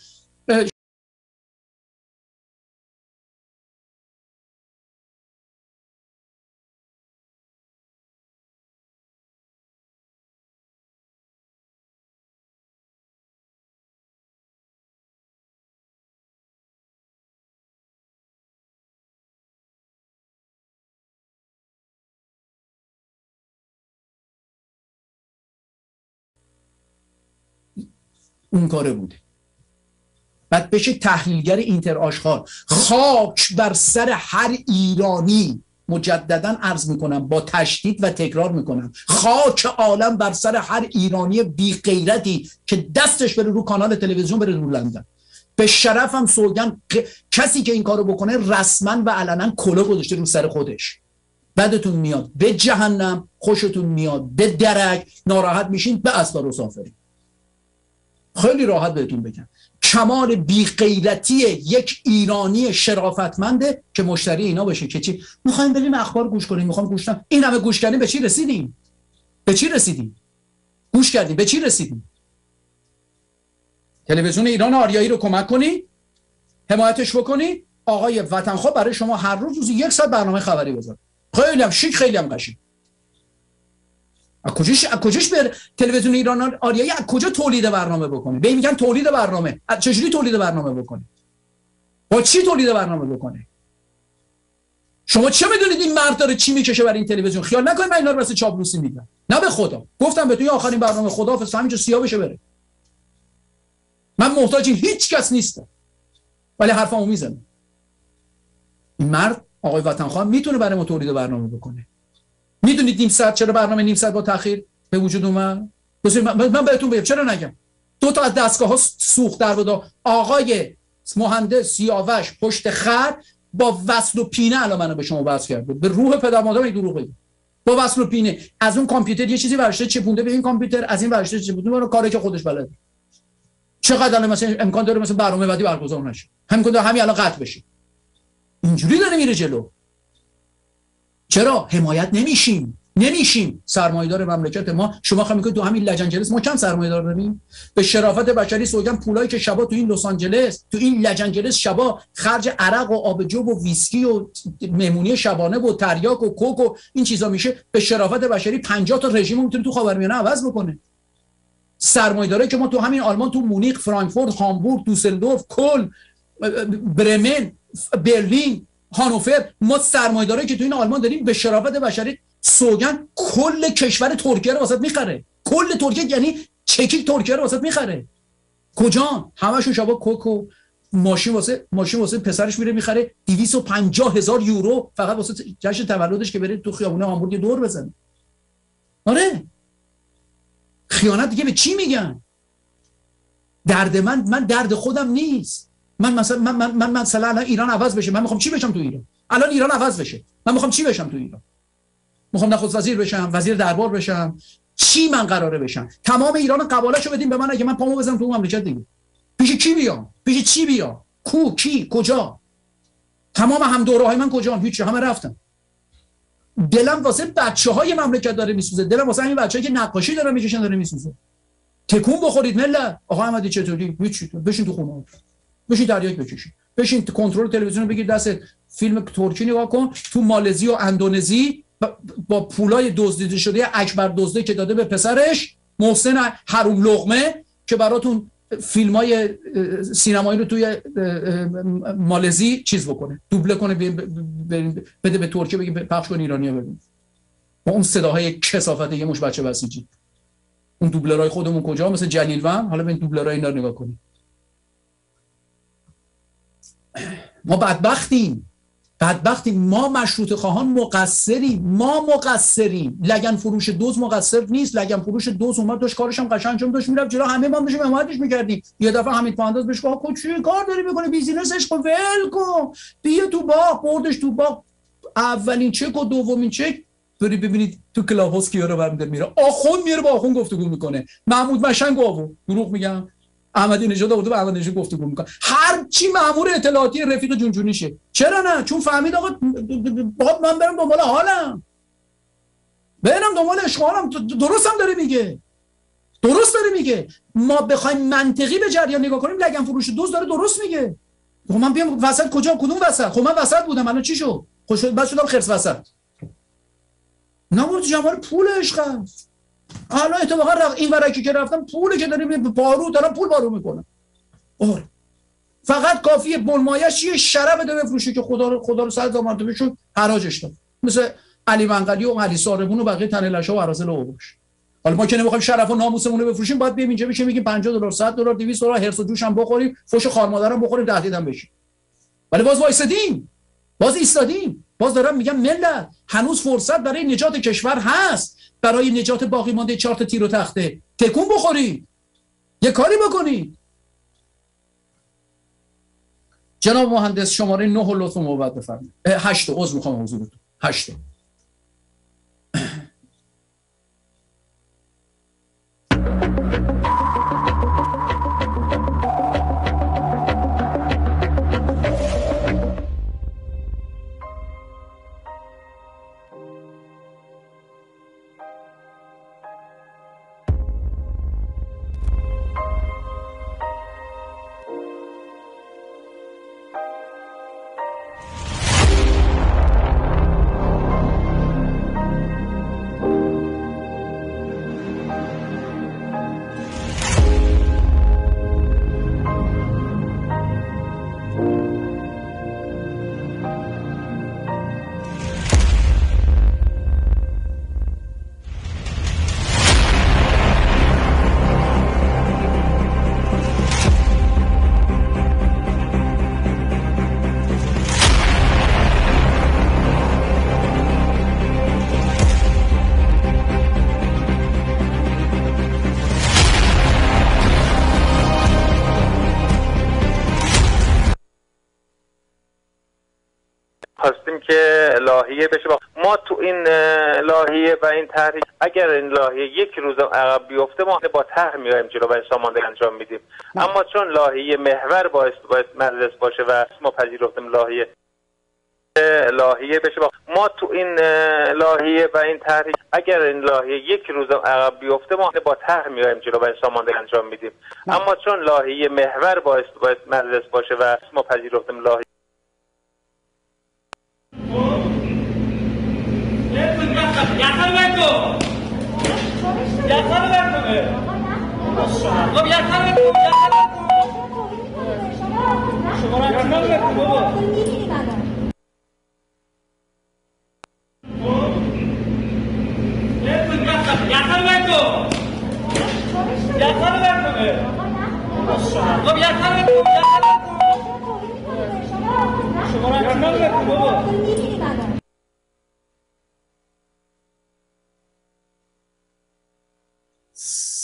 اون کاره بوده. بعد بشه تحلیلگر اینتر آشخال خاک بر سر هر ایرانی. مجددا عرض می‌کنم با تشدید و تکرار می‌کنم. خاک عالم بر سر هر ایرانی بی غیرتی که دستش بره رو کانال تلویزیون بره رو لندن. به شرفم سوگن کسی که این کارو بکنه رسما و علنا کلا گذاشته رو سر خودش. بدتون میاد به جهنم خوشتون میاد به درک ناراحت میشین به اسبار و سافرین خیلی راحت بهتون بگم. کمال بیغیرتی یک ایرانی شرافتمنده که مشتری اینا باشه که چی؟ می‌خوایم بریم اخبار گوش کنیم. می‌خوام گوش کنم. این همه گوش کردیم به چی رسیدیم؟ به چی رسیدیم؟ گوش کردیم. به چی رسیدیم؟ تلویزیون ایران آریایی رو کمک کنی؟ حمایتش بکنی؟ آقای وطنخواه برای شما هر روز یک ساعت برنامه خبری بذار خیلی هم شیک خیلی هم قشنگ. از کجاش از کجاش به تلویزیون ایران آریایی از کجا تولید برنامه بکنه به میگن تولید برنامه. از چجوری تولید برنامه بکنه با چی تولید برنامه بکنه شما چه می‌دونید این مرد داره چی می‌کشه برای این تلویزیون؟ خیال نکنید من اینا رو واسه چاپلوسی میگم. نه به خدا. گفتم به توی آخرین برنامه خدا خداحافظ همینجا سیاه بشه بره. من محتاج هیچ کس نیستم. ولی حرفمو می‌زنم. این مرد آقای وطنخواه می‌تونه برای ما تولید برنامه بکنه. می‌دونید نیم ساعت چرا برنامه نیم ساعت با تاخیر به وجود اومد؟ من بهتون بگم چرا نگم؟ دو تا از دستگاه ها سوخت در بودا آقای مهندس سیاوش پشت خط با وصل و پینه الان منو به شما وصل کرده به روح پدر مادر دروغ بگه با وصل و پینه. از اون کامپیوتر یه چیزی ورشته چپونده به این کامپیوتر از این ورشته چپونده اون کاری که خودش بلده چقدر مثلا امکان داره مثلا برنامه بعدی برگزار نشه. همین کنه همین الان قطع بشه. اینجوری داره میره جلو. چرا؟ حمایت نمیشیم. نمیشیم. سرمایه‌دار مملکت ما شما خواهید میگید تو همین لس آنجلس ما کم سرمایه‌دار داریم؟ به شرافت بشری سوگن پولایی که شبا تو این لس آنجلس تو این لس آنجلس شبا خرج عرق و آبجو و ویسکی و مهمونی شبانه و تریاک و کوک و این چیزا میشه. به شرافت بشری 50 تا رژیم می‌تونه تو خاورمیانه عوض بکنه. سرمایه‌داری که ما تو همین آلمان تو مونیخ فرانکفورت هامبورگ دوسلدورف کل برمن برلین هانوفر ما سرمایه‌داری که تو این آلمان داریم به شرافت بشری سوگن کل کشور ترکیه رو واسط می‌خره. کل ترکیه یعنی چکی ترکیه رو واسط می‌خره. کجا همشون شبا کوکو ماشین واسه ماشین واسه پسرش میره می‌خره. 250 هزار یورو فقط واسه جشن تولدش که بره تو خیابونه هامبورگ دور بزنه. آره. خیانت دیگه به چی میگن؟ درد من من درد خودم نیست. من مثلا من من, من مثلا الان ایران عوض بشه. من می‌خوام چی بشم تو ایران؟ الان ایران عوض بشه. من می‌خوام چی بشم تو ایران؟ می‌خوام نخست وزیر بشم وزیر دربار بشم. چی من قراره بشم؟ تمام ایران قبالشو بدیم به من اگه من پامو بزنم تو مملکت دیگه. پیش کی بیام؟ پیش چی بیام؟ کو کی کجا؟ تمام هم دوره های من کجا؟ هیچ همه رفتم دلم واسه بچه های مملکت داره میسوزه. دلم واسه این بچه‌ای که نقاشی داره می‌کشن داره میسوزه. تکون بخورید ملت. آقا احمدی چطوری؟ هیچ بشین تو خونه. بشین دریاک بکشید بشین کنترل تلویزیون بگیر دست فیلم ترکی نگاه کن. تو مالزی و اندونزی با پولای دزدیده شده اکبر دزده که داده به پسرش محسن حروم لغمه که براتون فیلم های سینمایی رو توی مالزی چیز بکنه. دوبله کنه بده به ترکیه بگه پخش کن ایرانی ها ببین. با اون صداهای کسافت یه مش بچه بسیجی. اون دوبلرای خودمون کجا؟ مثل جلیل ون حالا به این دوبلرای اینا نگاه کنیم. ما بدبختیم. بدبختی ما مشروط خواهان مقصریم. ما مقصریم. لگن فروش دوز مقصر نیست. لگن فروش دوز اومد داشت کارش هم قشنگ چون داشت می‌رفت جلو. همه ما داشتیم حمایتش می‌کردیم. یه دفعه حمید پانداز بهش گفت چی کار داری می‌کنه بیزینسش کو ول کن. بیا تو باغ. بردش تو باغ. اولین چک و دومین چک. بری ببینید تو کلاب هاوس کیارو برمیدار میره. آخون میره با آخون گفتگو می‌کنه. محمود مشنگ آوو. دروغ میگم. احمدی نژاد آورده با احمدی نژاد گفتگو می‌کنه. هر چی مامور اطلاعاتی رفیق جونجونیشه. چرا نه؟ چون فهمید آقا باید من برم دنبال حالم. برم دنبال اشغالم. درست هم داره میگه. درست داره میگه. ما بخوایم منطقی به جریان نگاه کنیم لگن فروش دوز داره درست میگه. خب من بیام وسط کجا؟ کدوم وسط؟ خب من وسط بودم. الان چی شد؟ خوش خب بس شدم خرس وسط. نمورد جمال پول عشق حالا اتفاقا رفت این ورکی که رفتم پولی که داریم بارو دارم پول بارو می‌کنم. آره. فقط کافیه بلمایش یه شرف ده بفروشه که خدا رو خدا رو صد مرتبه شون حراجش داد. مثل علی منقلی و علی ساربون و بقیه تنلشا و عرازل و اوبش حالا ما که نمی‌خوایم شرف و ناموسمون رو بفروشیم باید بیایم اینجا بشیم میگیم 50 دلار 100 دلار 200 دلار هرس و جوش هم بخوریم فوش خار مادرم بخوریم تهدید هم بشیم. ولی باز وایسادیم باز ایستادیم. باز دارم میگم ملت هنوز فرصت برای نجات کشور هست. برای نجات باقی مانده چهار تا تیر و تخته. تکون بخورید یه کاری بکنید جناب مهندس شماره 9 و لطف موبت بفرمایید. 8 عذر می‌خوام حضورتون. 8 لاهیه بشه. ما تو این لاهیه و این تحریک اگر این لاهیه یک روز عقب بیفته ما با طرح میایم جلو و سامانده انجام میدیم. اما چون لاهیه محور باید باید مجلس باشه و ما پذیرفتیم لاهیه لاهیه بشه. ما تو این لاهیه و این تحریک اگر این لاهیه یک روز عقب بیفته ما با طرح میایم جلو و سامانده انجام میدیم. اما چون لاهیه محور باید باید مجلس باشه و ما پذیرفتیم لاهیه. Şuraya kadar mı? Şuraya kadar mı?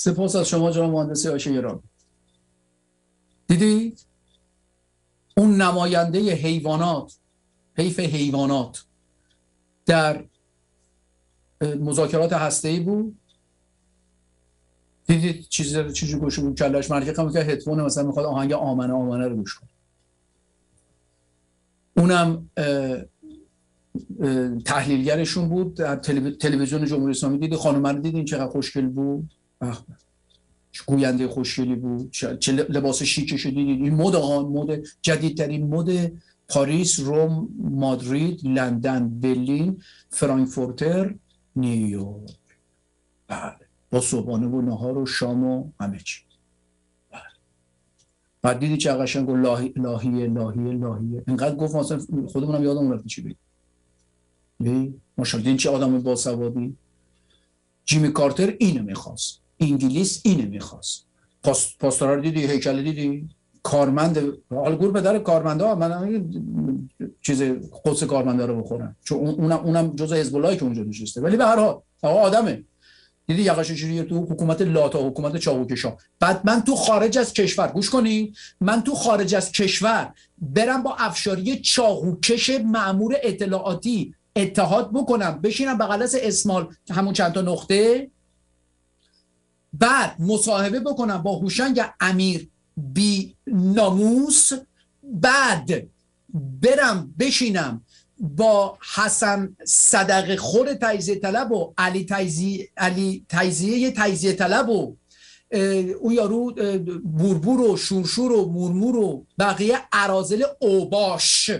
سپاس از شما جناب مهندس آشه ایران. دیدی؟ اون نماینده حیوانات حیف حیوانات در مذاکرات هسته ای بود. دیدید چیز چیزی گوش بود کلش مرکه که هدفون مثلا می‌خواد آهنگ آمنه آمنه رو گوش کنه. اونم تحلیلگرشون بود. در تلویزیون جمهوری اسلامی دیدی؟ خانم رو دیدین چقدر خوشگل بود؟ گوینده خوشگلی بود. چه لباس شیکش دیدید؟ این مد مد جدیدترین مد پاریس روم مادرید لندن برلین فرانکفورتر نیویورک بله. با صبحانه و نهار و شام و همه چی. بله. بعد دیدی چه قشنگ گفت لاهی لاهیه لاهیه لاهیه. اینقدر گفت مثلا خودمونم یادم رفت چی بگی ماشاءالله این چه آدم با سوادی؟ جیمی کارتر اینو می‌خواست. انگلیس اینو می‌خواست. پاس رو دیدی هیکل دیدی؟ کارمند آلگور به در کارمندا من چیز قدس کارمندا رو بخورم چون اونم اونم جزء حزب الله که اونجا نشسته. ولی به هر حال آقا آدمه. دیدی یقش چجوریه؟ تو حکومت لاتا حکومت چاقوکشا بعد من تو خارج از کشور گوش کنی. من تو خارج از کشور برم با افشاری چاقوکش مأمور اطلاعاتی اتحاد بکنم. بشینم بغل اسمال همون چند تا نقطه. بعد مصاحبه بکنم با هوشنگ امیر بی ناموس. بعد برم بشینم با حسن صدق خور تجزیه طلب و علی تجزیه علی تجزیه تجزیه طلب و اون یارو بوربور و شورشور و مورمور و بقیه عرازل اوباش.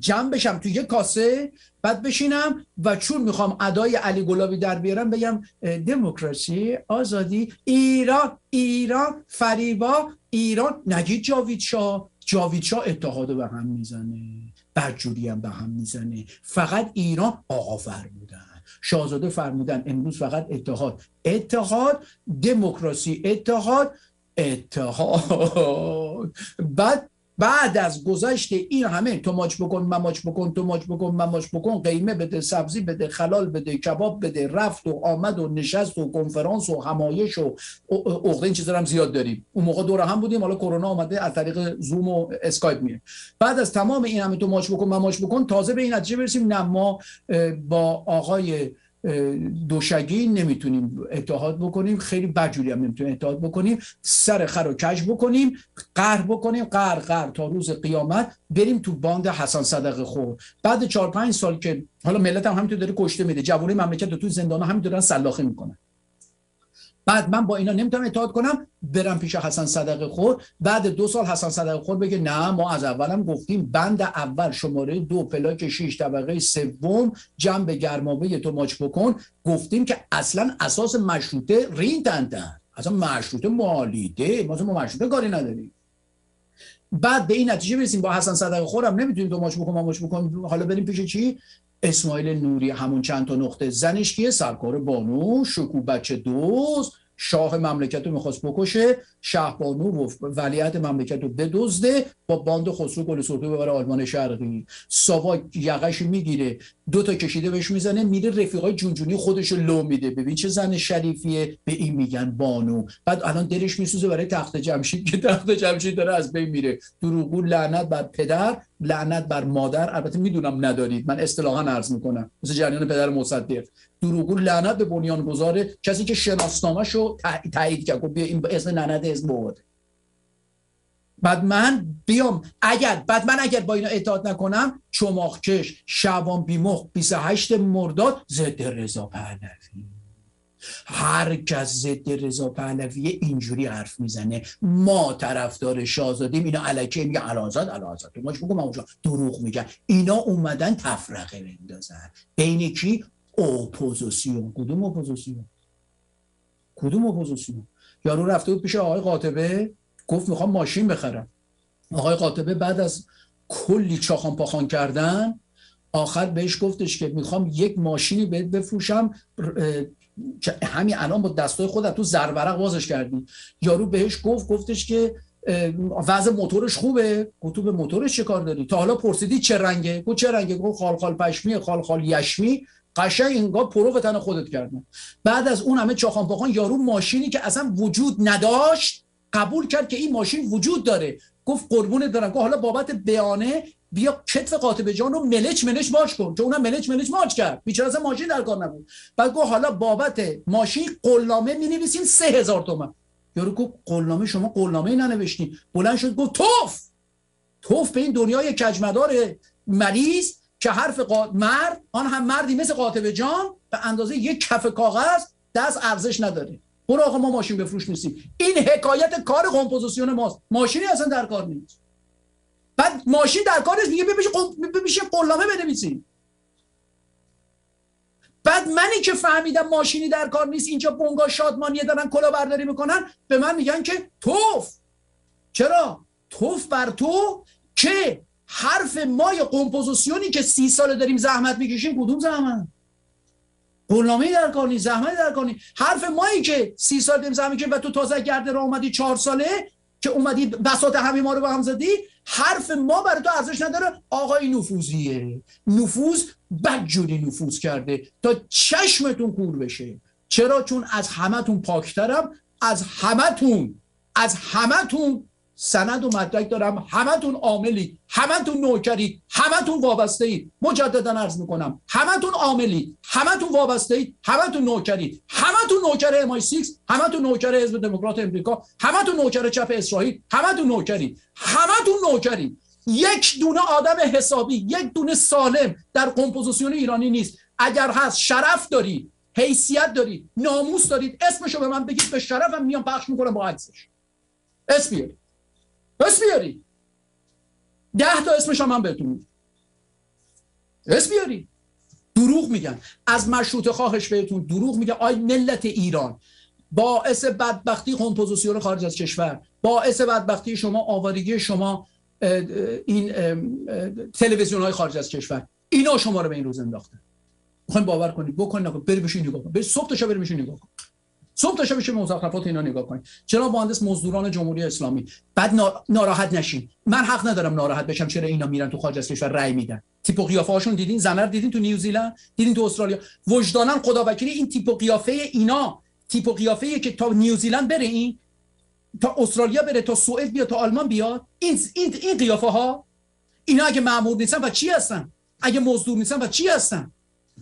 جمع بشم توی یه کاسه بعد بشینم و چون می‌خوام ادای علی گلابی در بیارم بگم دموکراسی آزادی ایران ایران فریبا ایران. نگید جاوید شاه. جاوید شاه اتحاد به هم می‌زنه برجوری هم به هم می‌زنه. فقط ایران آقا فرمودن شاهزاده فرمودن امروز فقط اتحاد. اتحاد دموکراسی اتحاد اتحاد. بعد بعد از گذشت این همه تو ماچ بکن مماچ بکن تو ماچ بکن مماچ بکن قیمه بده سبزی بده خلال بده کباب بده رفت و آمد و نشست و کنفرانس و همایش و عقده این چیزا هم زیاد داریم. اون موقع دور هم بودیم حالا کرونا آمده از طریق زوم و اسکایپ میه بعد از تمام این همه تو ماچ بکن مماچ بکن تازه به این نتیجه برسیم. نه ما با آقای دوشگی نمی‌تونیم اتحاد بکنیم خیلی بجوری هم نمی‌تونیم اتحاد بکنیم. سر خر و کج بکنیم قهر بکنیم قهر قهر تا روز قیامت بریم تو باند حسن صدقه خور. بعد چهار پنج سال که حالا ملت هم همینطور داره کشته میده جوانی مملکت رو تو زندان همینطور دارن سلاخی می‌کنن. بعد من با اینا نمی‌تونم اتحاد کنم برم پیش حسن صدقه خور بعد دو سال حسن صدقه خور بگه نه ما از اولم گفتیم بند اول شماره دو پلاک 6 طبقه سوم جنب گرمابه تو ماچ بکن. گفتیم که اصلا اساس مشروطه رین تندن اصلا مشروطه مالیده. ما ما مشروطه کاری نداریم. بعد به این نتیجه برسیم با حسن صدقه خورم نمی‌تونیم تو ماچ بکن ماچ بکن. حالا بریم پیش چی؟ اسماعیل نوری همون چند تا نقطه. زنش کیه؟ سرکار بانو شکو بچه دوست شاه مملکت رو می‌خواست بکشه. شهبانو و ولیت مملکت رو بدزده با باند خسرو گل سرخی ببره آلمان شرقی ساواک یقش می‌گیره دو تا کشیده بهش می‌زنه میره رفیقای جونجونی خودش رو لو میده. ببین چه زن شریفیه به این میگن بانو. بعد الان دلش میسوزه برای تخت جمشید که تخت جمشید داره از بین میره. دروغگو لعنت بر پدر لعنت بر مادر. البته می‌دونم ندارید. من اصطلاحا عرض می‌کنم. مثل جریان پدر مصدق. دروغگو لعنت به بنیانگذار کسی که شناسنامه‌شو تایید کرد. بیا این اسم لعنت اسم بود بعد من بیام اگر بعد من اگر با اینا اطاعت نکنم چماخکش شعبان بیمخ 28 مرداد ضد رضا پهلوی. هر کس ضد رضا پهلوی اینجوری حرف می‌زنه. ما طرفدار شاهزادیم اینا الکه میگه الازاد الازاد. تو ماش بگم اونجا دروغ میگن اینا اومدن تفرقه بندازن. بین کی؟ اپوزیسیون. کدوم اپوزیسیون؟ کدوم اپوزیسیون؟ یارو رفته بود پیش آقای قاطبه گفت می‌خوام ماشین بخرم. آقای قاطبه بعد از کلی چاخان پاخان کردن آخر بهش گفتش که می‌خوام یک ماشینی بهت بفروشم همین الان با دستای خودت تو زرورق بازش کردی. یارو بهش گفت گفتش که وضع موتورش خوبه. گفت به موتورش چه کار داری؟ تا حالا پرسیدی چه رنگه؟ گفت چه رنگه؟ گفت خال خال پشمی خال خال یشمی. قشنگ انگار پرو تن خودت کردن. بعد از اون همه چاخان پاخان یارو ماشینی که اصلا وجود نداشت قبول کرد که این ماشین وجود داره. گفت قربون دارم گفت حالا بابت بیانه بیا کتف قاطب جان رو ملچ ملچ ماچ کن. چون اونم ملچ ملچ ماچ کرد. بیچاره اصلا ماشین در کار نبود. بعد گفت حالا بابت ماشین قلنامه می نویسین سه هزار تومن. یارو گفت قلنامه شما قلنامه ننوشتین. بلند شد گفت توف! توف به این دنیای کجمدار مریض. که حرف قا... مرد آن هم مردی مثل قاطب جان به اندازه یک کف کاغذ دست ارزش نداره. برو آقا ما ماشین بفروش نیستیم. این حکایت کار اپوزیسیون ماست. ماشینی اصلا در کار نیست. بعد ماشین در کار نیست میگه بمیشه قولنامه بنویسیم. بعد منی که فهمیدم ماشینی در کار نیست اینجا بنگاه شادمانیه دارن کلاه برداری می‌کنن به من میگن که توف. چرا؟ توف بر تو که حرف ما یا اپوزیسیونی که سی ساله داریم زحمت می‌کشیم کدوم زحمت؟ قولنامه در نیست زحمت در کار حرف مایی که سی سال داریم زحمت می‌کشیم و تو تازه گرده را اومدی چهار ساله که اومدی بساط همه ما رو به هم زدی حرف ما برای تو ارزش نداره. آقای نفوذیه. نفوذ بدجوری نفوذ کرده تا چشمتون کور بشه. چرا؟ چون از همتون پاکترم از همتون از همتون سند و مدرک دارم. همتون عاملی همتون نوکری همتون وابسته اید مجددا عرض می‌کنم همتون عاملی همتون وابسته اید همتون نوکری همتون نوکر ام 6 همتون نوکر حزب دموکرات امریکا همتون نوکر چپ اسرائیل همتون نوکری همتون نوکری. یک دونه آدم حسابی یک دونه سالم در اپوزیسیون ایرانی نیست. اگر هست شرف دارید حیثیت دارید ناموس دارید اسمشو به من بگید به شرفم میام پخش می‌کنم با عکسش. اسم بیارید. اسم بیاری. ده تا اسمش هم من بهتون اسم بیاری. دروغ میگن. از مشروطه خواهاش بهتون دروغ میگن آی ملت ایران. باعث بدبختی اپوزیسیون خارج از کشور. باعث بدبختی شما آوارگی شما این تلویزیون های خارج از کشور. اینا شما رو به این روز انداخته. می‌خوایم باور کنید بکنید نکن بری بشین نگاه کن. بری صبح تا شب بری بشین نگاه کن. صبح تا شب بشه مزخرفات اینا نگاه کنید چرا مهندس مزدوران جمهوری اسلامی؟ بعد ناراحت نشین. من حق ندارم ناراحت بشم چرا اینا میرن تو خارج از کشور رأی میدن. تیپ و قیافه هاشون دیدین؟ زنر دیدین تو نیوزیلند دیدین تو استرالیا؟ وجدانن خداوکیلی این تیپ و قیافه اینا. تیپ و قیافه که تا نیوزیلند بره این تا استرالیا بره تا سوئد بیاد تا آلمان بیاد. این این این قیافه ها اینا اگه مأمور نیستن و چی هستن؟ اگه مزدور نیستن و چی هستن؟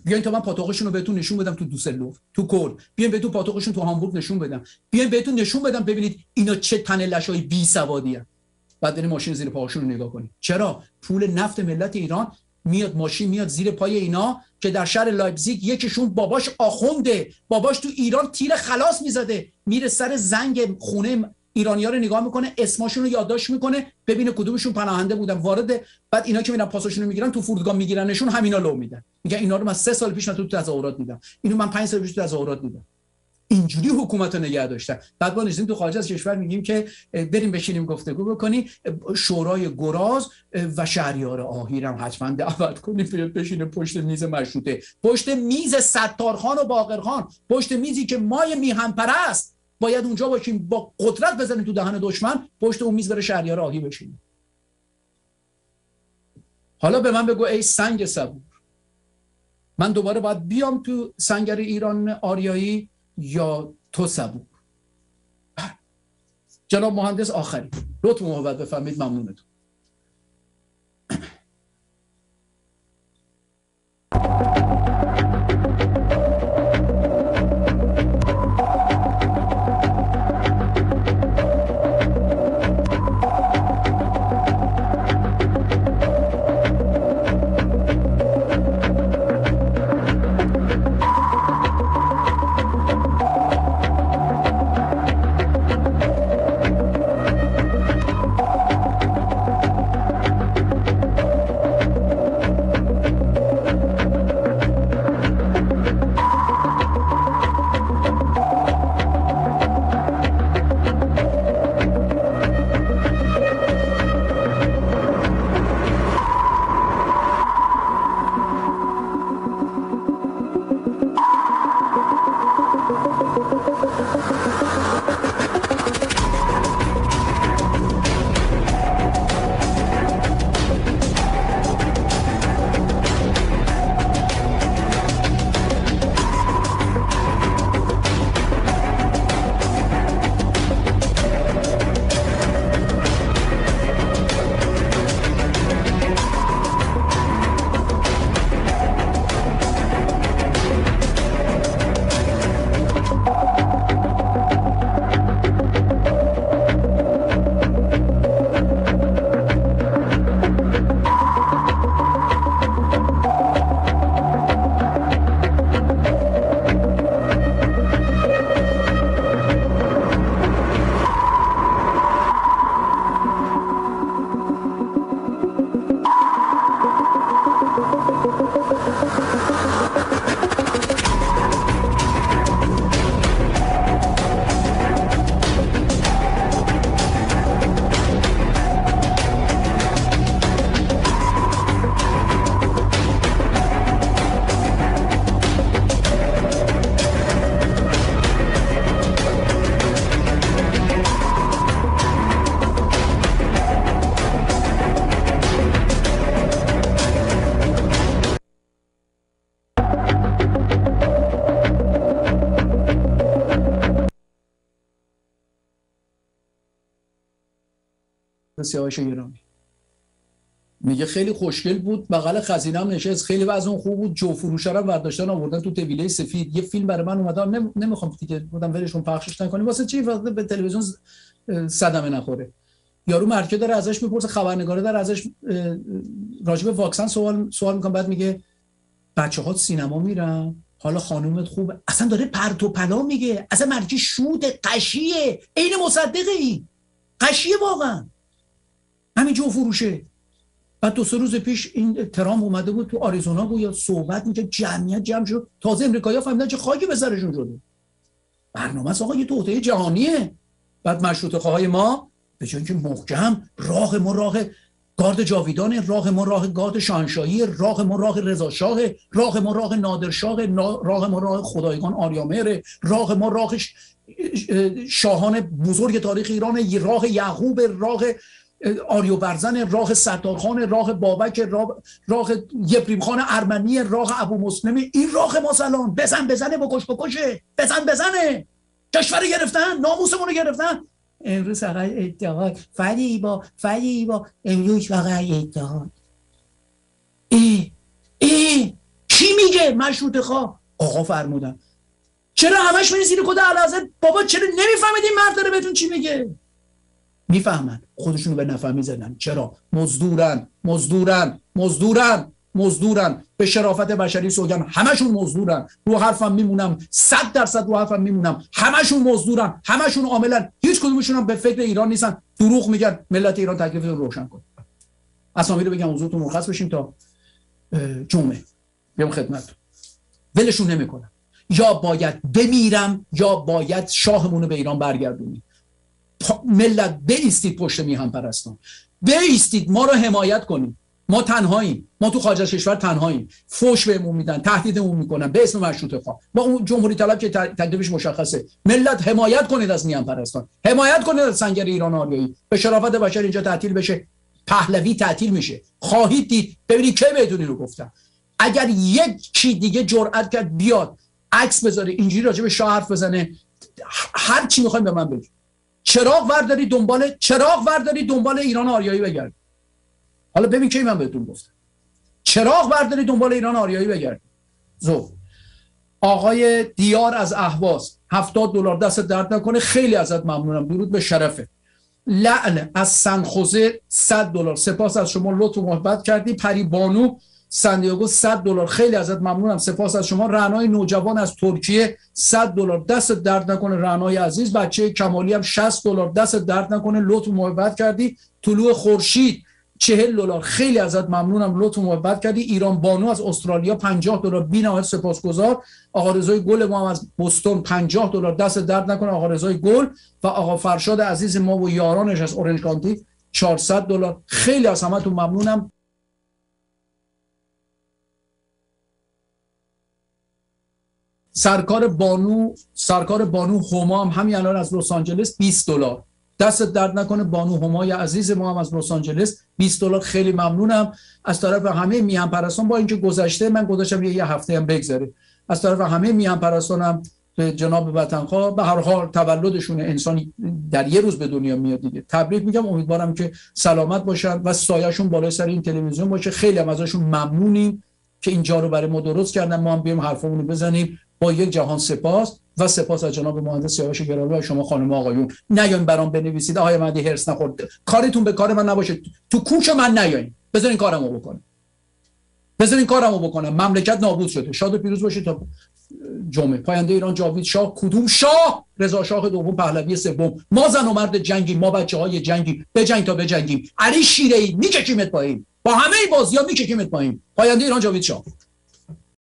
بیاین تا من پاتوقشون رو بهتون نشون بدم تو دوسلدورف تو کلن. بیاین بهتون پاتوقشون تو هامبورگ نشون بدم. بیاین بهتون نشون بدم ببینید اینا چه تن لشای بی سوادی هست بعد بریم ماشین زیر پاهاشون رو نگاه کنید چرا؟ پول نفت ملت ایران میاد ماشین میاد زیر پای اینا که در شهر لایپزیگ یکیشون باباش آخونده. باباش تو ایران تیر خلاص می‌زده. میره سر زنگ خونه ایرانیا رو نگاه می‌کنه اسمشون رو یادداشت می‌کنه ببینه کدومشون پناهنده بودن وارد. بعد اینا که میرن پاساشون رو می‌گیرن تو فرودگاه میگیرنشون همینا لو میدن. میگن اینا رو من سه سال پیش من تو تظاهرات دیدم. اینو من پنج سال پیش تو تظاهرات دیدم. اینجوری حکومت رو نگه داشتن. بعد ما نشستیم تو خارج از کشور میگیم که بریم بشینیم گفتگو بکنی. شورای گراز و شهریار آهیرم حتما دعوت کنیم بیاد بشینه پشت میز مشروطه. پشت میز ستارخان و باقرخان. پشت میزی که مای میهن پرست باید اونجا باشیم با قدرت بزنیم تو دهن دشمن پشت اون میز بره شهریار آهی بشیم حالا به من بگو ای سنگ صبور. من دوباره باید بیام تو سنگر ایران آریایی یا تو صبور؟ جناب مهندس آخری لطف محبت بفهمید ممنونتون. سیاوش ایرانی میگه خیلی خوشگل بود بغل خزینه هم نشست. خیلی وضع اون خوب بود. جو فروش هم برداشتن آوردن تو طویله سفید. یه فیلم برای من اومدن نم... نمی‌خوام دیگه بودم ولشون پخشش نکنیم. واسه چی؟ واسه به تلویزیون صدمه نخوره. یارو مرکه داره ازش می‌پرسه خبرنگاره داره ازش راجب واکسن سوال سوال می‌کنه. بعد میگه بچه ها سینما میرن. حالا خانومت خوبه اصلا داره پرت و پلا میگه. اصلا مرکه شود قشیه. عین مصدقه ای قشیه واقعا. جو فروشه. بعد دو سه روز پیش این ترام اومده بود تو آریزونا بود یا صحبت می‌کرد جمعیت جمع شد. تازه امریکایی فهمیدن چه خاکی به سرشون شده. برنامه است آقا یه توطئه جهانیه. بعد مشروط خواهای ما به جای اینکه محکم راه ما راه گارد جاویدان راه ما راه گارد شاهنشاهی راه ما راه رضا شاه راه ما راه نادرشاه راه ما راه خدایگان آریامهر راه ما راه شاهان بزرگ تاریخ ایران راه یعقوب راه آریو برزن راه ستارخان راه بابک راه, راه یپریم خان ارمنی راه ابو مسلمی این راه ما سلام. بزن بزنه بکش بکشه. بزن بزنه. کشور گرفتن ناموسمون رو گرفتن. امروز فقط اتحاد. فریبا فریبا. امروز فقط اتحاد. ای ای. کی میگه مشروط خواه؟ آقا فرمودن. چرا همش میری زیر کد بابا چرا نمی‌فهمید این مرد داره بهتون چی میگه؟ می‌فهمن. خودشونو به نفع می‌زنن. چرا؟ مزدورن. مزدورن. مزدورن. مزدورن. به شرافت بشری سوگم همشون مزدورن. رو حرفم میمونم. صد درصد رو حرفم میمونم. همشون مزدورن. همشون عاملا هیچ کدومشون به فکر ایران نیستن. دروغ میگن. ملت ایران تکلیف رو روشن کن. اسامی رو بگم حضورتون مرخص بشیم تا جمعه. بیام خدمت. ولشون نمی‌کنم. یا باید بمیرم یا باید شاهمون رو به ایران برگردونیم. ملت بیستید پشت میهم پرستان. بیستید ما رو حمایت کنید. ما تنهاییم. ما تو خارج از کشور تنهاییم. فوش بهمون میدن تهدیدمون می‌کنن. به اسم مشروطه خواه. با اون جمهوری طلب که تکلیفش مشخصه. ملت حمایت کنید از میان پرستان. حمایت کنید از سنگر ایران آریایی. به شرافت بشر اینجا تعطیل بشه. پهلوی تعطیل میشه. خواهید دید؟ ببینید کی بهتون رو گفتم اگر یک کی دیگه جرأت کرد بیاد. عکس بذاره. اینجوری راجع به شاه حرف بزنه. هر چی می‌خوایم به من بگید. چراغ ورداری دنبال چراغ ورداری دنبال ایران آریایی بگرد. حالا ببین کی من بهتون گفتم. چراغ برداری دنبال ایران آریایی بگرد. زو آقای دیار از اهواز هفتاد دلار دست درد نکنه خیلی ازت ممنونم. درود به شرفه. لعن از سنخوزه 100 دلار. سپاس از شما لطف و محبت کردی. پری بانو سندیاگو 100 دلار. خیلی ازت ممنونم. سپاس از شما. رعنای نوجوان از ترکیه 100 دلار. دست درد نکنه رعنای عزیز. بچه کمالی هم 60 دلار. دست درد نکنه. لطف محبت کردی. طلوع خورشید چهل دلار. خیلی ازت ممنونم. لطف محبت کردی. ایران بانو از استرالیا 50 دلار. بی نهایت سپاسگزار. آقا رضای گل ما هم از بوستون 50 دلار. دست درد نکنه آقا رضای گل. و آقا فرشاد عزیز ما و یارانش از اورنج کانتی 400 دلار. خیلی از همتون ممنونم. سرکار بانو سرکار بانو هما هم همین الان از لس آنجلس 20 دلار. دست درد نکنه بانو همای عزیز ما هم از لس آنجلس 20 دلار. خیلی ممنونم. از طرف همه میهن پرستان با اینکه گذشته من گذاشتم یه هفته هم بگذره. از طرف همه میهن پرستانم به جناب وطنخواه به هر حال تولدشون انسانی در یه روز به دنیا میاد دیگه. تبریک میگم امیدوارم که سلامت باشن و سایهشون بالای سر این تلویزیون باشه. خیلی هم ازشون ممنونیم که اینجا رو برای ما درست کردن. ما هم بیام حرفمون رو بزنیم. با یک جهان سپاس و سپاس از جناب مهندس سیاوش گرامی و شما خانم آقایون. نیاین برام بنویسید. آقای مهدی هرس نخورد. کارتون به کار من نباشه. تو کوچ من نیاین. بذارین کارمو بکنم. بذارین کارمو بکنم. مملکت نابود شده. شاد و پیروز باشید تا جمعه. پاینده ایران جاوید شاه. کدوم شاه؟ رضا شاه دوم پهلوی سوم. ما زن و مرد جنگی ما بچه های جنگی بجنگ تا بجنگیم علی شیره ای میکشیمت پایین. با همه بازی ها میکشیمت پایین. پاینده ایران جاوید شاه.